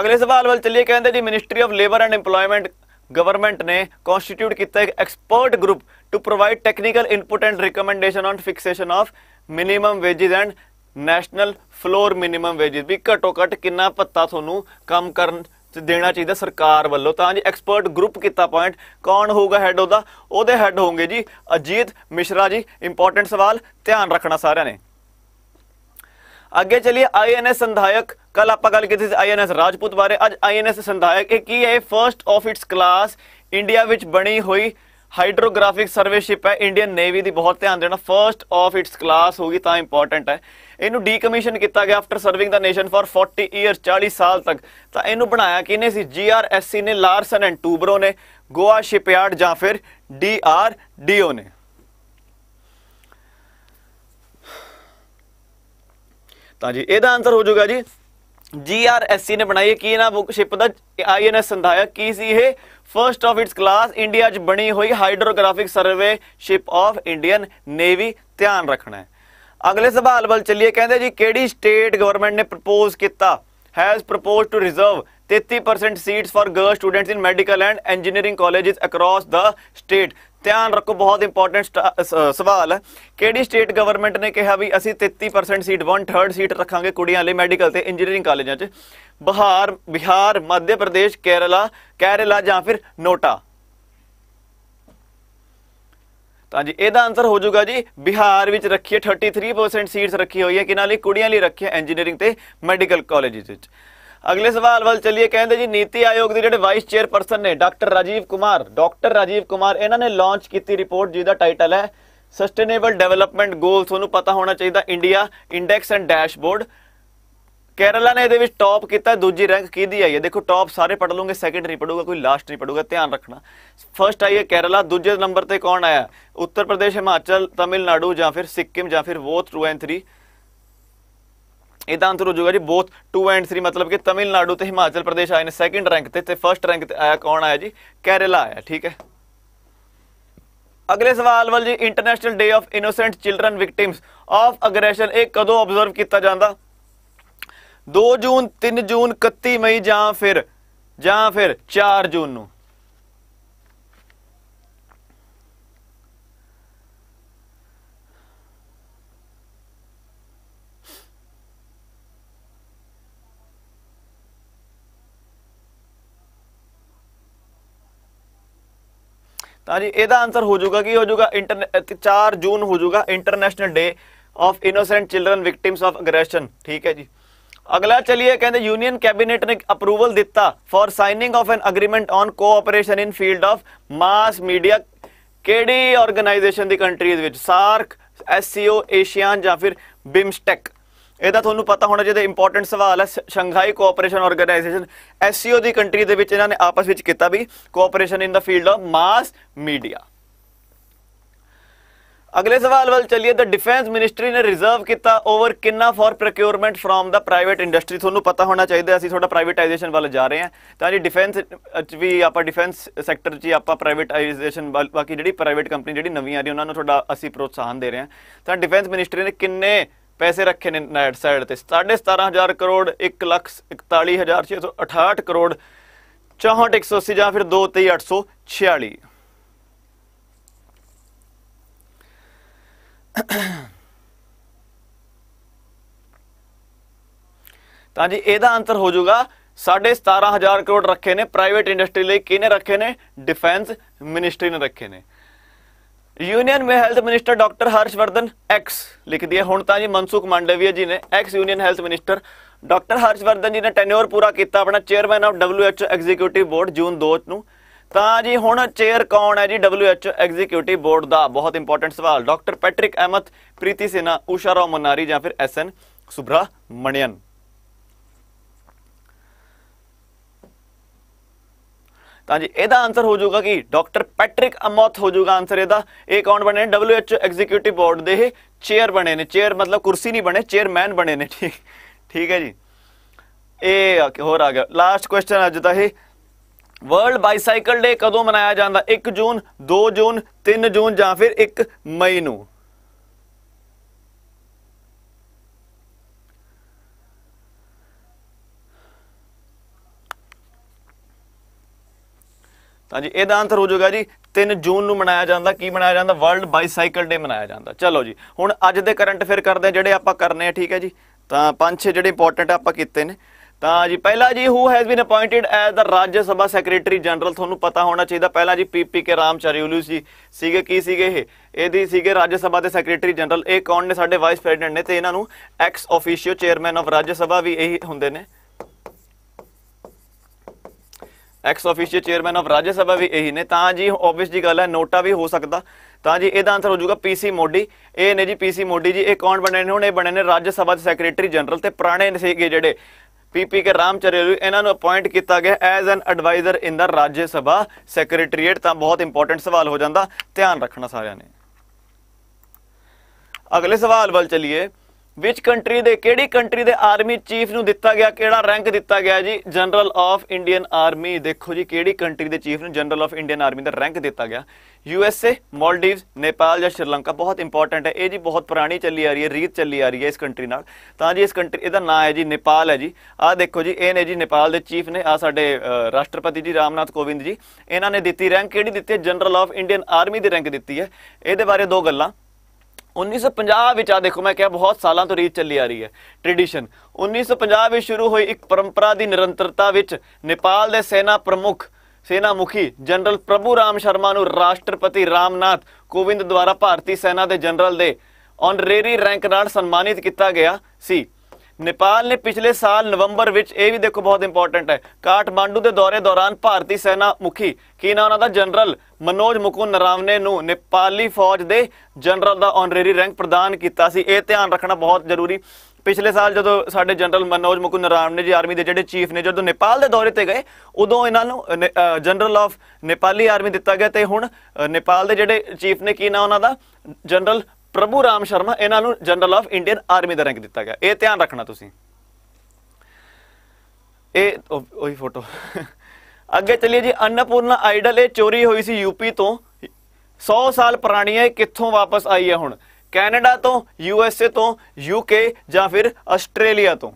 ਅਗਲੇ ਸਵਾਲ ਵੱਲ ਚੱਲੀਏ, ਕਹਿੰਦੇ ਜੀ ministry of labour and employment government ਨੇ ਕਨਸਟੀਟਿਊਟ ਕੀਤਾ ਇੱਕ expert group to provide technical input and recommendation on fixation of minimum wages and national floor minimum wages ਵੀ ਘਟੋ ਘਟ ਕਿੰਨਾ ਭੱਤਾ ਤੁਹਾਨੂੰ ਕੰਮ ਕਰਨ ਤੇ ਦੇਣਾ ਚਾਹੀਦਾ ਸਰਕਾਰ ਵੱਲੋਂ? ਤਾਂ ਜੀ ਐਕਸਪਰਟ ਗਰੁੱਪ ਕੀਤਾ ਪੁਆਇੰਟ ਕੌਣ ਹੋਊਗਾ ਹੈੱਡ ਉਹਦਾ? ਉਹਦੇ ਹੈੱਡ ਹੋਣਗੇ ਜੀ ਅਜੀਤ ਮਿਸ਼ਰਾ ਜੀ। ਇੰਪੋਰਟੈਂਟ ਸਵਾਲ, ਧਿਆਨ ਰੱਖਣਾ ਸਾਰਿਆਂ ਨੇ। ਅੱਗੇ ਚਲਿਏ ਆਈਐਨਐਸ ਸੰਧਾਇਕ। ਕੱਲ ਆਪਾਂ ਗੱਲ ਕੀਤੀ ਸੀ ਆਈਐਨਐਸ ਰਾਜਪੂਤ ਬਾਰੇ। ਅੱਜ ਆਈਐਨਐਸ ਸੰਧਾਇਕ, ਇਹ ਕੀ ਹੈ? ਇਹ first of its class India ਵਿੱਚ ਬਣੀ ਹੋਈ ਹਾਈਡਰੋਗ੍ਰਾਫਿਕ ਸਰਵੇ ਸ਼ਿਪ ਹੈ। ਇੰਡੀਅਨ ਨੇਵੀ ਦੀ ਬਹੁਤ ਧਿਆਨ ਦੇਣਾ। ਫਰਸਟ ਆਫ ਇਟਸ ਕਲਾਸ ਹੋਗੀ ਤਾਂ ਇੰਪੋਰਟੈਂਟ ਹੈ। ਇਹਨੂੰ ਡੀਕਮਿਸ਼ਨ ਕੀਤਾ ਗਿਆ after serving the nation for 40 years 40 ਸਾਲ ਤੱਕ। ਤਾਂ ਇਹਨੂੰ ਬਣਾਇਆ ਕਿਹਨੇ ਸੀ? ਜੀਆਰਐਸਸੀ ਨੇ ਲਾਰਸਨ ਐਂਡ ਟੂਬਰੋ ਨੇ ਗੋਆ ਸ਼ਿਪਯਾਰਡ ਜਾਂ ਫਿਰ ਡੀਆਰਡੀਓ ਨੇ। ਤਾਂ ਜੀ ਇਹਦਾ ਆਨਸਰ ਹੋ ਜਾਊਗਾ ਜੀ। ਜੀਆਰਐਸਸੀ ਨੇ ਬਣਾਈ ਹੈ, ਕੀ ਨਾ ਬੁੱਕ ਸ਼ਿਪ ਦਾ ਆਈਐਨਐਸ ਸੰਧਾਇਕ ਕੀ ਸੀ ਇਹ? First of its class India 'ਚ ਬਣੀ ਹੋਈ hydrographic survey ship of Indian navy ਧਿਆਨ ਰੱਖਣਾ ਹੈ। ਅਗਲੇ ਸਵਾਲ ਵੱਲ ਚੱਲੀਏ, ਕਹਿੰਦੇ ਜੀ, ਕਿਹੜੀ ਸਟੇਟ ਗਵਰਨਮੈਂਟ ਨੇ ਪ੍ਰਪੋਜ਼ ਕੀਤਾ? Has proposed to reserve 33% seats for girl students in medical and engineering colleges across the state ਧਿਆਨ ਰੱਖੋ, ਬਹੁਤ ਇੰਪੋਰਟੈਂਟ ਸਵਾਲ ਹੈ। ਕਿਹੜੀ ਸਟੇਟ ਗਵਰਨਮੈਂਟ ਨੇ ਕਿਹਾ ਵੀ ਅਸੀਂ 33% ਸੀਟ 1/3 ਸੀਟ ਰੱਖਾਂਗੇ ਕੁੜੀਆਂ ਲਈ ਮੈਡੀਕਲ ਤੇ ਇੰਜੀਨੀਅਰਿੰਗ ਕਾਲਜਾਂ 'ਚ? ਬਿਹਾਰ ਬਿਹਾਰ, ਮੱਧ ਪ੍ਰਦੇਸ਼, ਕੇਰਲਾ ਕੇਰਲਾ ਜਾਂ ਫਿਰ ਨੋਟਾ? ਤਾਂ ਜੀ, ਇਹਦਾ ਆਨਸਰ ਹੋ ਜਾਊਗਾ ਜੀ, ਬਿਹਾਰ ਵਿੱਚ ਰੱਖੀ ਹੈ 33% ਸੀਟਸ ਰੱਖੀ ਹੋਈ ਹੈ ਕਿਨਾਂ ਲਈ? ਕੁੜੀਆਂ ਲਈ ਰੱਖੀ ਹੈ ਇੰਜੀਨੀਅਰਿੰਗ ਤੇ ਮੈਡੀਕਲ ਕਾਲਜਸ ਵਿੱਚ। ਅਗਲੇ ਸਵਾਲ ਵੱਲ ਚੱਲੀਏ। ਕਹਿੰਦੇ ਜੀ, ਨੀਤੀ ਆਯੋਗ ਦੇ ਜਿਹੜੇ ਵਾਈਸ ਚੇਅਰਪਰਸਨ ਨੇ, ਡਾਕਟਰ ਰਾਜੀਵ ਕੁਮਾਰ, ਡਾਕਟਰ ਰਾਜੀਵ ਕੁਮਾਰ, ਇਹਨਾਂ ਨੇ ਲਾਂਚ ਕੀਤੀ ਰਿਪੋਰਟ ਜਿਹਦਾ ਟਾਈਟਲ ਹੈ ਸਸਟੇਨੇਬਲ ਡਿਵੈਲਪਮੈਂਟ ਗੋਲ ਤੁਹਾਨੂੰ ਪਤਾ ਹੋਣਾ ਚਾਹੀਦਾ India index and dashboard Kerala ਨੇ ਇਹਦੇ ਵਿੱਚ ਟੌਪ ਕੀਤਾ, ਦੂਜੀ ਰੈਂਕ ਕਿਹਦੀ ਆਈ ਹੈ? ਦੇਖੋ ਟੌਪ ਸਾਰੇ ਪੜ ਲਓਗੇ ਸੈਕੰਡ ਨਹੀਂ ਪੜੂਗਾ ਕੋਈ ਲਾਸਟ ਨਹੀਂ ਪੜੂਗਾ ਧਿਆਨ ਰੱਖਣਾ। ਫਰਸਟ ਆਈ ਹੈ ਕੇਰਲਾ, ਦੂਜੇ ਨੰਬਰ ਤੇ ਕੌਣ ਆਇਆ? ਉੱਤਰ ਪ੍ਰਦੇਸ਼, ਹਿਮਾਚਲ, ਤਮਿਲਨਾਡੂ ਜਾਂ ਫਿਰ ਸਿੱਕਿਮ ਜਾਂ ਫਿਰ ਬੋਥ 2 ਐਂਡ 3 ਇਹਦਾ ਅੰਤਰ ਹੋ ਜਾਊਗਾ ਜੀ ਬੋਥ 2 ਐਂਡ 3 ਮਤਲਬ ਕਿ ਤਮਿਲਨਾਡੂ ਤੇ ਹਿਮਾਚਲ ਪ੍ਰਦੇਸ਼ ਆਏ ਨੇ ਸੈਕੰਡ ਰੈਂਕ ਤੇ ਤੇ ਫਰਸਟ ਰੈਂਕ ਤੇ ਆਇਆ ਕੌਣ ਆਇਆ ਜੀ? ਕੇਰਲਾ ਆਇਆ, ਠੀਕ ਹੈ। ਅਗਲੇ ਸਵਾਲ ਵੱਲ ਜੀ international day of innocent children victims of aggression ਇਹ ਕਦੋਂ ਆਬਜ਼ਰਵ ਕੀਤਾ ਜਾਂਦਾ? 2 ਜੂਨ 3 ਜੂਨ 31 ਮਈ ਜਾਂ ਫਿਰ ਜਾਂ ਫਿਰ 4 ਜੂਨ ਨੂੰ। ਤਾਂ ਜੀ ਇਹਦਾ ਆਨਸਰ ਹੋ ਜਾਊਗਾ ਕੀ? ਹੋ ਜਾਊਗਾ 4 ਜੂਨ ਹੋ ਜਾਊਗਾ international day of innocent children victims of aggression ਠੀਕ ਹੈ ਜੀ। ਅਗਲਾ ਚਲਿਏ, ਕਹਿੰਦੇ ਯੂਨੀਅਨ ਕੈਬਨਿਟ ਨੇ ਅਪਰੂਵਲ ਦਿੱਤਾ for signing of an agreement on cooperation in field of mass media ਕਿਹੜੀ ਆਰਗੇਨਾਈਜੇਸ਼ਨ ਦੀ ਕੰਟਰੀਜ਼ ਵਿੱਚ? ਸਾਰਕ ਐਸਸੀਓ ਏਸ਼ੀਆਨ ਜਾਂ ਫਿਰ ਬਿਮਸਟੈਕ ਇਹਦਾ ਤੁਹਾਨੂੰ ਪਤਾ ਹੋਣਾ ਚਾਹੀਦਾ ਇੰਪੋਰਟੈਂਟ ਸਵਾਲ ਹੈ ਸ਼ੰਘਾਈ ਕੋਆਪਰੇਸ਼ਨ ਆਰਗੇਨਾਈਜੇਸ਼ਨ ਐਸਸੀਓ ਦੀ ਕੰਟਰੀ ਦੇ ਵਿੱਚ ਇਹਨਾਂ ਨੇ ਆਪਸ ਵਿੱਚ ਕੀਤਾ ਵੀ cooperation in the field of mass media ਅਗਲੇ ਸਵਾਲ ਵੱਲ ਚੱਲੀਏ ਤਾਂ ਡਿਫੈਂਸ ਮਿਨਿਸਟਰੀ ਨੇ ਰਿਜ਼ਰਵ ਕੀਤਾ ਓਵਰ ਕਿੰਨਾ for procurement from the private industry ਤੁਹਾਨੂੰ ਪਤਾ ਹੋਣਾ ਚਾਹੀਦਾ, ਅਸੀਂ ਥੋੜਾ ਪ੍ਰਾਈਵੇਟਾਈਜੇਸ਼ਨ ਵੱਲ ਜਾ ਰਹੇ ਹਾਂ। ਤਾਂ ਜੀ ਡਿਫੈਂਸ ਚ ਵੀ ਆਪਾਂ ਡਿਫੈਂਸ ਸੈਕਟਰ 'ਚ ਆਪਾਂ ਪ੍ਰਾਈਵੇਟਾਈਜੇਸ਼ਨ ਬਾਕੀ ਜਿਹੜੀ ਪ੍ਰਾਈਵੇਟ ਕੰਪਨੀ ਜਿਹੜੀ ਨਵੀਂ ਆ ਰਹੀ, ਉਹਨਾਂ ਨੂੰ ਥੋੜਾ ਅਸੀਂ ਪ੍ਰੋਤਸਾਹਨ ਦੇ ਰਹੇ ਹਾਂ। ਤਾਂ ਡਿਫੈਂਸ ਮਿਨਿਸਟਰੀ ਨੇ ਕਿੰਨੇ ਪੈਸੇ ਰੱਖੇ ਨੇ ਨੈਟ ਸਾਈਡ ਤੇ। 17500 ਕਰੋੜ 141668 ਕਰੋੜ 64180 ਜਾਂ ਫਿਰ 23846 ਤਾਂ ਜੀ, ਇਹਦਾ ਆਨਸਰ ਹੋ ਜਾਊਗਾ। 17500 ਕਰੋੜ ਰੱਖੇ ਨੇ ਪ੍ਰਾਈਵੇਟ ਇੰਡਸਟਰੀ ਲਈ ਕਿਹਨੇ ਰੱਖੇ ਨੇ? ਡਿਫੈਂਸ ਮਿਨਿਸਟਰੀ ਨੇ ਰੱਖੇ ਨੇ। ਯੂਨੀਅਨ ਮੇ health minister doctor Harshvardhan ex ਲਿਖ ਦਿਆ ਹੁਣ ਤਾਂ ਜੀ ਮਨਸੁਖ ਮੰਡਵੀਆ ਜੀ ਨੇ ex union health minister doctor Harshvardhan ji ਨੇ ਟੈਨਿਓਰ ਪੂਰਾ ਕੀਤਾ ਆਪਣਾ chairman of WHO executive board ਜੂਨ 2 ਨੂੰ। ਤਾਂ ਜੀ ਹੁਣ ਚੇਅਰ ਕੌਣ ਹੈ ਜੀ WHO ਐਗਜ਼ੀਕਿਊਟਿਵ ਬੋਰਡ ਦਾ? ਬਹੁਤ ਇੰਪੋਰਟੈਂਟ ਸਵਾਲ। ਡਾਕਟਰ ਪੈਟ੍ਰਿਕ ਅਹਿਮਦ ਪ੍ਰੀਤੀ ਸਿਨਾ ਊਸ਼ਾ ਰਾਓ ਮਨਾਰੀ ਜਾਂ ਫਿਰ ਐਸਐਨ ਸੁਬਰਾਮਣੀਅਨ ਤਾਂ ਜੀ ਇਹਦਾ ਆਨਸਰ ਹੋ ਜਾਊਗਾ ਕਿ ਡਾਕਟਰ ਪੈਟ੍ਰਿਕ ਅਮੋਥ ਹੋ ਜਾਊਗਾ ਆਨਸਰ ਇਹਦਾ। ਇਹ ਕੌਣ ਬਣੇ ਨੇ? WHO ਐਗਜ਼ੀਕਿਊਟਿਵ ਬੋਰਡ ਦੇ ਚੇਅਰ ਬਣੇ ਨੇ। ਚੇਅਰ ਮਤਲਬ ਕੁਰਸੀ ਨਹੀਂ ਬਣੇ ਚੇਅਰਮੈਨ ਬਣੇ ਨੇ। ਠੀਕ ਠੀਕ ਹੈ ਜੀ। ਇਹ ਹੋਰ ਆ ਗਿਆ। ਲਾਸਟ ਕੁਐਸਚਨ ਅੱਜ ਦਾ ਇਹ। ਵਰਲਡ ਬਾਈਸਾਈਕਲ ਡੇ ਕਦੋਂ ਮਨਾਇਆ ਜਾਂਦਾ? 1 ਜੂਨ 2 ਜੂਨ 3 ਜੂਨ ਜਾਂ ਫਿਰ 1 ਮਈ ਨੂੰ? ਤਾਂ ਜੀ ਇਹਦਾ ਆਨਸਰ ਹੋ ਜਾਊਗਾ ਜੀ 3 ਜੂਨ ਨੂੰ ਮਨਾਇਆ ਜਾਂਦਾ, ਕੀ ਮਨਾਇਆ ਜਾਂਦਾ? ਵਰਲਡ ਬਾਈਸਾਈਕਲ ਡੇ ਮਨਾਇਆ ਜਾਂਦਾ। ਚਲੋ ਜੀ, ਹੁਣ ਅੱਜ ਦੇ ਕਰੰਟ ਅਫੇਅਰ ਕਰਦੇ ਆ ਜਿਹੜੇ ਆਪਾਂ ਕਰਨੇ ਆ, ਠੀਕ ਹੈ ਜੀ? ਤਾਂ ਪੰਜ ਛੇ ਜਿਹੜੇ ਇੰਪੋਰਟੈਂਟ ਆਪਾਂ ਕੀਤੇ ਨੇ। ਤਾਂ ਜੀ, ਪਹਿਲਾ ਜੀ who has been appointed as the Rajya Sabha secretary general ਤੁਹਾਨੂੰ ਪਤਾ ਹੋਣਾ ਚਾਹੀਦਾ, ਪਹਿਲਾ ਜੀ ਪੀਪੀ ਕੇ ਰਾਮਚਰਿਉਲੂ ਜੀ। ਸੀਗੇ, ਕੀ ਸੀਗੇ ਇਹ? ਇਹਦੀ ਸੀਗੇ ਰਾਜ ਸਭਾ ਦੇ ਸੈਕਟਰੀ ਜਨਰਲ ਇਹ ਕੌਣ ਨੇ? ਸਾਡੇ ਵਾਈਸ ਪ੍ਰੈਜ਼ੀਡੈਂਟ ਨੇ ਤੇ ਇਹਨਾਂ ਨੂੰ ex officio chairman of Rajya Sabha ਵੀ ਇਹੀ ਹੁੰਦੇ ਨੇ। Ex official chairman of Rajya Sabha ਵੀ ਇਹੀ ਨੇ। ਤਾਂ ਜੀ ਆਬਵੀਅਸ ਜੀ ਗੱਲ ਹੈ, ਨੋਟਾ ਵੀ ਹੋ ਸਕਦਾ। ਤਾਂ ਜੀ ਇਹਦਾ ਆਨਸਰ ਹੋ ਜਾਊਗਾ ਪੀਸੀ ਮੋਢੀ। ਇਹ ਨੇ ਜੀ ਪੀਸੀ ਮੋਡੀ ਜੀ, ਇਹ ਕੌਣ ਬਣੇ ਨੇ? ਹੁਣ ਇਹ ਬਣੇ ਨੇ ਰਾਜ ਸਭਾ ਦੇ ਸੈਕਟਰੀ ਜਨਰਲ ਤੇ ਪੁਰਾਣੇ ਸੀਗੇ ਜਿਹੜੇ ਪੀਪੀ ਕੇ ਰਾਮਚਰਿਆਲੂ ਇਹਨਾਂ ਨੂੰ ਅਪਾਇੰਟ ਕੀਤਾ ਗਿਆ as an adviser in the Rajya Sabha secretariat ਤਾਂ ਬਹੁਤ ਇੰਪੋਰਟੈਂਟ ਸਵਾਲ ਹੋ ਜਾਂਦਾ। ਧਿਆਨ ਰੱਖਣਾ ਸਾਰਿਆਂ ਨੇ। ਅਗਲੇ ਸਵਾਲ ਵੱਲ ਚਲੀਏ। ਵਿਚ ਕੰਟਰੀ ਦੇ, ਕਿਹੜੀ ਕੰਟਰੀ ਦੇ ਆਰਮੀ ਚੀਫ ਨੂੰ ਦਿੱਤਾ ਗਿਆ, ਕਿਹੜਾ ਰੈਂਕ ਦਿੱਤਾ ਗਿਆ ਜੀ? ਜਨਰਲ ਆਫ ਇੰਡੀਅਨ ਆਰਮੀ ਦੇਖੋ ਜੀ ਕਿਹੜੀ ਕੰਟਰੀ ਦੇ ਚੀਫ ਨੂੰ ਜਨਰਲ ਆਫ ਇੰਡੀਅਨ ਆਰਮੀ ਦਾ ਰੈਂਕ ਦਿੱਤਾ ਗਿਆ? U S A Maldives Nepal ਜਾਂ ਸ਼੍ਰੀਲੰਕਾ ਬਹੁਤ ਇੰਪੋਰਟੈਂਟ ਹੈ। ਇਹ ਜੀ ਬਹੁਤ ਪੁਰਾਣੀ ਚੱਲੀ ਆ ਰਹੀ ਹੈ, ਰੀਤ ਚੱਲੀ ਆ ਰਹੀ ਹੈ ਇਸ ਕੰਟਰੀ ਨਾਲ। ਤਾਂ ਜੀ ਇਸ ਕੰਟਰੀ ਇਹਦਾ ਨਾਮ ਹੈ ਜੀ ਨੇਪਾਲ ਹੈ ਜੀ। ਆਹ ਦੇਖੋ ਜੀ, ਇਹ ਨੇ ਜੀ ਨੇਪਾਲ ਦੇ ਚੀਫ ਨੇ ਆ ਸਾਡੇ ਰਾਸ਼ਟਰਪਤੀ ਜੀ ਰਾਮਨਾਥ ਕੋਵਿੰਦ ਜੀ, ਇਹਨਾਂ ਨੇ ਦਿੱਤੀ ਰੈਂਕ ਕਿਹੜੀ ਦਿੱਤੀ ਹੈ? ਜਨਰਲ ਆਫ ਇੰਡੀਅਨ ਆਰਮੀ ਦੀ ਰੈਂਕ ਦਿੱਤੀ ਹੈ। ਇਹਦੇ ਬਾਰੇ ਦੋ ਗੱਲਾਂ। 1950 ਵਿੱਚ ਆ ਦੇਖੋ, ਮੈਂ ਕਿਹਾ ਬਹੁਤ ਸਾਲਾਂ ਤੋਂ ਰੀਤ ਚੱਲੀ ਆ ਰਹੀ ਹੈ ਟ੍ਰੈਡੀਸ਼ਨ 1950 ਵਿੱਚ ਸ਼ੁਰੂ ਹੋਈ ਇੱਕ ਪਰੰਪਰਾ ਦੀ ਨਿਰੰਤਰਤਾ ਵਿੱਚ ਨੇਪਾਲ ਦੇ ਸੈਨਾ ਪ੍ਰਮੁੱਖ ਸੈਨਾ ਮੁਖੀ ਜਨਰਲ ਪ੍ਰਭੂ ਰਾਮ ਸ਼ਰਮਾ ਨੂੰ ਰਾਸ਼ਟਰਪਤੀ ਰਾਮਨਾਥ ਕੋਵਿੰਦ ਦੁਆਰਾ ਭਾਰਤੀ ਸੈਨਾ ਦੇ ਜਨਰਲ ਦੇ ਆਨਰੇਰੀ ਰੈਂਕ ਨਾਲ ਸਨਮਾਨਿਤ ਕੀਤਾ ਗਿਆ ਸੀ। ਨੇਪਾਲ ਨੇ ਪਿਛਲੇ ਸਾਲ ਨਵੰਬਰ ਵਿੱਚ, ਇਹ ਵੀ ਦੇਖੋ ਬਹੁਤ ਇੰਪੋਰਟੈਂਟ ਹੈ, ਕਾਠਮਾਂਡੂ ਦੇ ਦੌਰੇ ਦੌਰਾਨ ਭਾਰਤੀ ਸੈਨਾ ਮੁਖੀ ਕੀ ਨਾ ਉਹਨਾਂ ਦਾ, ਜਨਰਲ ਮਨੋਜ ਮੁਕੁੰਦ ਨਰਾਵਨੇ ਨੂੰ ਨੇਪਾਲੀ ਫੌਜ ਦੇ ਜਨਰਲ ਦਾ ਆਨਰੇਰੀ ਰੈਂਕ ਪ੍ਰਦਾਨ ਕੀਤਾ ਸੀ। ਇਹ ਧਿਆਨ ਰੱਖਣਾ ਬਹੁਤ ਜ਼ਰੂਰੀ। ਪਿਛਲੇ ਸਾਲ ਜਦੋਂ ਸਾਡੇ ਜਨਰਲ ਮਨੋਜ ਮੁਕੁੰਦ ਨਰਾਵਨੇ ਜੀ ਆਰਮੀ ਦੇ ਜਿਹੜੇ ਚੀਫ ਨੇ, ਜਦੋਂ ਨੇਪਾਲ ਦੇ ਦੌਰੇ ਤੇ ਗਏ, ਉਦੋਂ ਇਹਨਾਂ ਨੂੰ ਜਨਰਲ ਆਫ ਨੇਪਾਲੀ ਆਰਮੀ ਦਿੱਤਾ ਗਿਆ ਤੇ ਹੁਣ ਨੇਪਾਲ ਦੇ ਜਿਹੜੇ ਚੀਫ ਨੇ, ਕੀ ਨਾ ਉਹਨਾਂ ਦਾ? ਜਨਰਲ ਪ੍ਰਭੂ ਰਾਮ ਸ਼ਰਮਾ, ਇਹਨਾਂ ਨੂੰ ਜਨਰਲ ਆਫ ਇੰਡੀਅਨ ਆਰਮੀ ਦਾ ਰੈਂਕ ਦਿੱਤਾ ਗਿਆ। ਇਹ ਧਿਆਨ ਰੱਖਣਾ ਤੁਸੀਂ। ਇਹ, ਉਹੀ ਫੋਟੋ ਅੱਗੇ ਚੱਲੀਏ ਜੀ, ਅੰਨਪੂਰਨਾ ਆਈਡਲ, ਇਹ ਚੋਰੀ ਹੋਈ ਸੀ ਯੂਪੀ ਤੋਂ। 100 ਸਾਲ ਪੁਰਾਣੀ ਹੈ, ਇਹ ਕਿੱਥੋਂ ਵਾਪਸ ਆਈ ਹੈ ਹੁਣ? ਕੈਨੇਡਾ ਤੋਂ, ਯੂ ਐਸ ਏ ਤੋਂ ਯੂਕੇ ਜਾਂ ਫਿਰ ਆਸਟ੍ਰੇਲੀਆ ਤੋਂ?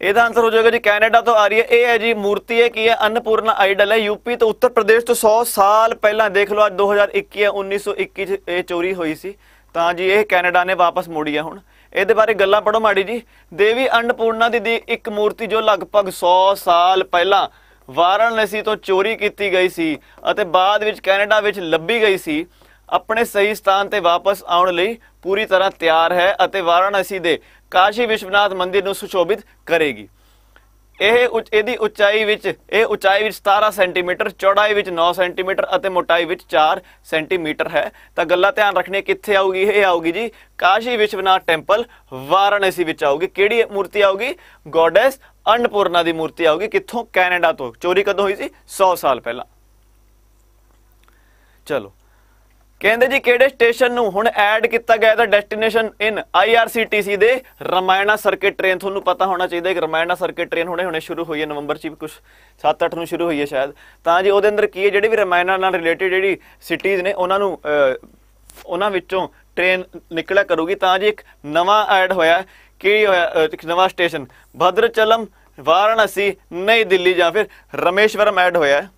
ਇਹਦਾ ਆਨਸਰ ਹੋ ਜਾਏਗਾ ਜੀ, ਕੈਨੇਡਾ ਤੋਂ ਆ ਰਹੀ ਹੈ। ਇਹ ਹੈ ਜੀ, ਮੂਰਤੀ ਹੈ, ਕੀ ਹੈ? ਅੰਨਪੂਰਨਾ ਆਈਡਲ ਹੈ ਯੂਪੀ ਤੋਂ ਉੱਤਰ ਪ੍ਰਦੇਸ਼ ਤੋਂ 100 ਸਾਲ ਪਹਿਲਾਂ ਦੇਖ ਲਓ, ਅੱਜ 2021 ਹੈ 1921 ਚ ਇਹ ਚੋਰੀ ਹੋਈ ਸੀ। ਤਾਂ ਜੀ, ਇਹ ਕੈਨੇਡਾ ਨੇ ਵਾਪਸ ਮੋੜੀ ਹੈ ਹੁਣ। ਇਹਦੇ ਬਾਰੇ ਗੱਲਾਂ ਪੜੋ ਮਾੜੀ ਜੀ। ਦੇਵੀ ਅੰਨਪੂਰਨਾ ਦੀ ਇੱਕ ਮੂਰਤੀ ਜੋ ਲਗਭਗ 100 ਸਾਲ ਪਹਿਲਾਂ ਵਾਰਾਣਸੀ ਤੋਂ ਚੋਰੀ ਕੀਤੀ ਗਈ ਸੀ ਅਤੇ ਬਾਅਦ ਵਿੱਚ ਕੈਨੇਡਾ ਵਿੱਚ ਲੱਭੀ ਗਈ ਸੀ, ਆਪਣੇ ਸਹੀ ਸਥਾਨ ਤੇ ਵਾਪਸ ਆਉਣ ਲਈ ਪੂਰੀ ਤਰ੍ਹਾਂ ਤਿਆਰ ਹੈ ਅਤੇ ਵਾਰਾਣਸੀ ਦੇ ਕਾਸ਼ੀ ਵਿਸ਼ਵਨਾਥ ਮੰਦਿਰ ਨੂੰ ਸੁਸ਼ੋਭਿਤ ਕਰੇਗੀ। ਇਹ ਉੱਚ- ਇਹਦੀ ਉਚਾਈ ਵਿੱਚ, ਇਹ ਉਚਾਈ ਵਿੱਚ 17 ਸੈਂਟੀਮੀਟਰ, ਚੌੜਾਈ ਵਿੱਚ 9 ਸੈਂਟੀਮੀਟਰ ਅਤੇ ਮੋਟਾਈ ਵਿੱਚ 4 ਸੈਂਟੀਮੀਟਰ ਹੈ। ਤਾਂ ਗੱਲਾਂ ਧਿਆਨ ਰੱਖਣੀਆਂ ਕਿੱਥੇ ਆਊਗੀ? ਇਹ ਆਊਗੀ ਜੀ ਕਾਸ਼ੀ ਵਿਸ਼ਵਨਾਥ ਟੈਂਪਲ, ਵਾਰਾਣਸੀ ਵਿੱਚ ਆਊਗੀ। ਕਿਹੜੀ ਮੂਰਤੀ ਆਊਗੀ? ਗੋਡੈਸ ਅੰਨਪੂਰਨਾ ਦੀ ਮੂਰਤੀ ਆਊਗੀ। ਕਿੱਥੋਂ? ਕੈਨੇਡਾ ਤੋਂ। ਚੋਰੀ ਕਦੋਂ ਹੋਈ ਸੀ? 100 ਸਾਲ ਪਹਿਲਾਂ। ਚਲੋ। ਕਹਿੰਦੇ ਜੀ ਕਿਹੜੇ ਸਟੇਸ਼ਨ ਨੂੰ ਹੁਣ ਐਡ ਕੀਤਾ ਗਿਆ ਦਾ ਡੈਸਟੀਨੇਸ਼ਨ ਇਨ IRCTC ਦੇ? ਰਮਾਇਣਾ ਸਰਕਿਟ ਟ੍ਰੇਨ ਤੁਹਾਨੂੰ ਪਤਾ ਹੋਣਾ ਚਾਹੀਦਾ ਕਿ ਰਮਾਇਣਾ ਸਰਕਿਟ ਟ੍ਰੇਨ ਹੁਣੇ ਹੁਣੇ ਸ਼ੁਰੂ ਹੋਈ ਹੈ ਨਵੰਬਰ ਚ, ਵੀ ਕੁਝ 7-8 ਨੂੰ ਸ਼ੁਰੂ ਹੋਈ ਹੈ ਸ਼ਾਇਦ। ਤਾਂ ਜੀ ਉਹਦੇ ਅੰਦਰ ਕੀ ਹੈ, ਜਿਹੜੇ ਵੀ ਰਮਾਇਣਾ ਨਾਲ ਰਿਲੇਟਡ ਜਿਹੜੀ ਸਿਟੀਜ਼ ਨੇ, ਉਹਨਾਂ ਨੂੰ ਉਹਨਾਂ ਵਿੱਚੋਂ ਟ੍ਰੇਨ ਨਿਕਲਿਆ ਕਰੂਗੀ। ਤਾਂ ਜੀ ਇੱਕ ਨਵਾਂ ਐਡ ਹੋਇਆ ਕੀ ਹੋਇਆ ਇੱਕ ਨਵਾਂ ਸਟੇਸ਼ਨ ਭਦਰਚਲਮ, ਵਾਰਾਣਸੀ, ਨਈ ਦਿੱਲੀ ਜਾਂ ਫਿਰ ਰਮੇਸ਼ਵਰਮ ਐਡ ਹੋਇਆ ਹੈ।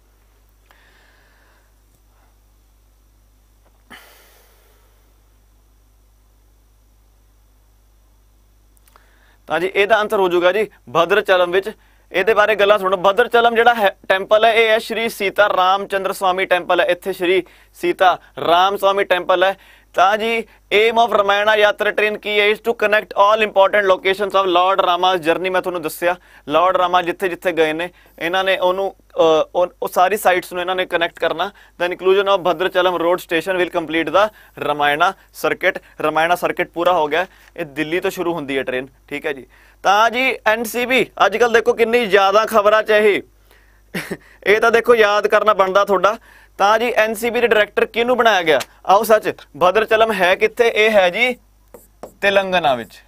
ਤਾਂ ਜੀ ਇਹਦਾ ਆਨਸਰ ਹੋ ਜਾਊਗਾ ਜੀ ਭਦਰਚਲਮ ਵਿੱਚ। ਇਹਦੇ ਬਾਰੇ ਗੱਲਾਂ ਸੁਣੋ। ਭਦਰਚਲਮ ਜਿਹੜਾ ਹੈ ਟੈਂਪਲ ਹੈ, ਇਹ ਹੈ ਸ਼੍ਰੀ ਸੀਤਾ ਰਾਮਚੰਦਰ ਸਵਾਮੀ ਟੈਂਪਲ ਹੈ। ਇੱਥੇ ਸ਼੍ਰੀ ਸੀਤਾ ਰਾਮ ਸਵਾਮੀ ਟੈਂਪਲ ਹੈ। ਤਾਂ ਜੀ ਏਮ ਆਫ ਰਮਾਇਣਾ ਯਾਤਰਾ ਟ੍ਰੇਨ ਕੀ ਹੈ? Is to connect all important locations of lord Rama's journey ਮੈਂ ਤੁਹਾਨੂੰ ਦੱਸਿਆ। ਲਾਰਡ ਰਾਮਾ ਜਿੱਥੇ ਜਿੱਥੇ ਗਏ ਨੇ, ਇਹਨਾਂ ਨੇ ਉਹਨੂੰ ਉਹ ਉਹ ਸਾਰੀ ਸਾਈਟਸ ਨੂੰ ਇਹਨਾਂ ਨੇ ਕਨੈਕਟ ਕਰਨਾ। The inclusion of Bhadrachalam road station will complete the Ramayana circuit Ramayana circuit ਪੂਰਾ ਹੋ ਗਿਆ। ਇਹ ਦਿੱਲੀ ਤੋਂ ਸ਼ੁਰੂ ਹੁੰਦੀ ਹੈ ਟ੍ਰੇਨ ਠੀਕ ਹੈ ਜੀ। ਤਾਂ ਜੀ ਐਨਸੀਬੀ ਅੱਜ ਕੱਲ ਦੇਖੋ ਕਿੰਨੀ ਜ਼ਿਆਦਾ ਖਬਰਾਂ ਚ ਇਹ। ਇਹ ਤਾਂ ਦੇਖੋ ਯਾਦ ਕਰਨਾ ਬਣਦਾ ਤੁਹਾਡਾ। ਤਾਂ ਜੀ ਐਨਸੀਬੀ ਦੇ ਡਾਇਰੈਕਟਰ ਕਿਹਨੂੰ ਬਣਾਇਆ ਗਿਆ? ਆਓ ਸੱਚ ਭਦਰਚਲਮ ਹੈ ਕਿੱਥੇ? ਇਹ ਹੈ ਜੀ ਤੇਲੰਗਾਨਾ ਵਿੱਚ।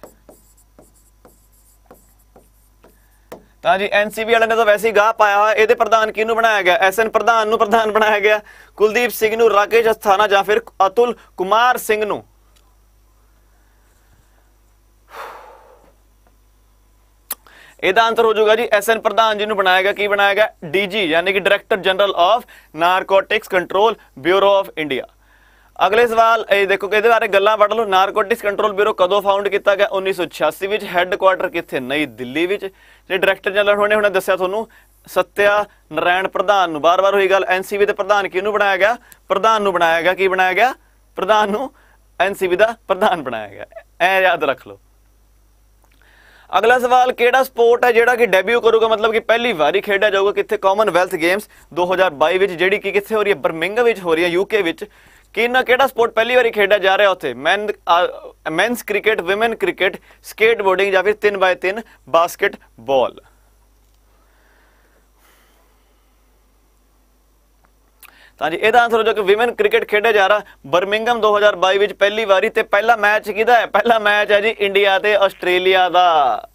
ਤਾਂ ਜੀ ਐਨਸੀਬੀ ਵਾਲਿਆਂ ਨੇ ਤਾਂ ਵੈਸੇ ਹੀ ਗਾਹ ਪਾਇਆ ਹੋਇਆ, ਇਹਦੇ ਪ੍ਰਧਾਨ ਕਿਹਨੂੰ ਬਣਾਇਆ ਗਿਆ? ਐਸਐਨ ਪ੍ਰਧਾਨ ਨੂੰ ਪ੍ਰਧਾਨ ਬਣਾਇਆ ਗਿਆ। ਕੁਲਦੀਪ ਸਿੰਘ ਨੂੰ ਰਾਕੇਸ਼ ਅਸਥਾਨਾ ਜਾਂ ਫਿਰ ਅਤੁਲ ਕੁਮਾਰ ਸਿੰਘ ਨੂੰ। ਇਹਦਾ ਆਨਸਰ ਹੋ ਜਾਊਗਾ ਜੀ ਐਸਐਨ ਪ੍ਰਧਾਨ ਜੀ ਨੂੰ ਬਣਾਇਆ ਗਿਆ, ਕੀ ਬਣਾਇਆ ਗਿਆ? ਡੀਜੀ ਯਾਨੀ ਕਿ director general of narcotics control bureau of India ਅਗਲੇ ਸਵਾਲ, ਇਹ ਦੇਖੋ ਕਿ ਇਹਦੇ ਬਾਰੇ ਗੱਲਾਂ ਪੜ੍ਹ ਲਓ। ਨਾਰਕੋਟਿਕਸ ਕੰਟਰੋਲ ਬਿਊਰੋ ਕਦੋਂ ਫਾਊਂਡ ਕੀਤਾ ਗਿਆ? 1986 ਵਿੱਚ। ਹੈੱਡਕੁਆਰਟਰ ਕਿੱਥੇ? ਨਈ, ਦਿੱਲੀ ਵਿੱਚ। ਜੇ ਡਾਇਰੈਕਟਰ ਜਨਰਲ ਹੋਣੇ ਹੁਣੇ ਦੱਸਿਆ ਤੁਹਾਨੂੰ, ਸਤਿਆ ਨਾਰਾਇਣ ਪ੍ਰਧਾਨ ਨੂੰ। ਬਾਰ-ਬਾਰ ਹੋਈ ਗੱਲ ਐਨਸੀਬੀ ਦੇ ਪ੍ਰਧਾਨ ਕਿਹਨੂੰ ਬਣਾਇਆ ਗਿਆ? ਪ੍ਰਧਾਨ ਨੂੰ ਬਣਾਇਆ ਗਿਆ। ਕੀ ਬਣਾਇਆ ਗਿਆ? ਪ੍ਰਧਾਨ ਨੂੰ ਐਨਸੀਬੀ ਦਾ ਪ੍ਰਧਾਨ ਬਣਾਇਆ ਗਿਆ। ਐ ਯਾਦ ਰੱਖ ਲਓ। ਅਗਲਾ ਸਵਾਲ, ਕਿਹੜਾ ਸਪੋਰਟ ਹੈ ਜਿਹੜਾ ਕਿ ਡੈਬਿਊ ਕਰੂਗਾ? ਮਤਲਬ ਕਿ ਪਹਿਲੀ ਵਾਰੀ ਖੇਡਿਆ ਜਾਊਗਾ ਕਿੱਥੇ? ਕਾਮਨਵੈਲਥ ਗੇਮਸ 2022 ਵਿੱਚ, ਜਿਹੜੀ ਕਿ ਕਿੱਥੇ ਹੋ ਰਹੀ ਹੈ? ਬਰਮਿੰਗਮ ਵਿੱਚ ਹੋ ਰਹੀ ਹੈ ਯੂਕੇ ਵਿੱਚ। ਕਿੰਨਾ, ਕਿਹੜਾ ਸਪੋਰਟ ਪਹਿਲੀ ਵਾਰੀ ਖੇਡਿਆ ਜਾ ਰਿਹਾ ਉੱਥੇ? Man men's cricket women cricket skateboarding ਜਾਂ ਫਿਰ 3x3 ਬਾਸਕਟਬਾਲ ਤਾਂ ਜੀ ਇਹਦਾ ਆਨਸਰ ਹੋ ਜਾਊਗਾ ਕਿ ਔਮਨ ਕ੍ਰਿਕਟ ਖੇਡਿਆ ਜਾ ਰਿਹਾ। ਬਰਮਿੰਗਮ 2022 ਵਿੱਚ ਪਹਿਲੀ ਵਾਰੀ ਤੇ ਪਹਿਲਾ ਮੈਚ ਕਿਹਦਾ ਹੈ? ਪਹਿਲਾ ਮੈਚ ਹੈ ਜੀ ਇੰਡੀਆ ਤੇ ਆਸਟ੍ਰੇਲੀਆ ਦਾ।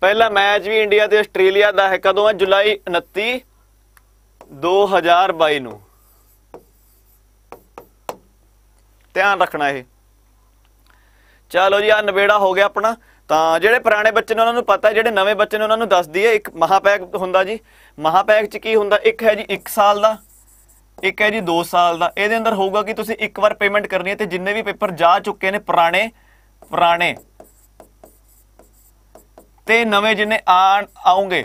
ਪਹਿਲਾ ਮੈਚ ਵੀ ਇੰਡੀਆ ਤੇ ਆਸਟ੍ਰੇਲੀਆ ਦਾ ਹੈ। ਕਦੋਂ ਹੈ? ਜੁਲਾਈ 29 2022 ਨੂੰ। ਧਿਆਨ ਰੱਖਣਾ ਇਹ। ਚਲੋ ਜੀ ਆ ਨਵੇੜਾ ਹੋ ਗਿਆ ਆਪਣਾ। ਤਾਂ ਜਿਹੜੇ ਪੁਰਾਣੇ ਬੱਚੇ ਨੇ ਉਹਨਾਂ ਨੂੰ ਪਤਾ ਜਿਹੜੇ ਨਵੇਂ ਬੱਚੇ ਨੇ ਉਹਨਾਂ ਨੂੰ ਦੱਸ ਦਈਏ। ਇੱਕ ਮਹਾਪੈਕ ਹੁੰਦਾ ਜੀ। ਮਹਾਪੈਕ ਚ ਕੀ ਹੁੰਦਾ? ਇੱਕ ਹੈ ਜੀ 1 ਸਾਲ ਦਾ। ਇੱਕ ਹੈ ਜੀ 2 ਸਾਲ ਦਾ। ਇਹਦੇ ਅੰਦਰ ਹੋਊਗਾ ਕਿ ਤੁਸੀਂ ਇੱਕ ਵਾਰ ਪੇਮੈਂਟ ਕਰਨੀ ਹੈ ਤੇ ਜਿੰਨੇ ਵੀ ਪੇਪਰ ਜਾ ਚੁੱਕੇ ਨੇ ਪੁਰਾਣੇ ਪੁਰਾਣੇ, ਤੇ ਨਵੇਂ ਜਿੰਨੇ ਆਣ ਆਉਂਗੇ।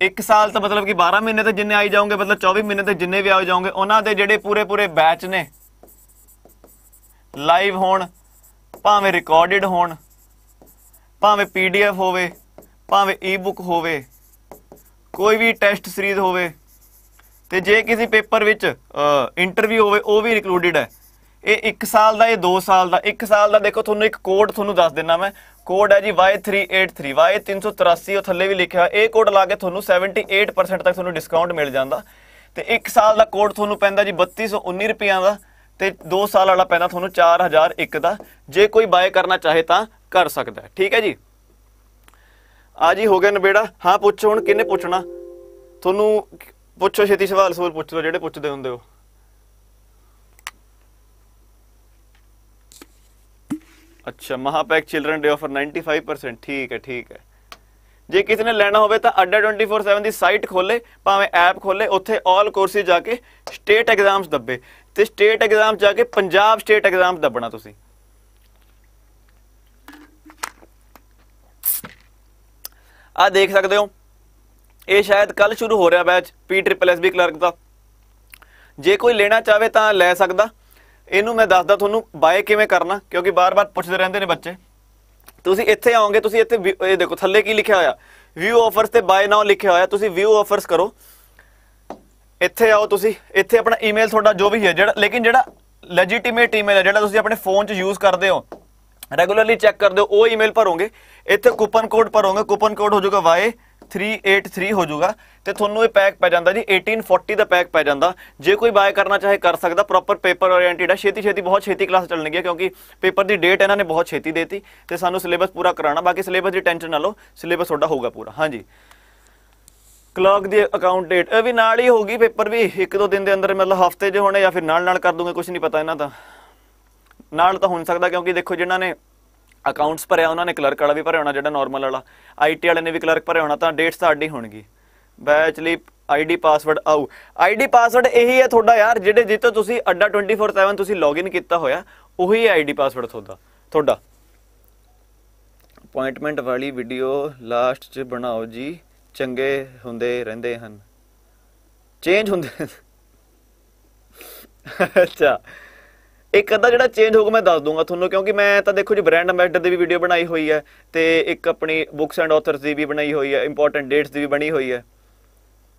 1 ਸਾਲ ਤਾਂ ਮਤਲਬ ਕਿ 12 ਮਹੀਨੇ ਤੇ ਜਿੰਨੇ ਆਈ ਜਾਓਗੇ, ਮਤਲਬ 24 ਮਹੀਨੇ ਤੇ ਜਿੰਨੇ ਵੀ ਆਈ ਜਾਓਗੇ, ਉਹਨਾਂ ਦੇ ਜਿਹੜੇ ਪੂਰੇ ਪੂਰੇ ਬੈਚ ਨੇ ਲਾਈਵ ਹੋਣ, ਭਾਵੇਂ ਰਿਕਾਰਡਡ ਹੋਣ, ਭਾਵੇਂ ਪੀਡੀਐਫ ਹੋਵੇ, ਭਾਵੇਂ ਈ-ਬੁੱਕ ਹੋਵੇ, ਕੋਈ ਵੀ ਟੈਸਟ ਸੀਰੀਜ਼ ਹੋਵੇ ਤੇ ਜੇ ਕਿਸੇ ਪੇਪਰ ਵਿੱਚ ਇੰਟਰਵਿਊ ਹੋਵੇ, ਉਹ ਵੀ ਇਨਕਲੂਡਡ ਹੈ। ਇਹ 1 ਸਾਲ ਦਾ, ਇਹ 2 ਸਾਲ ਦਾ 1 ਸਾਲ ਦਾ ਦੇਖੋ, ਤੁਹਾਨੂੰ ਇੱਕ ਕੋਡ ਤੁਹਾਨੂੰ ਦੱਸ ਦਿੰਨਾ ਮੈਂ। ਕੋਡ ਹੈ ਜੀ Y383 Y383 ਉਹ ਥੱਲੇ ਵੀ ਲਿਖਿਆ ਹੋਇਆ। ਇਹ ਕੋਡ ਲਾ ਕੇ ਤੁਹਾਨੂੰ 78% ਤੱਕ ਤੁਹਾਨੂੰ ਡਿਸਕਾਊਂਟ ਮਿਲ ਜਾਂਦਾ। ਤੇ 1 ਸਾਲ ਦਾ ਕੋਡ ਤੁਹਾਨੂੰ ਪੈਂਦਾ ਜੀ 3219 ਰੁਪਈਆ ਦਾ, ਤੇ 2 ਸਾਲ ਵਾਲਾ ਪੈਂਦਾ ਤੁਹਾਨੂੰ 4001 ਦਾ। ਜੇ ਕੋਈ ਬਾਏ ਕਰਨਾ ਚਾਹੇ ਤਾਂ ਕਰ ਸਕਦਾ ਹੈ। ਠੀਕ ਹੈ ਜੀ? ਆ ਜੀ, ਹੋ ਗਿਆ ਨਵੇੜਾ ਹਾਂ, ਪੁੱਛੋ ਹੁਣ ਕਿੰਨੇ ਪੁੱਛਣਾ? ਤੁਹਾਨੂੰ ਪੁੱਛੋ ਛੇਤੀ ਸਵਾਲ ਸਵਾਲ ਪੁੱਛ ਲਓ ਜਿਹੜੇ ਪੁੱਛਦੇ ਹੁੰਦੇ ਹੋ। ਅੱਛਾ, ਮਹਾਪੈਕ ਚਿਲड्रन ਡੇ ਆਫਰ 95% ਠੀਕ ਹੈ ਠੀਕ ਹੈ। ਜੇ ਕਿਸੇ ਨੇ ਲੈਣਾ ਹੋਵੇ ਤਾਂ ਅੱਡਾ 24/7 ਦੀ ਸਾਈਟ ਖੋਲੇ, ਭਾਵੇਂ ਐਪ ਖੋਲੇ, ਉੱਥੇ ਆਲ ਕੋਰਸਿਸ ਜਾ ਕੇ ਸਟੇਟ ਐਗਜ਼ਾਮਸ ਦੱਬੇ। ਤੇ ਸਟੇਟ ਐਗਜ਼ਾਮ ਜਾ ਕੇ ਪੰਜਾਬ ਸਟੇਟ ਐਗਜ਼ਾਮ ਦੱਬਣਾ ਤੁਸੀਂ। ਆ ਦੇਖ ਸਕਦੇ ਹੋ ਇਹ ਸ਼ਾਇਦ ਕੱਲ ਸ਼ੁਰੂ ਹੋ ਰਿਹਾ batch P triple S B clerk ਦਾ। ਜੇ ਕੋਈ ਲੈਣਾ ਚਾਹਵੇ ਤਾਂ ਲੈ ਸਕਦਾ। ਇਹਨੂੰ ਮੈਂ ਦੱਸਦਾ ਤੁਹਾਨੂੰ ਬਾਏ ਕਿਵੇਂ ਕਰਨਾ, ਕਿਉਂਕਿ ਬਾਰ-ਬਾਰ ਪੁੱਛਦੇ ਰਹਿੰਦੇ ਨੇ ਬੱਚੇ। ਤੁਸੀਂ ਇੱਥੇ ਆਓਗੇ, ਤੁਸੀਂ ਇੱਥੇ ਵੀ- ਇਹ ਦੇਖੋ, ਥੱਲੇ ਕੀ ਲਿਖਿਆ ਹੋਇਆ। ਵਿਊ ਆਫਰਸ ਤੇ ਬਾਏ ਨਾਓ ਲਿਖਿਆ ਹੋਇਆ। ਤੁਸੀਂ ਵਿਊ ਆਫਰਸ ਕਰੋ। ਇੱਥੇ ਆਓ ਤੁਸੀਂ। ਇੱਥੇ ਆਪਣਾ ਈਮੇਲ ਤੁਹਾਡਾ ਜੋ ਵੀ ਹੈ, ਜਿਹੜਾ, ਲੇਕਿਨ ਜਿਹੜਾ ਲੈਜੀਟੀਮੇਟ ਈਮੇਲ ਹੈ, ਜਿਹੜਾ ਤੁਸੀਂ ਆਪਣੇ ਫੋਨ 'ਚ ਯੂਜ਼ ਕਰਦੇ ਹੋ ਰੈਗੂਲਰਲੀ ਚੈੱਕ ਕਰਦੇ ਹੋ, ਉਹ ਈਮੇਲ ਭਰੋਗੇ। ਇੱਥੇ ਕੂਪਨ ਕੋਡ ਭਰੋਗੇ ਕੂਪਨ ਕੋਡ ਹੋ ਜਾਊਗਾ ਵਾਏ 383 ਹੋ ਜਾਊਗਾ ਤੇ ਤੁਹਾਨੂੰ ਇਹ ਪੈਕ ਪੈ ਜਾਂਦਾ ਜੀ 1840 ਦਾ ਪੈਕ ਪੈ ਜਾਂਦਾ। ਜੇ ਕੋਈ ਬਾਏ ਕਰਨਾ ਚਾਹੇ ਕਰ ਸਕਦਾ ਪ੍ਰੋਪਰ ਪੇਪਰ ਓਰੀਐਂਟਡ ਹੈ ਛੇਤੀ ਛੇਤੀ ਬਹੁਤ ਛੇਤੀ ਕਲਾਸ ਚੱਲਣਗੀਆਂ ਕਿਉਂਕਿ ਪੇਪਰ ਦੀ ਡੇਟ ਇਹਨਾਂ ਨੇ ਬਹੁਤ ਛੇਤੀ ਦੇਤੀ ਤੇ ਸਾਨੂੰ ਸਿਲੇਬਸ ਪੂਰਾ ਕਰਾਉਣਾ। ਬਾਕੀ ਸਿਲੇਬਸ ਦੀ ਟੈਨਸ਼ਨ ਨਾ ਲਓ ਸਿਲੇਬਸ ਤੁਹਾਡਾ ਹੋਊਗਾ ਪੂਰਾ। ਹਾਂਜੀ। ਕਲਰਕ ਦੀ ਅਕਾਊਂਟ ਡੇਟ ਇਹ ਵੀ ਨਾਲ ਹੀ ਹੋਗੀ ਪੇਪਰ ਵੀ। ਇੱਕ, ਦੋ ਦਿਨ ਦੇ ਅੰਦਰ ਮਤਲਬ ਹਫ਼ਤੇ 'ਚ ਹੋਣੇ ਜਾਂ ਫਿਰ ਨਾਲ ਨਾਲ ਕਰ ਦੂੰਗੇ ਕੁਝ ਨਹੀਂ ਪਤਾ ਇਹਨਾਂ ਦਾ। ਨਾਲ ਤਾਂ ਹੋ ਨਹੀਂ ਸਕਦਾ ਕਿਉਂਕਿ ਦੇਖੋ ਜਿਨ੍ਹਾਂ ਨੇ ਅਕਾਊਂਟਸ ਭਰਿਆ ਉਹਨਾਂ ਨੇ ਕਲਰਕ ਵਾਲਾ ਵੀ ਭਰਿਆ ਹੋਣਾ ਜਿਹੜਾ ਨਾਰਮਲ ਵਾਲਾ। ਆਈਟੀ ਵਾਲੇ ਨੇ ਵੀ ਕਲਰਕ ਭਰਿਆ ਹੋਣਾ, ਤਾਂ ਡੇਟਸ ਤਾਂ ਅੱਡੀ ਹੋਣਗੀ ਬੈਚ ਲਈ ਆਈਡੀ ਪਾਸਵਰਡ ਆਉ ਆਈਡੀ ਪਾਸਵਰਡ ਇਹੀ ਹੈ ਤੁਹਾਡਾ ਯਾਰ, ਜਿਹੜੇ ਜਿੱਤੋਂ ਤੁਸੀਂ ਅੱਡਾ 24/7 ਤੁਸੀਂ ਲੌਗਇਨ ਕੀਤਾ ਹੋਇਆ, ਉਹੀ ਹੈ ਆਈਡੀ ਪਾਸਵਰਡ ਤੁਹਾਡਾ ਤੁਹਾਡਾ। ਅਪਾਇੰਟਮੈਂਟ ਵਾਲੀ ਵੀਡੀਓ ਲਾਸਟ 'ਚ ਬਣਾਓ ਜੀ, ਚੰਗੇ ਹੁੰਦੇ ਰਹਿੰਦੇ ਹਨ। ਚੇਂਜ ਹੁੰਦੇ ਅੱਛਾ। ਇੱਕ ਅੱਧਾ ਜਿਹੜਾ ਚੇਂਜ ਹੋਊਗਾ ਮੈਂ ਦੱਸ ਦੂੰਗਾ ਤੁਹਾਨੂੰ, ਕਿਉਂਕਿ ਮੈਂ ਤਾਂ ਦੇਖੋ ਜੀ ਬ੍ਰਾਂਡ ਐਮਬੈਸਡਰ ਦੀ ਵੀ ਵੀਡੀਓ ਬਣਾਈ ਹੋਈ ਹੈ ਤੇ ਇੱਕ ਆਪਣੀ ਬੁੱਕਸ ਐਂਡ ਆਥਰਸ ਦੀ ਵੀ ਬਣਾਈ ਹੋਈ ਹੈ ਇੰਪੋਰਟੈਂਟ ਡੇਟਸ ਦੀ ਵੀ ਬਣੀ ਹੋਈ ਹੈ।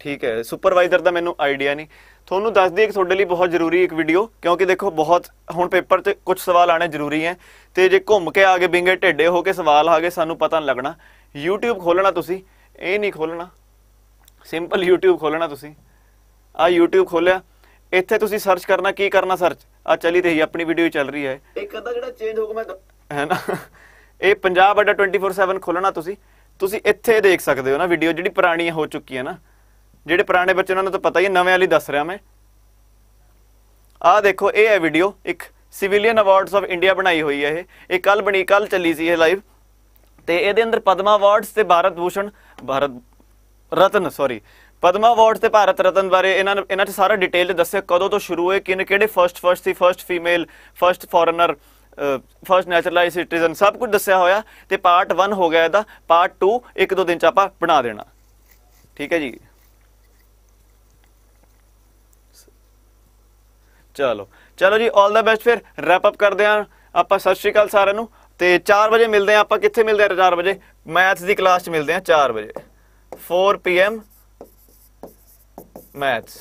ਠੀਕ ਹੈ ਸੁਪਰਵਾਈਜ਼ਰ ਦਾ ਮੈਨੂੰ ਆਈਡੀਆ ਨਹੀਂ। ਤੁਹਾਨੂੰ ਦੱਸ ਦਈਏ ਕਿ ਤੁਹਾਡੇ ਲਈ ਬਹੁਤ ਜ਼ਰੂਰੀ ਇੱਕ ਵੀਡੀਓ ਕਿਉਂਕਿ ਦੇਖੋ ਬਹੁਤ, ਹੁਣ ਪੇਪਰ 'ਚ ਕੁਝ ਸਵਾਲ ਆਣੇ ਜ਼ਰੂਰੀ ਹੈ। ਤੇ ਜੇ ਘੁੰਮ ਕੇ ਆ ਗਏ, ਬਿੰਗੇ ਢੇਡੇ ਹੋ ਕੇ ਸਵਾਲ ਆ ਗਏ, ਸਾਨੂੰ ਪਤਾ ਨਹੀਂ ਲੱਗਣਾ। YouTube ਖੋਲਣਾ ਤੁਸੀਂ, ਇਹ ਨਹੀਂ ਖੋਲਣਾ ਸਿੰਪਲ YouTube ਖੋਲਣਾ ਤੁਸੀਂ। ਆ YouTube ਖੋਲਿਆ ਇੱਥੇ ਤੁਸੀਂ ਸਰਚ ਕਰਨਾ, ਕੀ ਕਰਨਾ ਸਰਚ ਆ ਚਲੀ ਰਹੀ ਆਪਣੀ ਵੀਡੀਓ ਚੱਲ ਰਹੀ ਹੈ। ਇੱਕ ਅੱਧਾ ਜਿਹੜਾ ਚੇਂਜ ਹੋਊਗਾ ਮੈਂ ਹੈ ਨਾ? ਇਹ ਪੰਜਾਬ ਅੱਡਾ 24/7 ਖੋਲਣਾ ਤੁਸੀਂ। ਤੁਸੀਂ ਇੱਥੇ ਦੇਖ ਸਕਦੇ ਹੋ ਨਾ ਵੀਡੀਓ ਜਿਹੜੀ ਪੁਰਾਣੀ ਹੋ ਚੁੱਕੀ ਹੈ ਨਾ। ਜਿਹੜੇ ਪੁਰਾਣੇ ਬੱਚੇ ਉਹਨਾਂ ਨੂੰ ਤਾਂ ਪਤਾ ਹੀ ਨਵੇਂ ਵਾਲੀ ਦੱਸ ਰਿਹਾ ਮੈਂ। ਆਹ ਦੇਖੋ ਇਹ ਹੈ ਵੀਡੀਓ ਇੱਕ ਸਿਵਿਲੀਅਨ ਅਵਾਰਡਸ ਆਫ ਇੰਡੀਆ ਬਣਾਈ ਹੋਈ ਹੈ ਇਹ। ਇਹ ਕੱਲ ਬਣੀ ਕੱਲ ਚੱਲੀ ਸੀ ਇਹ ਲਾਈਵ ਤੇ ਇਹਦੇ ਅੰਦਰ ਪਦਮਾ ਅਵਾਰਡਸ ਤੇ ਭਾਰਤ ਭੂਸ਼ਣ ਭਾਰਤ ਰਤਨ ਸੌਰੀ ਪਦਮਾ ਅਵਾਰਡ ਤੇ ਭਾਰਤ ਰਤਨ ਬਾਰੇ ਇਹਨਾਂ ਨੇ ਇਹਨਾਂ 'ਚ ਸਾਰਾ ਡਿਟੇਲ 'ਚ ਦੱਸਿਆ, ਕਦੋਂ ਤੋਂ ਸ਼ੁਰੂ ਹੋਏ ਕਿਨ ਕਿਹੜੇ ਫਰਸਟ ਫਰਸਟ ਸੀ? First female first foreigner first naturalise citizen ਸਭ ਕੁਝ ਦੱਸਿਆ ਹੋਇਆ ਤੇ ਪਾਰਟ 1 ਹੋ ਗਿਆ ਇਹਦਾ ਪਾਰਟ 2 ਇੱਕ ਦੋ ਦਿਨ ਚ ਆਪਾਂ ਬਣਾ ਦੇਣਾ। ਠੀਕ ਹੈ ਜੀ? ਚਲੋ ਚਲੋ ਜੀ 올 ਦਾ ਬੈਸਟ ਫਿਰ ਰੈਪ ਅਪ ਕਰਦੇ ਆਂ ਆਪਾਂ, ਸਤਿ ਸ਼੍ਰੀ ਅਕਾਲ ਸਾਰਿਆਂ ਨੂੰ, ਤੇ 4 ਵਜੇ ਮਿਲਦੇ ਆਂ ਆਪਾਂ, ਕਿੱਥੇ ਮਿਲਦੇ ਆਂ 4 ਵਜੇ? ਮੈਥਸ ਦੀ ਕਲਾਸ 'ਚ ਮਿਲਦੇ ਆਂ 4 ਵਜੇ 4 ਪੀਐਮ ਮੈਥਸ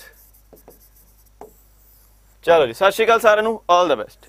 ਚਲੋ ਜੀ ਸਤਿ ਸ਼੍ਰੀ ਅਕਾਲ ਸਾਰਿਆਂ ਨੂੰ 올 ਦਾ ਬੈਸਟ